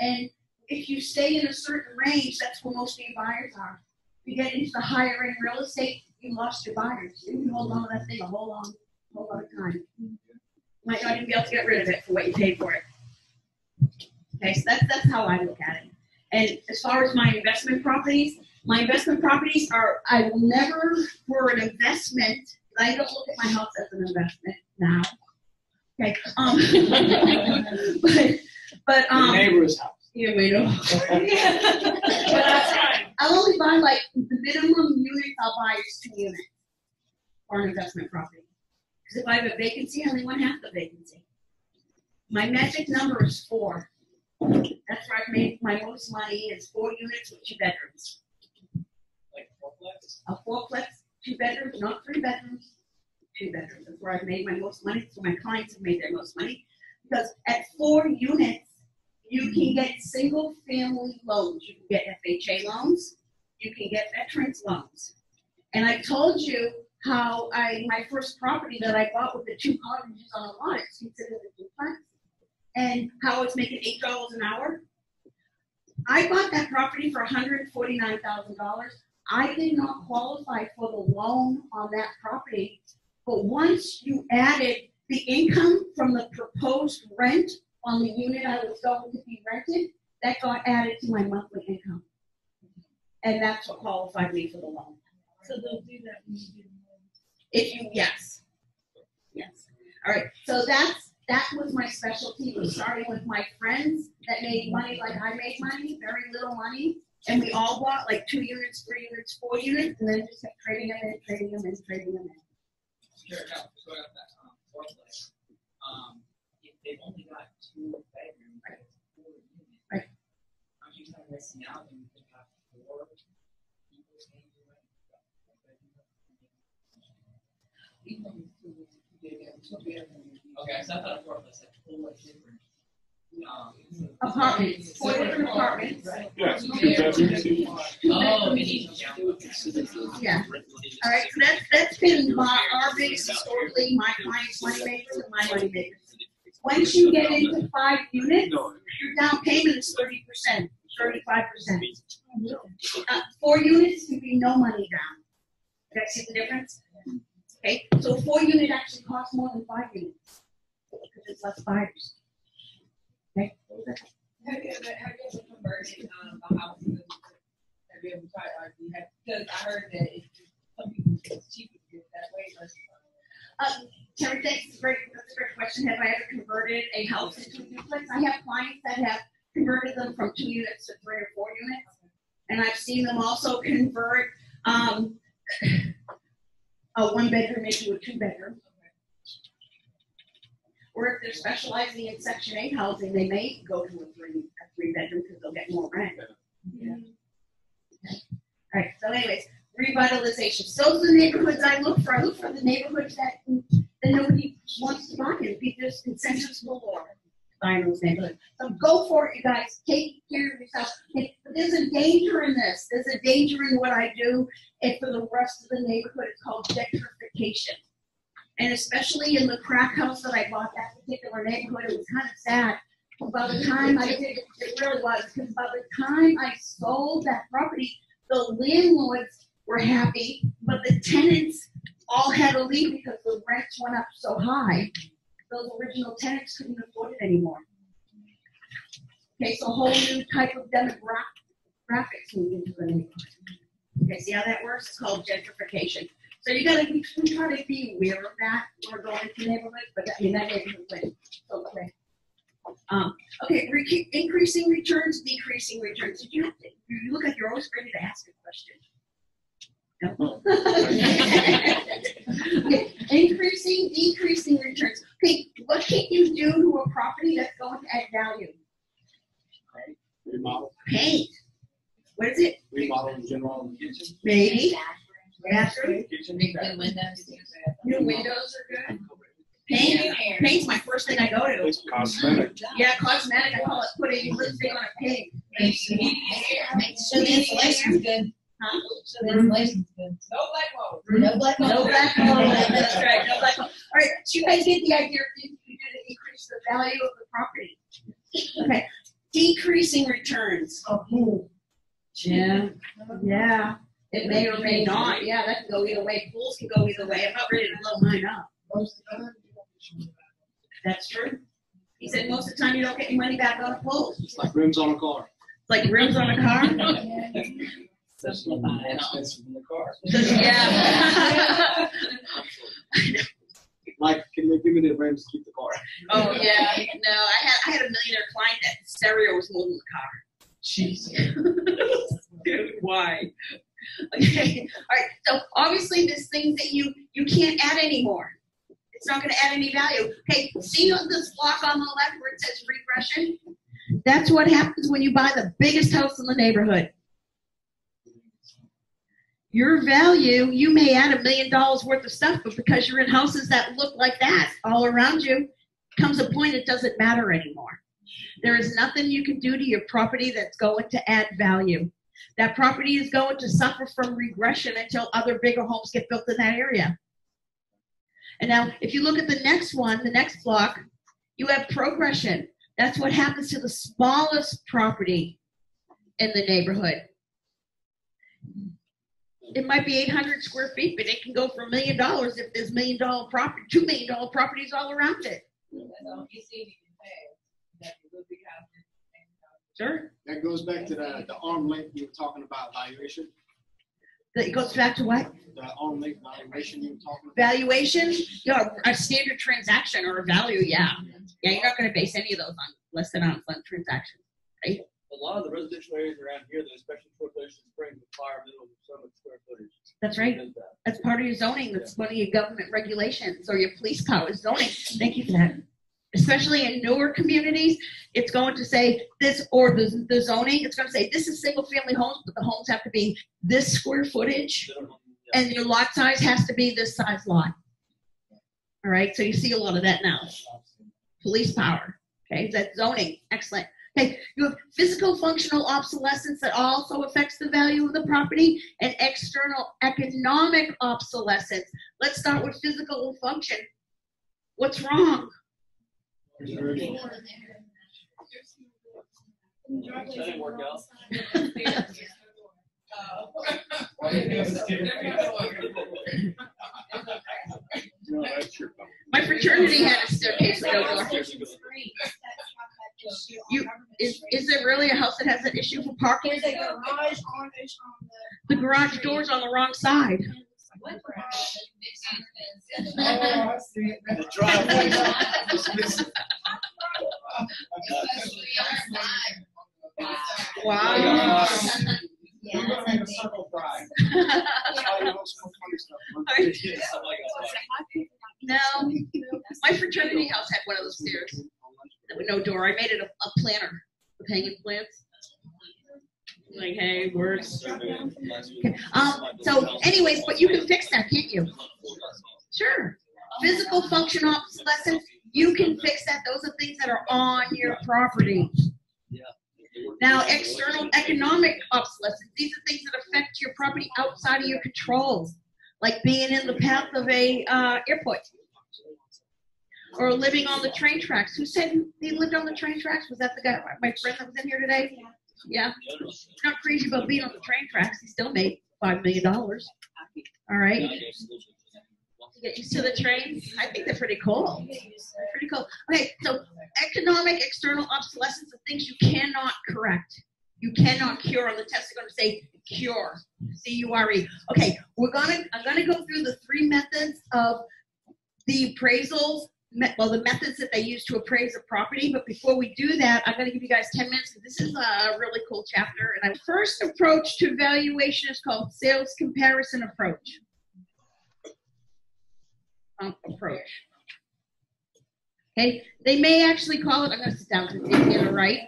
And if you stay in a certain range, that's where most of your buyers are. You get into the higher end real estate, you lost your buyers. You can hold on to that thing a whole long, whole lot of time. Might not even be able to get rid of it for what you paid for it. Okay, so that's, that's how I look at it. And as far as my investment properties, my investment properties are, I will never, for an investment, I don't look at my house as an investment now. Okay, um, but, but, Your um. neighbor's house. You may know. But I, I'll only buy like, the minimum units I'll buy is two units for an investment property. Because if I have a vacancy, I only want half the vacancy. My magic number is four. That's where I've made my most money, is four units with two bedrooms. Like fourplex? A fourplex, two bedrooms, not three bedrooms, two bedrooms. That's where I've made my most money, so my clients have made their most money. Because at four units, you can get single family loans. You can get FHA loans, you can get veterans loans. And I told you how I, my first property that I bought with the two cottages on a lot, it's considered a duplex. And how it's making eight dollars an hour. I bought that property for hundred and forty-nine thousand dollars. I did not qualify for the loan on that property. But once you added the income from the proposed rent on the unit I was going to be rented, that got added to my monthly income. And that's what qualified me for the loan. So they'll do that when you do the loan. If you, yes. Yes. All right, so that's, that was my specialty, was starting with my friends that made money like I made money, very little money. And we all bought like two units, three units, four units, and then just kept trading them in, trading them in, trading them in. Sure, no, just going up that, um. Um, if they've only got two bedrooms, right, four units. Right. Aren't you kind of missing out and you could have four people staying in the Okay, so I thought a fourplex had four different, um. Apartments, four different apartments. Yeah, two bedrooms. Oh, and each down. Yeah. All right, so that's, that's been my, our biggest historically, my clients' money makers and my money makers. Once you get into five units, your down payment is thirty percent, thirty-five percent. Uh, four units can be no money down. You guys see the difference? Okay, so four unit actually costs more than five units. Because it's less buyers. Okay? Have you ever, have you ever converted, um, a house? Have you ever tried, because I heard that it's, cheaper to it that way. Um, Terry, thanks, It's a great, that's a great question. Have I ever converted a house into a duplex? I have clients that have converted them from two units to three or four units. And I've seen them also convert, um, a one bedroom into a two bedroom. Or if they're specializing in section eight housing, they may go to a three, a three bedroom because they'll get more rent. Yeah. Okay. All right, so anyways, revitalization. So the neighborhoods I look for. I look for the neighborhoods that, that nobody wants to buy in. There's consensus galore to buy those neighborhoods. So go for it, you guys. Take care of yourself. There's a danger in this. There's a danger in what I do. And for the rest of the neighborhood, it's called gentrification. And especially in the crack house that I bought, that particular neighborhood, it was kind of sad. By the time I did, it really was, because by the time I sold that property, the landlords were happy, but the tenants all had to leave because the rents went up so high. Those original tenants couldn't afford it anymore. Okay, so a whole new type of demographics moved into the neighborhood. Okay, see how that works? It's called gentrification. So you gotta be, we try to be aware of that when we're going into neighborhoods, but that- in that neighborhood, went quick. Um, okay, re- increasing returns, decreasing returns. Did you, you look like you're always ready to ask a question. No? Okay, Increasing, decreasing returns. Okay, what can you do to a property that's going to add value? Remodel, Paint. What is it? remodel in general. Maybe. Bathroom. Big blue windows. New windows are good. Paint. Paint's my first thing I go to. It's cosmetic. Yeah, cosmetic. I call it putting lipstick on a pig. So the insulation's good. Huh? So the insulation's good. No black mold. No black mold. No black mold. That's right. No black mold. All right. So you guys get the idea of things you to increase the value of the property. Okay. Decreasing returns. Oh, hmm. Yeah. Yeah. It may or may not. Yeah, that can go either way. Pools can go either way. I'm not ready to blow mine up. That's true. He said most of the time you don't get your money back on a pool. It's like rims on a car. It's like rims on a car. That's expensive in the car. Yeah. Like, can they give me the rims to keep the car? Oh yeah. No, I had I had a millionaire client that stereo was moving the car. Jeez. Dude, why? Okay. All right. So obviously, there's things that you you can't add anymore. It's not going to add any value. Okay. See on this block on the left where it says regression? That's what happens when you buy the biggest house in the neighborhood. Your value, you may add a million dollars worth of stuff, but because you're in houses that look like that all around you, comes a point it doesn't matter anymore. There is nothing you can do to your property that's going to add value. That property is going to suffer from regression until other bigger homes get built in that area. And now, if you look at the next one, the next block, you have progression. That's what happens to the smallest property in the neighborhood. It might be 800 square feet, but it can go for a million dollars if there's million dollar property, two million dollar properties all around it. That's all you see, you can pay. That will be happening. Sure. That goes back to the, the arm length you were talking about valuation, That it goes back to what? the arm length valuation you were talking about. Valuation, you know, a standard transaction or a value, yeah. Yeah, you're not gonna base any of those on less than on fund transactions, right? A lot of the residential areas around here, though, especially Ocean Springs, require minimum so much square footage. That's right. That. That's part of your zoning, that's one of your government regulations or your police powers zoning. Thank you for that. Especially in newer communities, it's going to say this, or the, the zoning, it's gonna say, this is single family homes, but the homes have to be this square footage. Minimum, yeah. And your lot size has to be this size lot. All right, so you see a lot of that now. Police power, okay, that's zoning, excellent. Okay, you have physical functional obsolescence that also affects the value of the property and external economic obsolescence. Let's start with physical function. What's wrong? That didn't work out. No, that's your fault. My fraternity had a staircase with no door. You, is, is there really a house that has an issue for parking? There's a garage on, it's on The garage door's on the wrong side. the. Oh, I see driveway. Wow. We're gonna make a circle drive. You know, some funny stuff. Yeah, something like that. No, my fraternity house had one of those stairs with no door. I made it a, a planter with hanging plants. Like, hey, words. Okay. Um, so anyways, but you can fix that, can't you? Sure. Physical function obsolescence, you can fix that. Those are things that are on your property. Now, external economic obsolescence, these are things that affect your property outside of your controls, like being in the path of a uh, airport. Or living on the train tracks. Who said he lived on the train tracks? Was that the guy, my friend that was in here today? Yeah. He's not crazy about being on the train tracks. He still made five million dollars. All right. Get used to the trains. I think they're pretty cool. Pretty cool. Okay, so economic external obsolescence of things you cannot correct. You cannot cure on the test. They're going to say cure, C-U-R-E. Okay, we're gonna. I'm gonna go through the three methods of the appraisals. Well, the methods that they use to appraise a property. But before we do that, I'm going to give you guys 10 minutes. This is a really cool chapter. And our first approach to valuation is called sales comparison approach. Um, approach. Okay, they may actually call it. I'm going to sit down to get it right.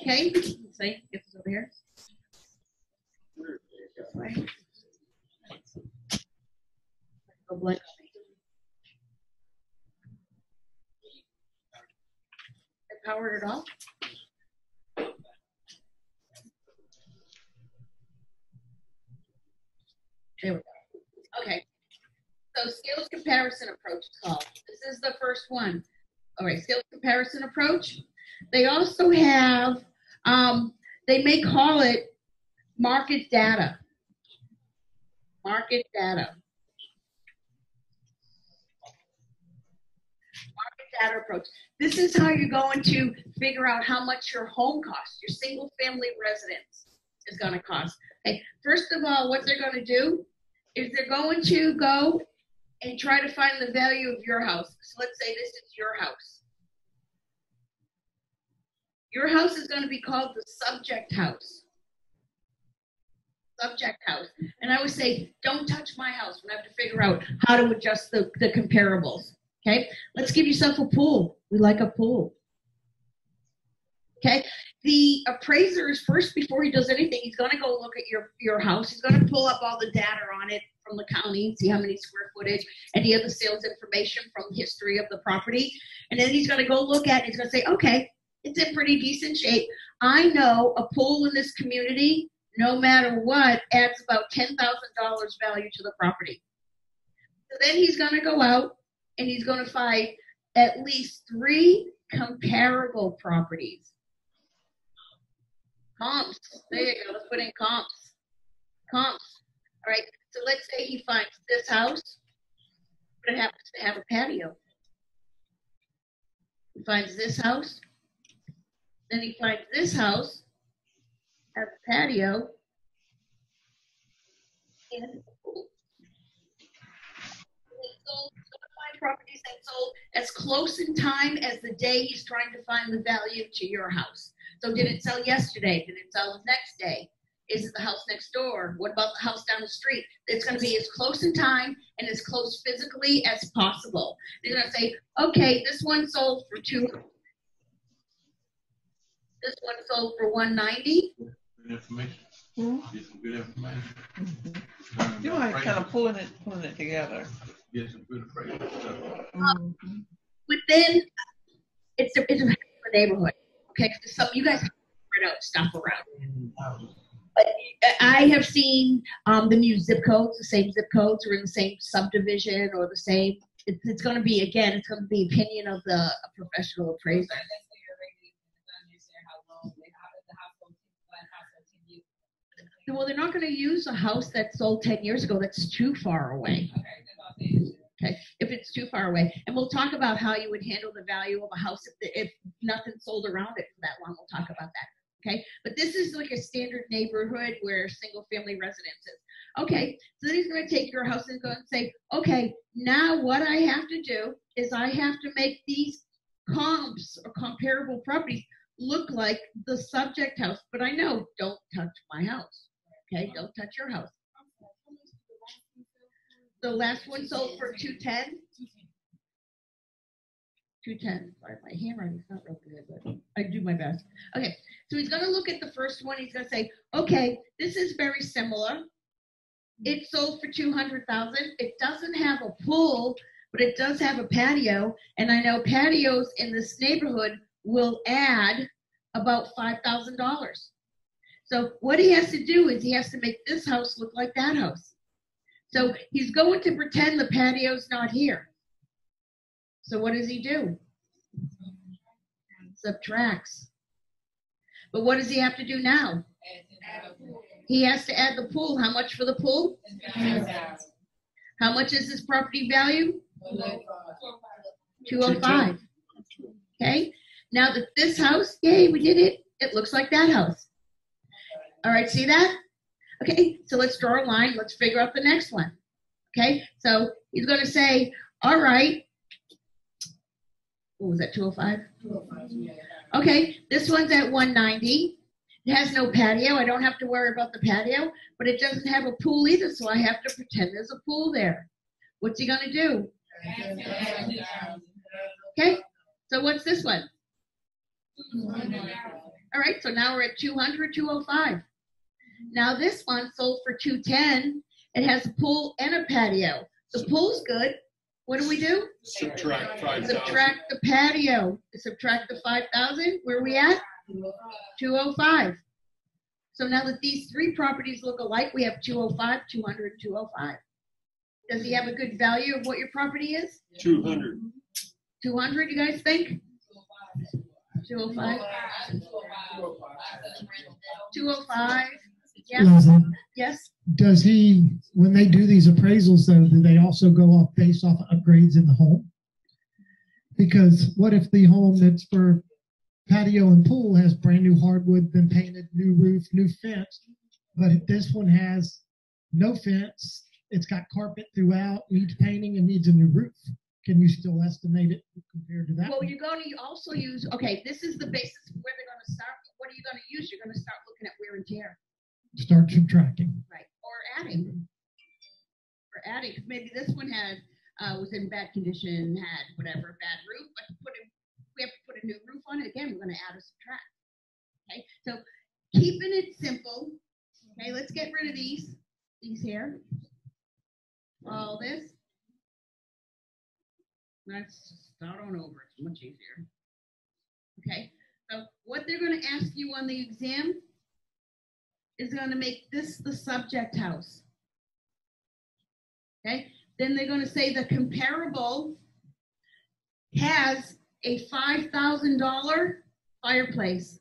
Okay, let's see, get this over here. I powered it off. There we go. Okay. So sales comparison approach is called. This is the first one. All right, sales comparison approach. They also have, um, they may call it market data. Market data. Data approach. This is how you're going to figure out how much your home costs, your single family residence is going to cost. Okay, first of all, what they're going to do is they're going to go and try to find the value of your house. So let's say this is your house. Your house is going to be called the subject house. Subject house. And I always say, don't touch my house. We have to figure out how to adjust the, the comparables. Okay? Let's give yourself a pool. We like a pool. Okay? The appraiser is first, before he does anything, he's going to go look at your, your house. He's going to pull up all the data on it from the county, see how many square footage, any other sales information from history of the property. And then he's going to go look at it. He's going to say, okay, it's in pretty decent shape. I know a pool in this community, no matter what, adds about $10,000 value to the property. So then he's going to go out and he's going to find at least three comparable properties. Comps. There you go. Let's put in comps. Comps. All right. So let's say he finds this house, but it happens to have a patio. He finds this house. Then he finds this house, has a patio, and a pool. They sold- so to find properties that sold as close in time as the day he's trying to find the value to your house. So did it sell yesterday? Did it sell the next day? Is it the house next door? What about the house down the street? It's going to be as close in time and as close physically as possible. They're going to say, okay, this one sold for two. This one sold for 190. Good information. Hmm? Get some good information. You know, kind of pulling it, pulling it together. Get some good appraisal stuff. But then it's a, it's a neighborhood. Okay, so you guys spread out stuff around. I have seen um, the new zip codes, the same zip codes, or in the same subdivision, or the same. It's, it's going to be again. It's going to be opinion of the professional appraiser. Well, they're not going to use a house that sold 10 years ago that's too far away. Okay, if it's too far away. And we'll talk about how you would handle the value of a house if, the, if nothing sold around it for that long. We'll talk about that. Okay, but this is like a standard neighborhood where single family residences. Okay, so then he's going to take your house and go and say, okay, now what I have to do is I have to make these comps or comparable properties look like the subject house. But I know, don't touch my house. Okay, don't touch your house. The last one sold for two ten. Two ten. Sorry, my handwriting's not real good, but I do my best. Okay, so he's gonna look at the first one. He's gonna say, okay, this is very similar. It sold for two hundred thousand. It doesn't have a pool, but it does have a patio, and I know patios in this neighborhood will add about five thousand dollars. So what he has to do is he has to make this house look like that house. So he's going to pretend the patio's not here. So what does he do? Subtracts. But what does he have to do now? He has to add the pool. How much for the pool? How much is his property value? Two oh five. Okay, now that this house, yay, we did it. It looks like that house. All right, see that? Okay, so let's draw a line. Let's figure out the next one. Okay, so he's going to say, all right. What was that, 205? Okay, this one's at 190. It has no patio. I don't have to worry about the patio, but it doesn't have a pool either, so I have to pretend there's a pool there. What's he going to do? Okay, so what's this one? All right, so now we're at 200, 205. Now this one sold for 210. It has a pool and a patio. The pool's good. What do we do? Subtract. Subtract the patio. Subtract the 5,000. Where are we at? 205. So now that these three properties look alike, we have 205, 200, 205. Does he have a good value of what your property is? Two hundred. 200, you guys think? 205? 205? Yes? Leslie, Yes? does he, when they do these appraisals though, do they also go off based off upgrades in the home? Because what if the home that's for patio and pool has brand new hardwood, been painted, new roof, new fence, but this one has no fence, it's got carpet throughout, needs painting and needs a new roof? Can you still estimate it compared to that? Well, one? you're going to also use, okay, this is the basis of where they're going to start. What are you going to use? You're going to start looking at wear and tear. Start subtracting. Right, or adding. Or adding, 'cause maybe this one had, uh, was in bad condition, had whatever, bad roof, but to put in, we have to put a new roof on it, again, we're gonna add or subtract. Okay, so keeping it simple, okay, let's get rid of these, these here. All this. Let's start on over, it's much easier. Okay, so what they're gonna ask you on the exam is going to make this the subject house. Okay, then they're going to say the comparable has a $5,000 fireplace.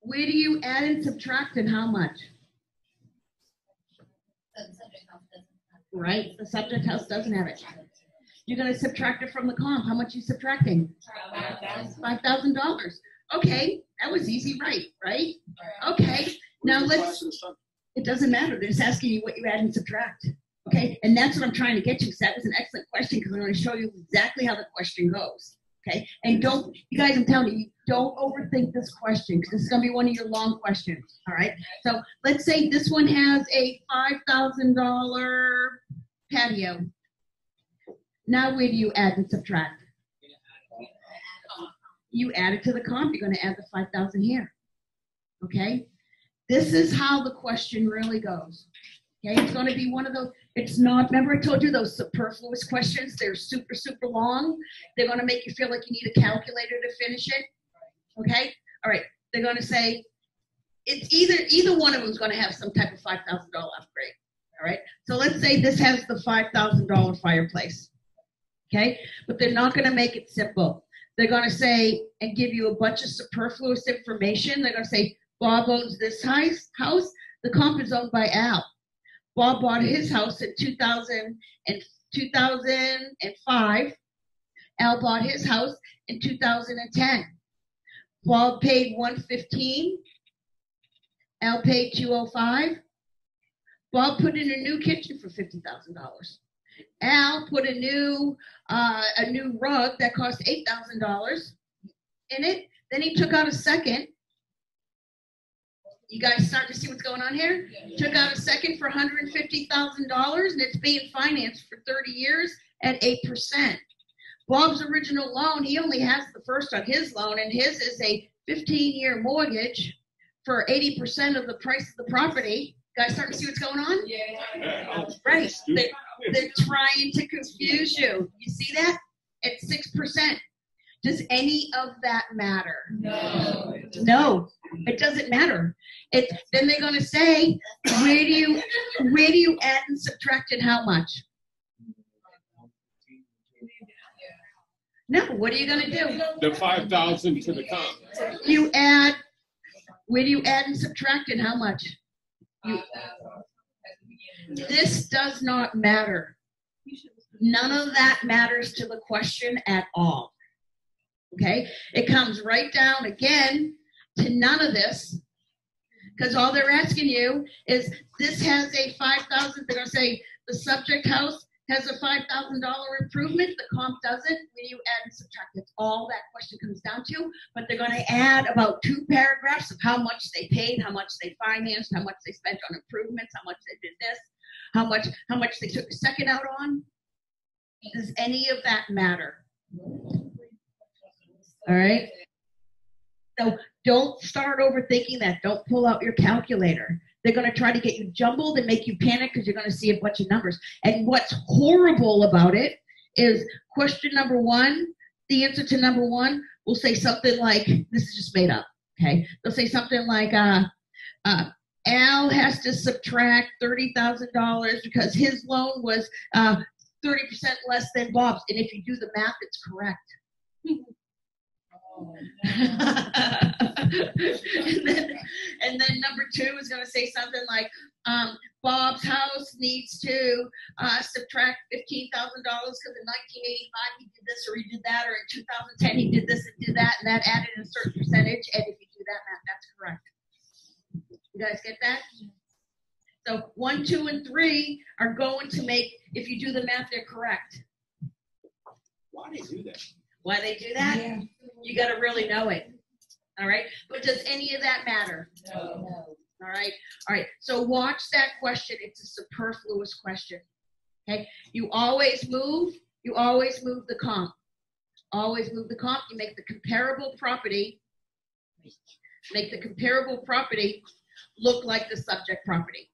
Where do you add and subtract and how much? Right, the subject house doesn't have it. You're going to subtract it from the comp. How much are you subtracting? $5,000. Okay, that was easy, right? Right? Okay, now let's. It doesn't matter. They're just asking you what you add and subtract. Okay, and that's what I'm trying to get you. Because that was an excellent question because I'm going to show you exactly how the question goes. Okay, and don't you guys? I'm telling you, don't overthink this question because this is going to be one of your long questions. All right. So let's say this one has a five thousand dollar patio. Now where do you add and subtract? You add it to the comp, you're going to add the 5,000 here. Okay? This is how the question really goes. Okay? It's going to be one of those, it's not, remember I told you those superfluous questions? They're super, super long. They're going to make you feel like you need a calculator to finish it. Okay? All right. They're going to say, it's either, either one of them is going to have some type of $5,000 upgrade. All right? So let's say this has the $5,000 fireplace. Okay? But they're not going to make it simple. They're going to say and give you a bunch of superfluous information. They're going to say Bob owns this house. The comp is owned by Al. Bob bought his house in 2000 and 2005. Al bought his house in 2010. Bob paid 115. Al paid 205. Bob put in a new kitchen for $50,000. Al put a new uh, a new rug that cost eight thousand dollars in it. Then he took out a second. You guys starting to see what's going on here? Took out a second for one hundred and fifty thousand dollars, and it's being financed for thirty years at eight percent. Bob's original loan, he only has the first on his loan, and his is a fifteen-year mortgage for eighty percent of the price of the property. Guys, starting to see what's going on? Yeah. Right. They, they're trying to confuse you. You see that? It's 6%. Does any of that matter? No. No, it doesn't matter. It, then they're going to say, where do you where do you add and subtract and how much? No, what are you gonna do? The five thousand to the comp. You add, where do you add and subtract and how much? You, this does not matter. None of that matters to the question at all. Okay? It comes right down again to none of this. Because all they're asking you is this has a five thousand, they're gonna say the subject house has a five thousand dollar improvement, the comp doesn't, when you add and subtract, that's all that question comes down to. But they're gonna add about two paragraphs of how much they paid, how much they financed, how much they spent on improvements, how much they did this, how much, how much they took a second out on. Does any of that matter? All right? So don't start overthinking that. Don't pull out your calculator. They're going to try to get you jumbled and make you panic because you're going to see a bunch of numbers. And what's horrible about it is question number one, the answer to number one will say something like, this is just made up, okay? They'll say something like, uh, uh, Al has to subtract $30,000 because his loan was uh, 30% less than Bob's. And if you do the math, it's correct. and, then, and then number two is going to say something like, um, Bob's house needs to uh, subtract fifteen thousand dollars because in nineteen eighty-five he did this or he did that, or in two thousand ten he did this and did that, and that added a certain percentage. And if you do that math, that's correct. You guys get that? So one, two, and three are going to make. If you do the math, they're correct. Why do they do that? Why they do that? You got to really know it. All right. But does any of that matter? No. All right. All right. So watch that question. It's a superfluous question. Okay. You always move. You always move the comp. Always move the comp. You make the comparable property. Make the comparable property look like the subject property.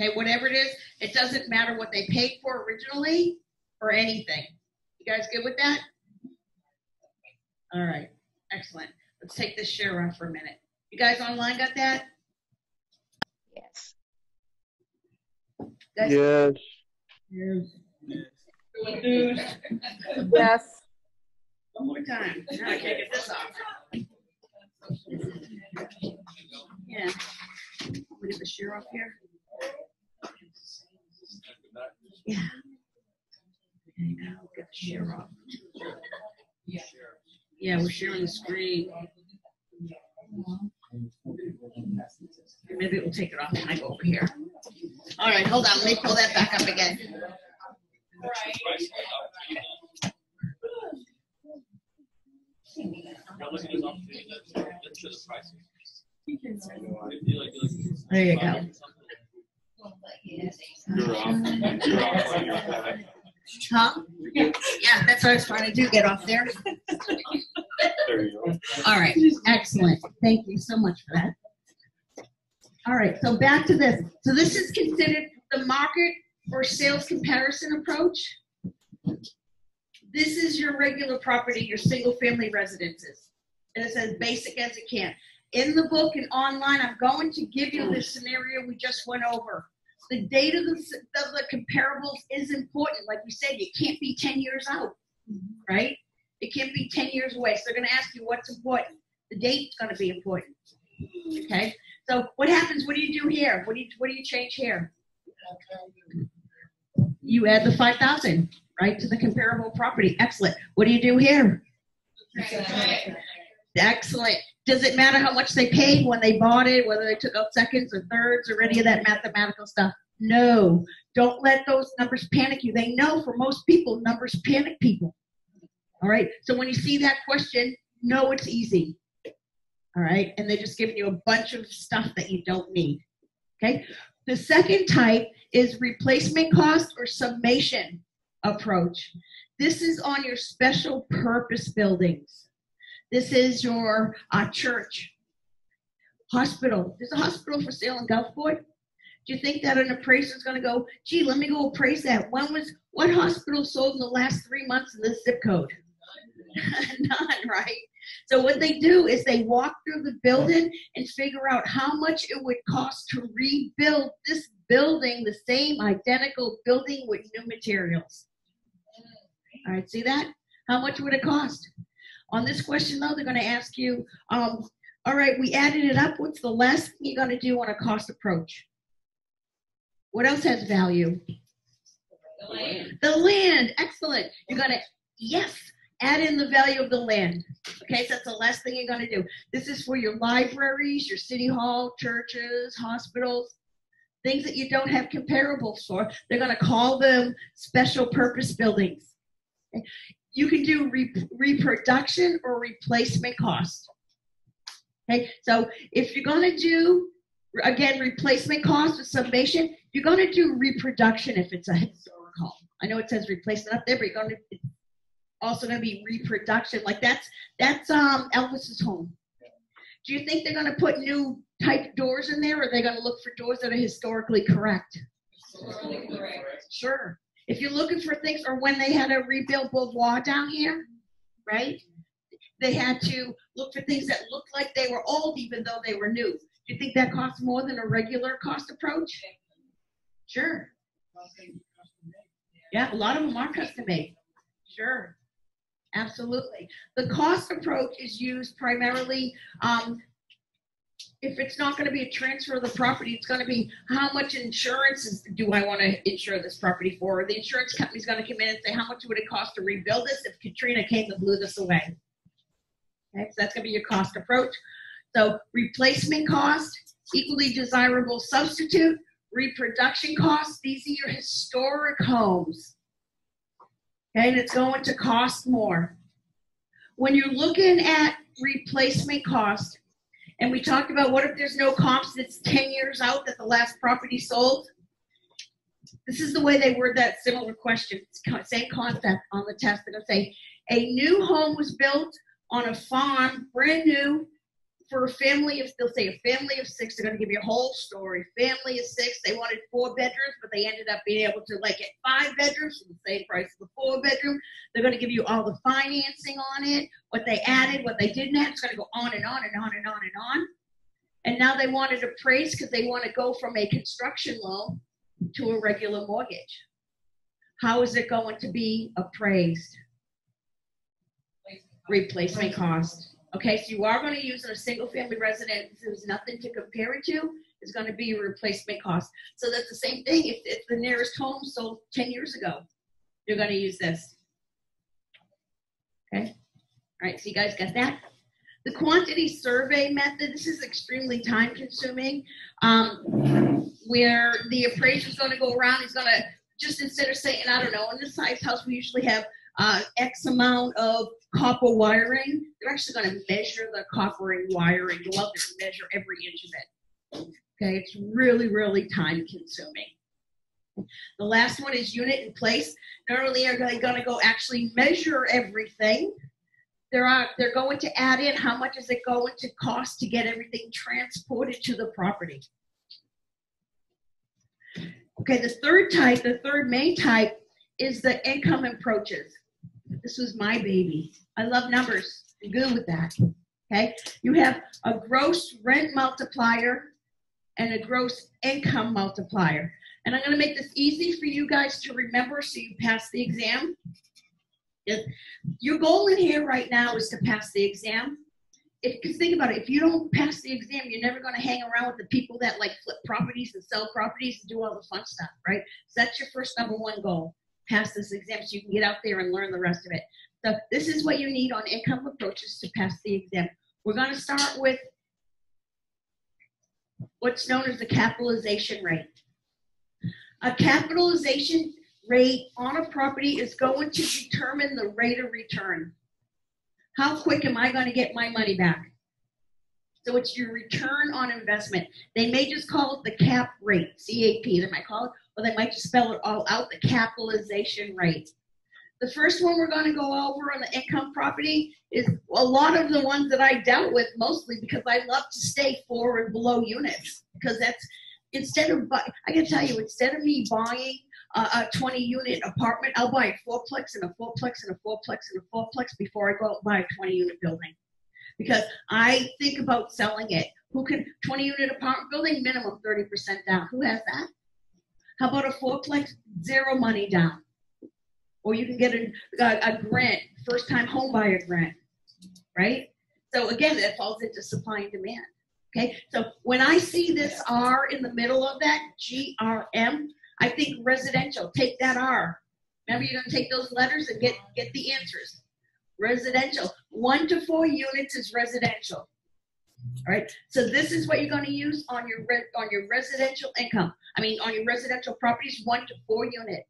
Okay. Whatever it is, it doesn't matter what they paid for originally or anything. You guys good with that? All right. Excellent. Let's take this share off for a minute. You guys online got that? Yes. Guys? Yes. Yes. One more time. Now I can't get this off. Yeah. We get the shear off here. Yeah. Okay, now get the shear off. Yeah, we're sharing the screen. Maybe we'll take it off when I go over here. All right, hold on. Let me pull that back up again. There you go. You're off. You're off. Huh? Yeah, that's what I was trying to do, get off there. There you go. All right, excellent. Thank you so much for that. All right, so back to this. So this is considered the market or sales comparison approach. This is your regular property, your single family residences. And it's as basic as it can. In the book and online, I'm going to give you the scenario we just went over. The date of the, of the comparables is important. Like we said, it can't be 10 years out, right? It can't be 10 years away. So they're going to ask you what's important. The date's going to be important. Okay? So what happens? What do you do here? What do you, what do you change here? You add the 5,000, right, to the comparable property. Excellent. What do you do here? Excellent. Does it matter how much they paid when they bought it, whether they took out seconds or thirds or any of that mathematical stuff? No. Don't let those numbers panic you. They know for most people, numbers panic people. All right. So when you see that question, know it's easy. All right. And they're just giving you a bunch of stuff that you don't need. Okay. The second type is replacement cost or summation approach. This is on your special purpose buildings. This is your uh, church, hospital. There's a hospital for sale in Gulfport. Do you think that an appraiser is going to go, gee, let me go appraise that? When was what hospital sold in the last three months in this zip code? None, right? So what they do is they walk through the building and figure out how much it would cost to rebuild this building, the same identical building with new materials. All right, see that? How much would it cost? On this question though, they're gonna ask you, um, all right, we added it up. What's the last thing you're gonna do on a cost approach? What else has value? The land. The land, excellent. You're gonna, yes, add in the value of the land. Okay, so that's the last thing you're gonna do. This is for your libraries, your city hall, churches, hospitals, things that you don't have comparables for. They're gonna call them special purpose buildings. Okay? You can do re- reproduction or replacement cost. Okay, so if you're gonna do, again, replacement cost with summation, you're gonna do reproduction if it's a historic home. I know it says replacement up there, but you're gonna, also gonna be reproduction, like that's, that's, um, Elvis's home. Do you think they're gonna put new type doors in there, or are they gonna look for doors that are historically correct? Sure. If you're looking for things, or when they had to rebuild Beauvoir down here, right? They had to look for things that looked like they were old, even though they were new. Do you think that costs more than a regular cost approach? Sure. Yeah, a lot of them are custom made. Sure. Absolutely. The cost approach is used primarily, um, if it's not gonna be a transfer of the property, it's gonna be how much insurance is, do I wanna insure this property for? The insurance company's gonna come in and say, how much would it cost to rebuild this if Katrina came and blew this away? Okay, so that's gonna be your cost approach. So replacement cost, equally desirable substitute, reproduction costs, these are your historic homes. Okay, and it's going to cost more. When you're looking at replacement cost, and we talked about what if there's no comps that's 10 years out that the last property sold? This is the way they word that similar question. Same concept on the test. To say, a new home was built on a farm, brand new, for a family of, they'll say a family of six, they're gonna give you a whole story. Family of six, they wanted four bedrooms, but they ended up being able to like get five bedrooms for the same price as the four bedroom. They're gonna give you all the financing on it, what they added, what they didn't add. It's gonna go on and on and on and on and on. And now they wanted to praise because they want to go from a construction loan to a regular mortgage. How is it going to be appraised? Replacement cost. Okay, so you are going to use in a single family residence, there's nothing to compare it to, it's going to be your replacement cost. So that's the same thing. If, if the nearest home sold 10 years ago, you're going to use this. Okay, all right, so you guys got that? The quantity survey method, this is extremely time consuming. Um, where the appraiser's going to go around, he's going to just instead of saying, I don't know, in this size house, we usually have uh, X amount of copper wiring. They're actually going to measure the copper and wiring, go out there and measure every inch of it. Okay, it's really, really time consuming. The last one is unit in place. Not only are they going to go actually measure everything, they're, uh, they're going to add in how much is it going to cost to get everything transported to the property. Okay, the third type, the third main type is the income approaches. This was my baby. I love numbers. I'm good with that. Okay, you have a gross rent multiplier and a gross income multiplier. And I'm going to make this easy for you guys to remember so you pass the exam. If your goal in here right now is to pass the exam. If, cause think about it, if you don't pass the exam, you're never going to hang around with the people that like flip properties and sell properties and do all the fun stuff, right? So that's your first number one goal. Pass this exam so you can get out there and learn the rest of it. So this is what you need on income approaches to pass the exam. We're going to start with what's known as the capitalization rate. A capitalization rate on a property is going to determine the rate of return. How quick am I going to get my money back? So it's your return on investment. They may just call it the cap rate, CAP, they might call it, they might just spell it all out, the capitalization rate. The first one we're going to go over on the income property is a lot of the ones that I dealt with mostly because I love to stay four and below units because that's instead of bu- I can tell you instead of me buying a, a 20 unit apartment, I'll buy a fourplex and a fourplex and a fourplex and a fourplex before I go out and buy a 20 unit building because I think about selling it. Who can 20 unit apartment building minimum 30% down? Who has that? How about a fourplex? Zero money down. or you can get a, a, a grant, first time home buyer grant, right? So again, that falls into supply and demand. Okay, so when I see this R in the middle of that, GRM, I think residential, take that R. Remember, you're gonna take those letters and get, get the answers. Residential, one to four units is residential. All right, so this is what you're gonna use on your rent, on your residential income. I mean, on your residential properties, one to four unit.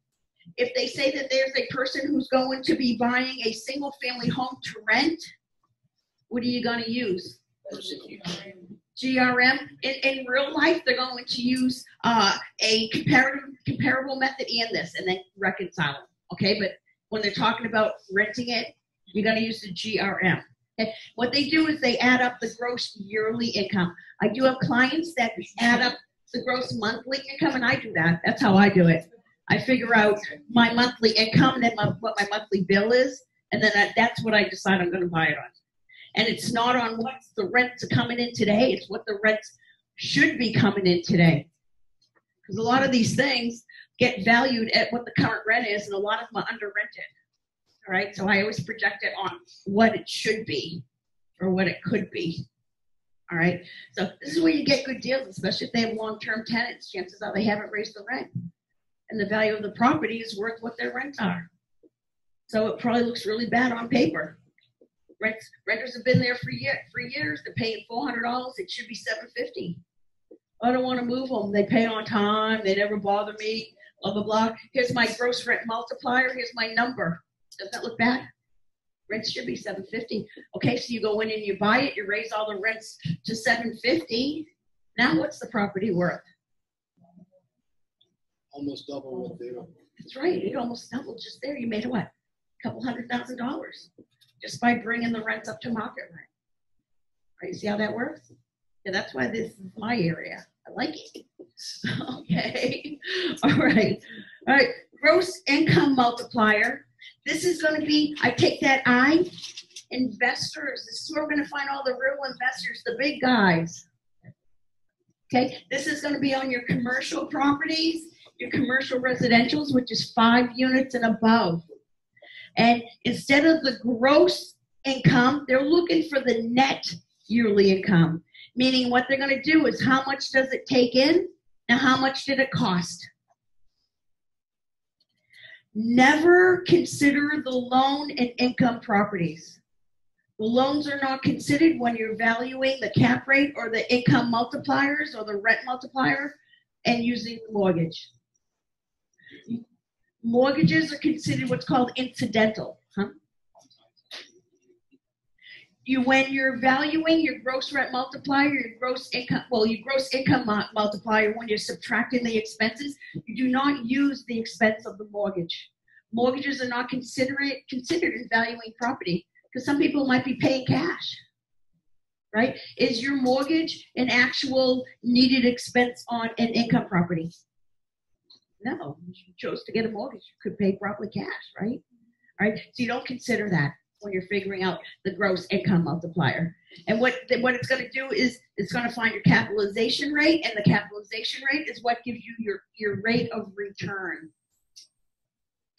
If they say that there's a person who's going to be buying a single family home to rent, what are you gonna use? GRM. In, in real life, they're going to use uh, a comparative comparable method and this, and then reconcile them. Okay, but when they're talking about renting it, you're going to use the GRM. What they do is they add up the gross yearly income. I do have clients that add up the gross monthly income, and I do that. That's how I do it. I figure out my monthly income, then my, what my monthly bill is, and then I, that's what I decide I'm going to buy it on and it's not on what's the rents are coming in today it's what the rents should be coming in today because a lot of these things get valued at what the current rent is and a lot of them are under rented all right so i always project it on what it should be or what it could be all right so this is where you get good deals especially if they have long-term tenants chances are they haven't raised the rent and the value of the property is worth what their rents are so it probably looks really bad on paper Rents, renters have been there for year, for years. They're paying four hundred dollars. It should be seven fifty. I don't want to move them. They pay on time. They never bother me. Blah blah blah. Here's my gross rent multiplier. Here's my number. Does that look bad? Rent should be seven fifty. Okay, so you go in and you buy it. You raise all the rents to seven fifty. Now what's the property worth? Almost double what they. That's right. It almost doubled just there. You made a what? A couple hundred thousand dollars just by bringing the rents up to market rent. Right? See how that works? Yeah, that's why this is my area. I like it. okay. All right. All right. Gross income multiplier. This is going to be, I take that I, investors. This is where we're going to find all the real investors, the big guys. Okay. This is going to be on your commercial properties, your commercial residentials, which is five units and above. And instead of the gross income, they're looking for the net yearly income, meaning what they're going to do is how much does it take in? Now, how much did it cost? Never consider the loan and income properties. The loans are not considered when you're valuing the cap rate or the income multipliers or the rent multiplier and using the mortgage mortgages are considered what's called incidental. Huh? You, when you're valuing your gross rent multiplier, your gross income, well, your gross income multiplier, when you're subtracting the expenses, you do not use the expense of the mortgage. Mortgages are not considered considered in valuing property because some people might be paying cash. Right? Is your mortgage an actual needed expense on an income property? No, you chose to get a mortgage. You could pay probably cash, right? Right. So you don't consider that when you're figuring out the gross income multiplier. And what what it's going to do is it's going to find your capitalization rate, and the capitalization rate is what gives you your your rate of return.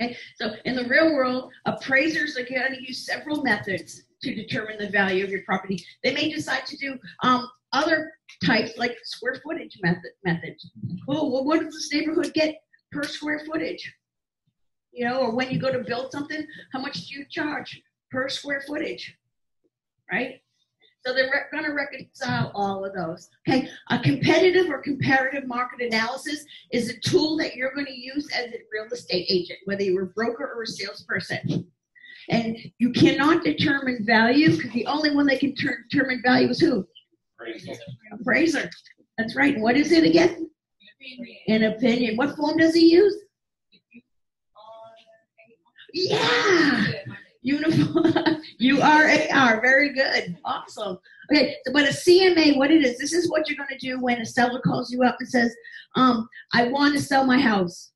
Okay. So in the real world, appraisers are going to use several methods to determine the value of your property. They may decide to do um, other types like square footage method methods. Oh, well, what does this neighborhood get per square footage. You know, or when you go to build something, how much do you charge per square footage? Right? So they're re- going to reconcile all of those. Okay, a competitive or comparative market analysis is a tool that you're going to use as a real estate agent, whether you're a broker or a salesperson. And you cannot determine value because the only one that can ter- determine value is who? Appraiser. Appraiser. That's right. And what is it again? An opinion. What form does he use? Yeah. Uniform. U R A R. Very good. Awesome. Okay, but a CMA, what it is, this is what you're going to do when a seller calls you up and says, um, I want to sell my house.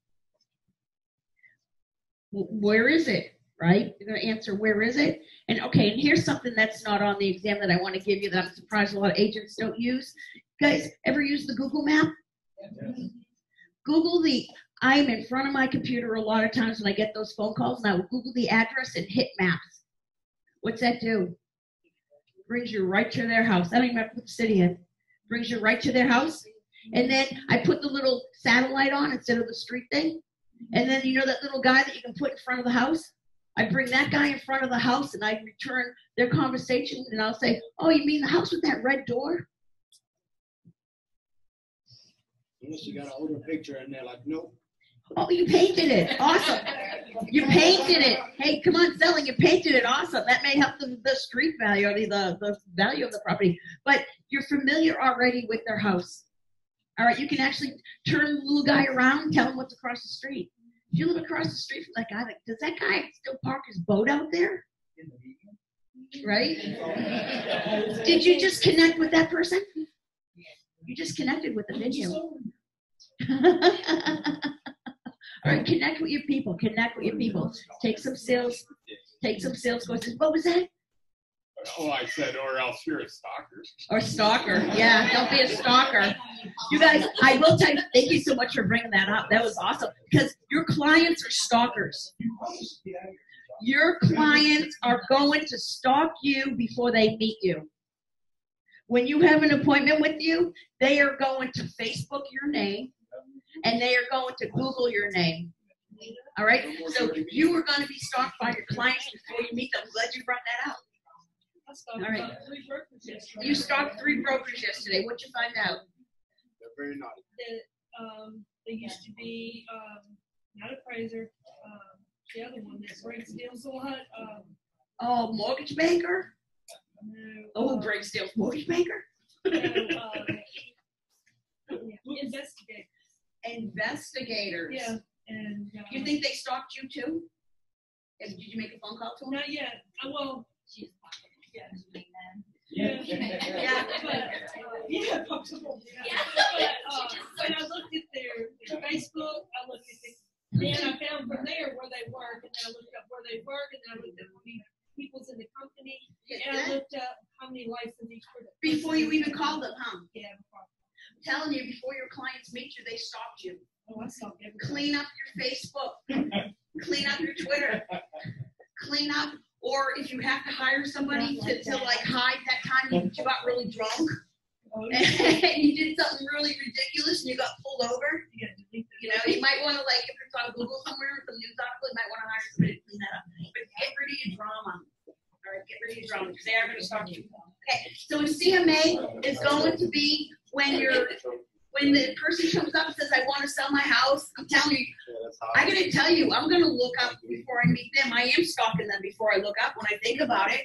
Where is it? Right? You're going to answer, where is it? And okay, and here's something that's not on the exam that I want to give you that I'm surprised a lot of agents don't use. Guys, ever use the Google map? Google the I'm in front of my computer a lot of times when I get those phone calls, and I will Google the address and hit maps. What's that do? Brings you right to their house. I don't even have to put the city in. Brings you right to their house. And then I put the little satellite on instead of the street thing. And then you know that little guy that you can put in front of the house? I bring that guy in front of the house and I return their conversation and I'll say, Oh, you mean the house with that red door? Unless you got an older picture and they're like, nope. Oh, you painted it. Awesome. You painted it. Hey, come on, selling. You painted it. Awesome. That may help the, the street value or the, the, the value of the property. But you're familiar already with their house. All right, you can actually turn the little guy around, tell him what's across the street. If you live across the street from that guy, like, does that guy still park his boat out there? Right? Did you just connect with that person? You just connected with the video. Right, connect with your people. Connect with your people. Take some sales. Take some sales courses. What was that? Oh, I said, or else you're a stalker. Or stalker. Yeah, don't be a stalker. You guys, I will tell you, thank you so much for bringing that up. That was awesome because your clients are stalkers. Your clients are going to stalk you before they meet you. When you have an appointment with you, they are going to Facebook your name and they are going to Google your name. All right? So you are going to be stalked by your clients before you meet them. I'm glad you brought that up. All right. You stalked three brokers yesterday. What'd you find out? They're very naughty. that um, they used to be um, not appraiser, um, the other one that breaks deals a lot. Um, Oh, mortgage banker? no, Oh, uh, breaks deals mortgage banker? no, uh, yeah, investigate. Investigators. Yeah, and uh, You think they stalked you too? Did you make a phone call to them? not yet. Uh, well, yeah, Yeah. yeah, but, uh, yeah, possible. Yeah. But uh, when I looked at their, their Facebook, I looked at the, then I found from there where they work, and then I looked up where they work, and then I looked up how many people's in the company, and I looked up how many licenses for the. Before you even called them, huh? Yeah. before- I'm telling you, before your clients meet you, they stalked you. Oh, I. Clean up your Facebook. Clean up your Twitter. Clean up, or if you have to hire somebody to, to like hide that time you you got really drunk Oh, and you did something really ridiculous and you got pulled over, you know, you might want to like, if it's on Google somewhere, some news article, you might want to hire somebody to clean that up. But get rid of your drama. All right, get rid of your drama because they are going to start you. Okay, so a CMA is going to be when you're when the person comes up and says, I want to sell my house, I'm telling you, I'm going to tell you, I'm gonna look up before I meet them. I am stalking them before I look up when I think about it.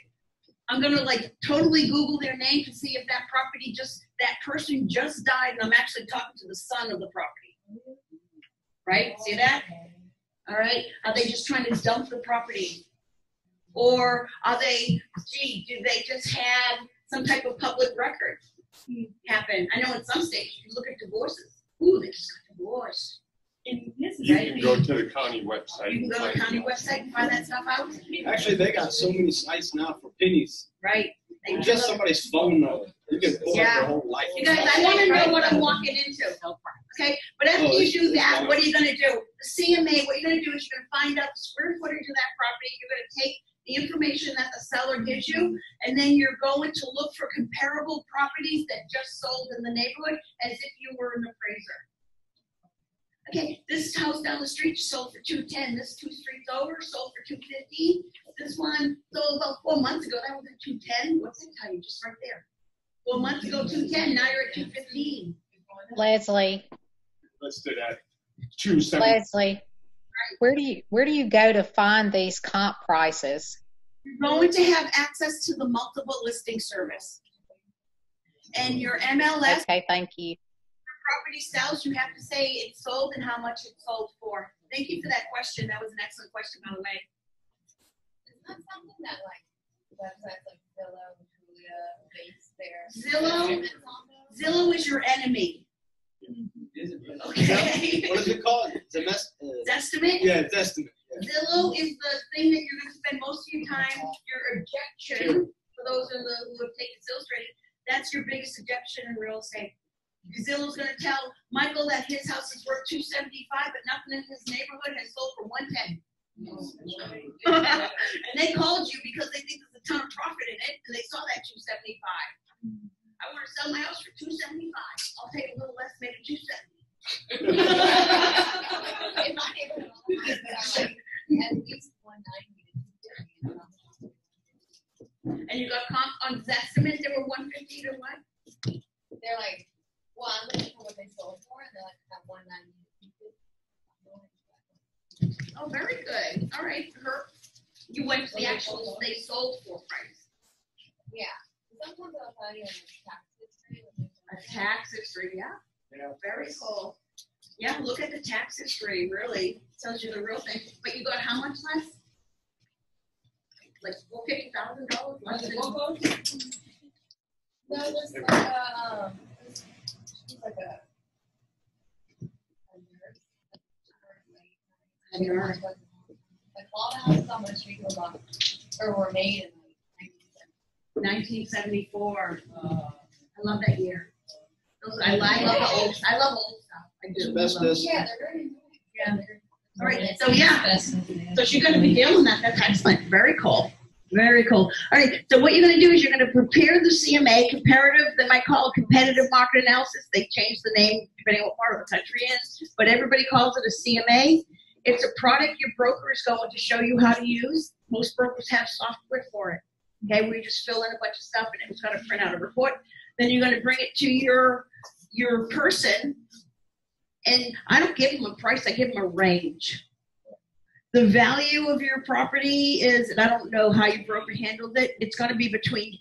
I'm gonna like totally Google their name to see if that property just that person just died and I'm actually talking to the son of the property. Right? See that? All right. Are they just trying to dump the property? Or are they, gee, do they just have some type of public record happen? I know in some states you look at divorces. Ooh, they just got divorced. And this is. You can go to the county website. You can go to the county website and find that stuff out. Actually, they got so many sites now for pennies. Right. They With just look- somebody's phone number. You can pull up Yeah. their whole life. You guys, I want to know what I'm walking into. Okay, but after Oh, you it's- do that, what are you gonna do? The CMA, what you're gonna do is you're gonna find out the square footage of that property. You're gonna take the information that the seller gives you, and then you're going to look for comparable properties that just sold in the neighborhood as if you were an appraiser. Okay, this house down the street sold for two ten. This two streets over sold for two fifteen. This one sold about four months ago. That was at two ten. What's it tell you? Just right there. Four months ago, two ten. Now you're at two fifteen. Leslie, Listed at two seven. Leslie, where do you where do you go to find these comp prices? You're going to have access to the multiple listing service. And your MLS Okay, thank you. property sells, you have to say it sold and how much it sold for. Thank you for that question. That was an excellent question, by the way. It's not something that like websites like Zillow, Trulia, base there. Zillow, Zillow is your enemy. Okay. What is it called? Zemest- uh, Yeah, it's estimate. Zillow is the thing that you're going to spend most of your time, your objection, for those in the, who have taken sales training, that's your biggest objection in real estate. Zillow's going to tell Michael that his house is worth 275 but nothing in his neighborhood has sold for 110 and they called you because they think there's a ton of profit in it, and they saw that 275 I want to sell my house for two seventy five. I'll take a little less, maybe two seventy. And you got comp on the they were one fifty to what? They're like, well, I'm looking for what they sold for, and they're like, at one ninety. Oh, very good. All right, her, you went to the actual they sold for price. Yeah sometimes I'll tell you in the tax history. A tax history, yeah. Very cool. Yeah, look at the tax history, really tells you the real thing. But you got how much less? Like four fifty thousand dollars less than No, this like a, um, like a. A nurse. Like all the houses on my street were bought, or were made in 1974. Uh, I love that year. I, I love the old. I love old stuff. I do. Yeah, they're very. Yeah. They're, all right. So yeah. So she's going to be dealing that. That's excellent. Very cool. Very cool. All right. So what you're going to do is you're going to prepare the CMA comparative. They might call it competitive market analysis. They change the name depending on what part of the country is, but everybody calls it a CMA. It's a product your broker is going to show you how to use. Most brokers have software for it. Okay, where you just fill in a bunch of stuff and it's gonna print out a report, then you're gonna bring it to your, your person, and I don't give them a price, I give them a range. The value of your property is, and I don't know how your broker handled it, it's gonna be between,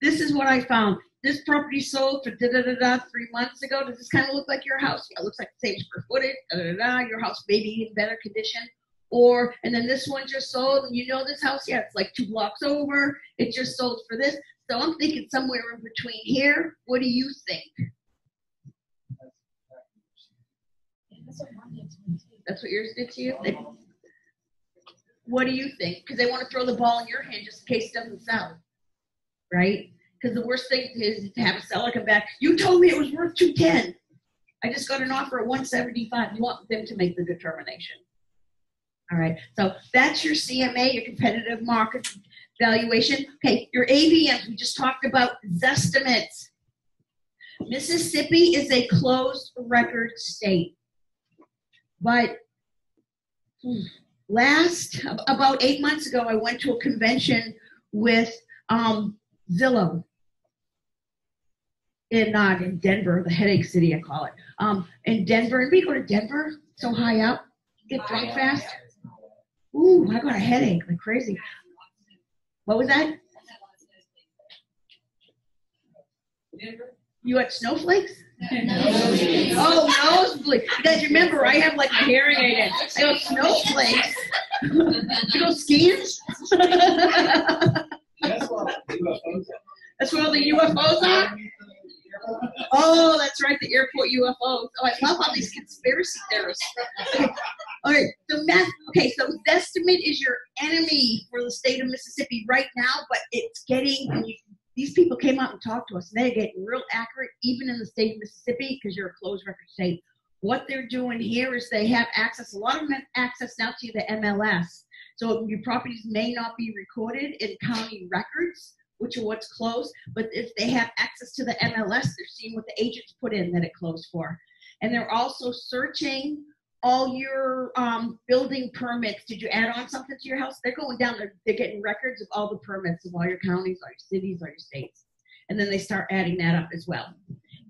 this is what I found. This property sold for da da da da three months ago. Does this kind of look like your house? Yeah, it looks like the same square footage, da da da. Your house may be in better condition. Or, and then this one just sold, and you know this house, yeah, it's like two blocks over. It just sold for this. So I'm thinking somewhere in between here. What do you think? That's what yours did to you? They- What do you think? Because they want to throw the ball in your hand just in case it doesn't sell, right? Because the worst thing is to have a seller come back. You told me it was worth two ten. I just got an offer at one seventy five. You want them to make the determination. All right. So that's your CMA, your competitive market valuation. Okay, your AVMs. We just talked about Zestimates. Mississippi is a closed record state. But hmm, last, about eight months ago, I went to a convention with um, Zillow in, uh, in Denver, the headache city, I call it. Um, in Denver, and we go to Denver so high up, get drunk fast. Ooh, I got a headache like crazy. What was that? You had snowflakes? Oh, nosebleed. You guys remember, I have like a hearing aid in. I go, snowflakes? you go skiing? That's what That's where all the UFOs are? Oh, that's right, the airport UFOs. Oh, I love all these conspiracy theorists. All right, so math, okay, so estimate is your enemy for the state of Mississippi right now, but it's getting, these people came out and talked to us, and they're getting real accurate, even in the state of Mississippi, because you're a closed record state. What they're doing here is they have access, a lot of them access now to the MLS. So your properties may not be recorded in county records, which are what's closed, but if they have access to the MLS, they're seeing what the agents put in that it closed for. And they're also searching all your um, building permits. Did you add on something to your house? They're going down, they're, they're getting records of all the permits of all your counties, all your cities, all your states. And then they start adding that up as well.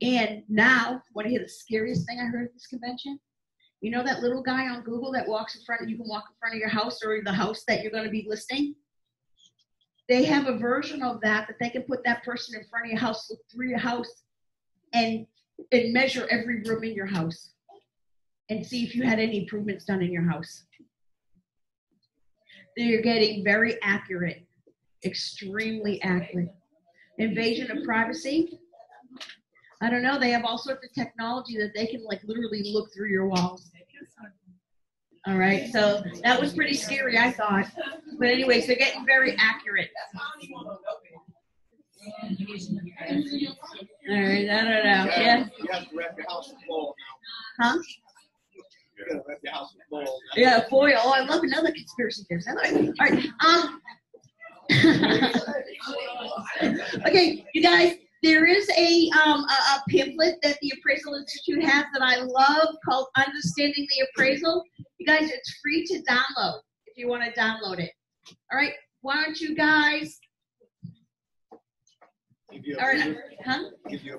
And now, want to hear the scariest thing I heard at this convention? You know that little guy on Google that walks in front you can walk in front of your house or the house that you're going to be listing? They have a version of that that they can put that person in front of your house, look through your house, and and measure every room in your house and see if you had any improvements done in your house. They're getting very accurate, extremely accurate. Invasion of privacy. I don't know. They have all sorts of technology that they can like literally look through your walls. All right, so that was pretty scary, I thought. But anyways, they're getting very accurate. All right, I don't know. Yeah. You have to wrap your house in floor Huh? could have left the house with balls. Yeah, foil. Oh, I love another conspiracy theory. Like it. All right. Um. okay, you guys. There is a um a, a pamphlet that the Appraisal Institute has that I love called "Understanding the Appraisal." You guys, it's free to download if you want to download it. All right. Why don't you guys? Give you a All right. Huh? Give you a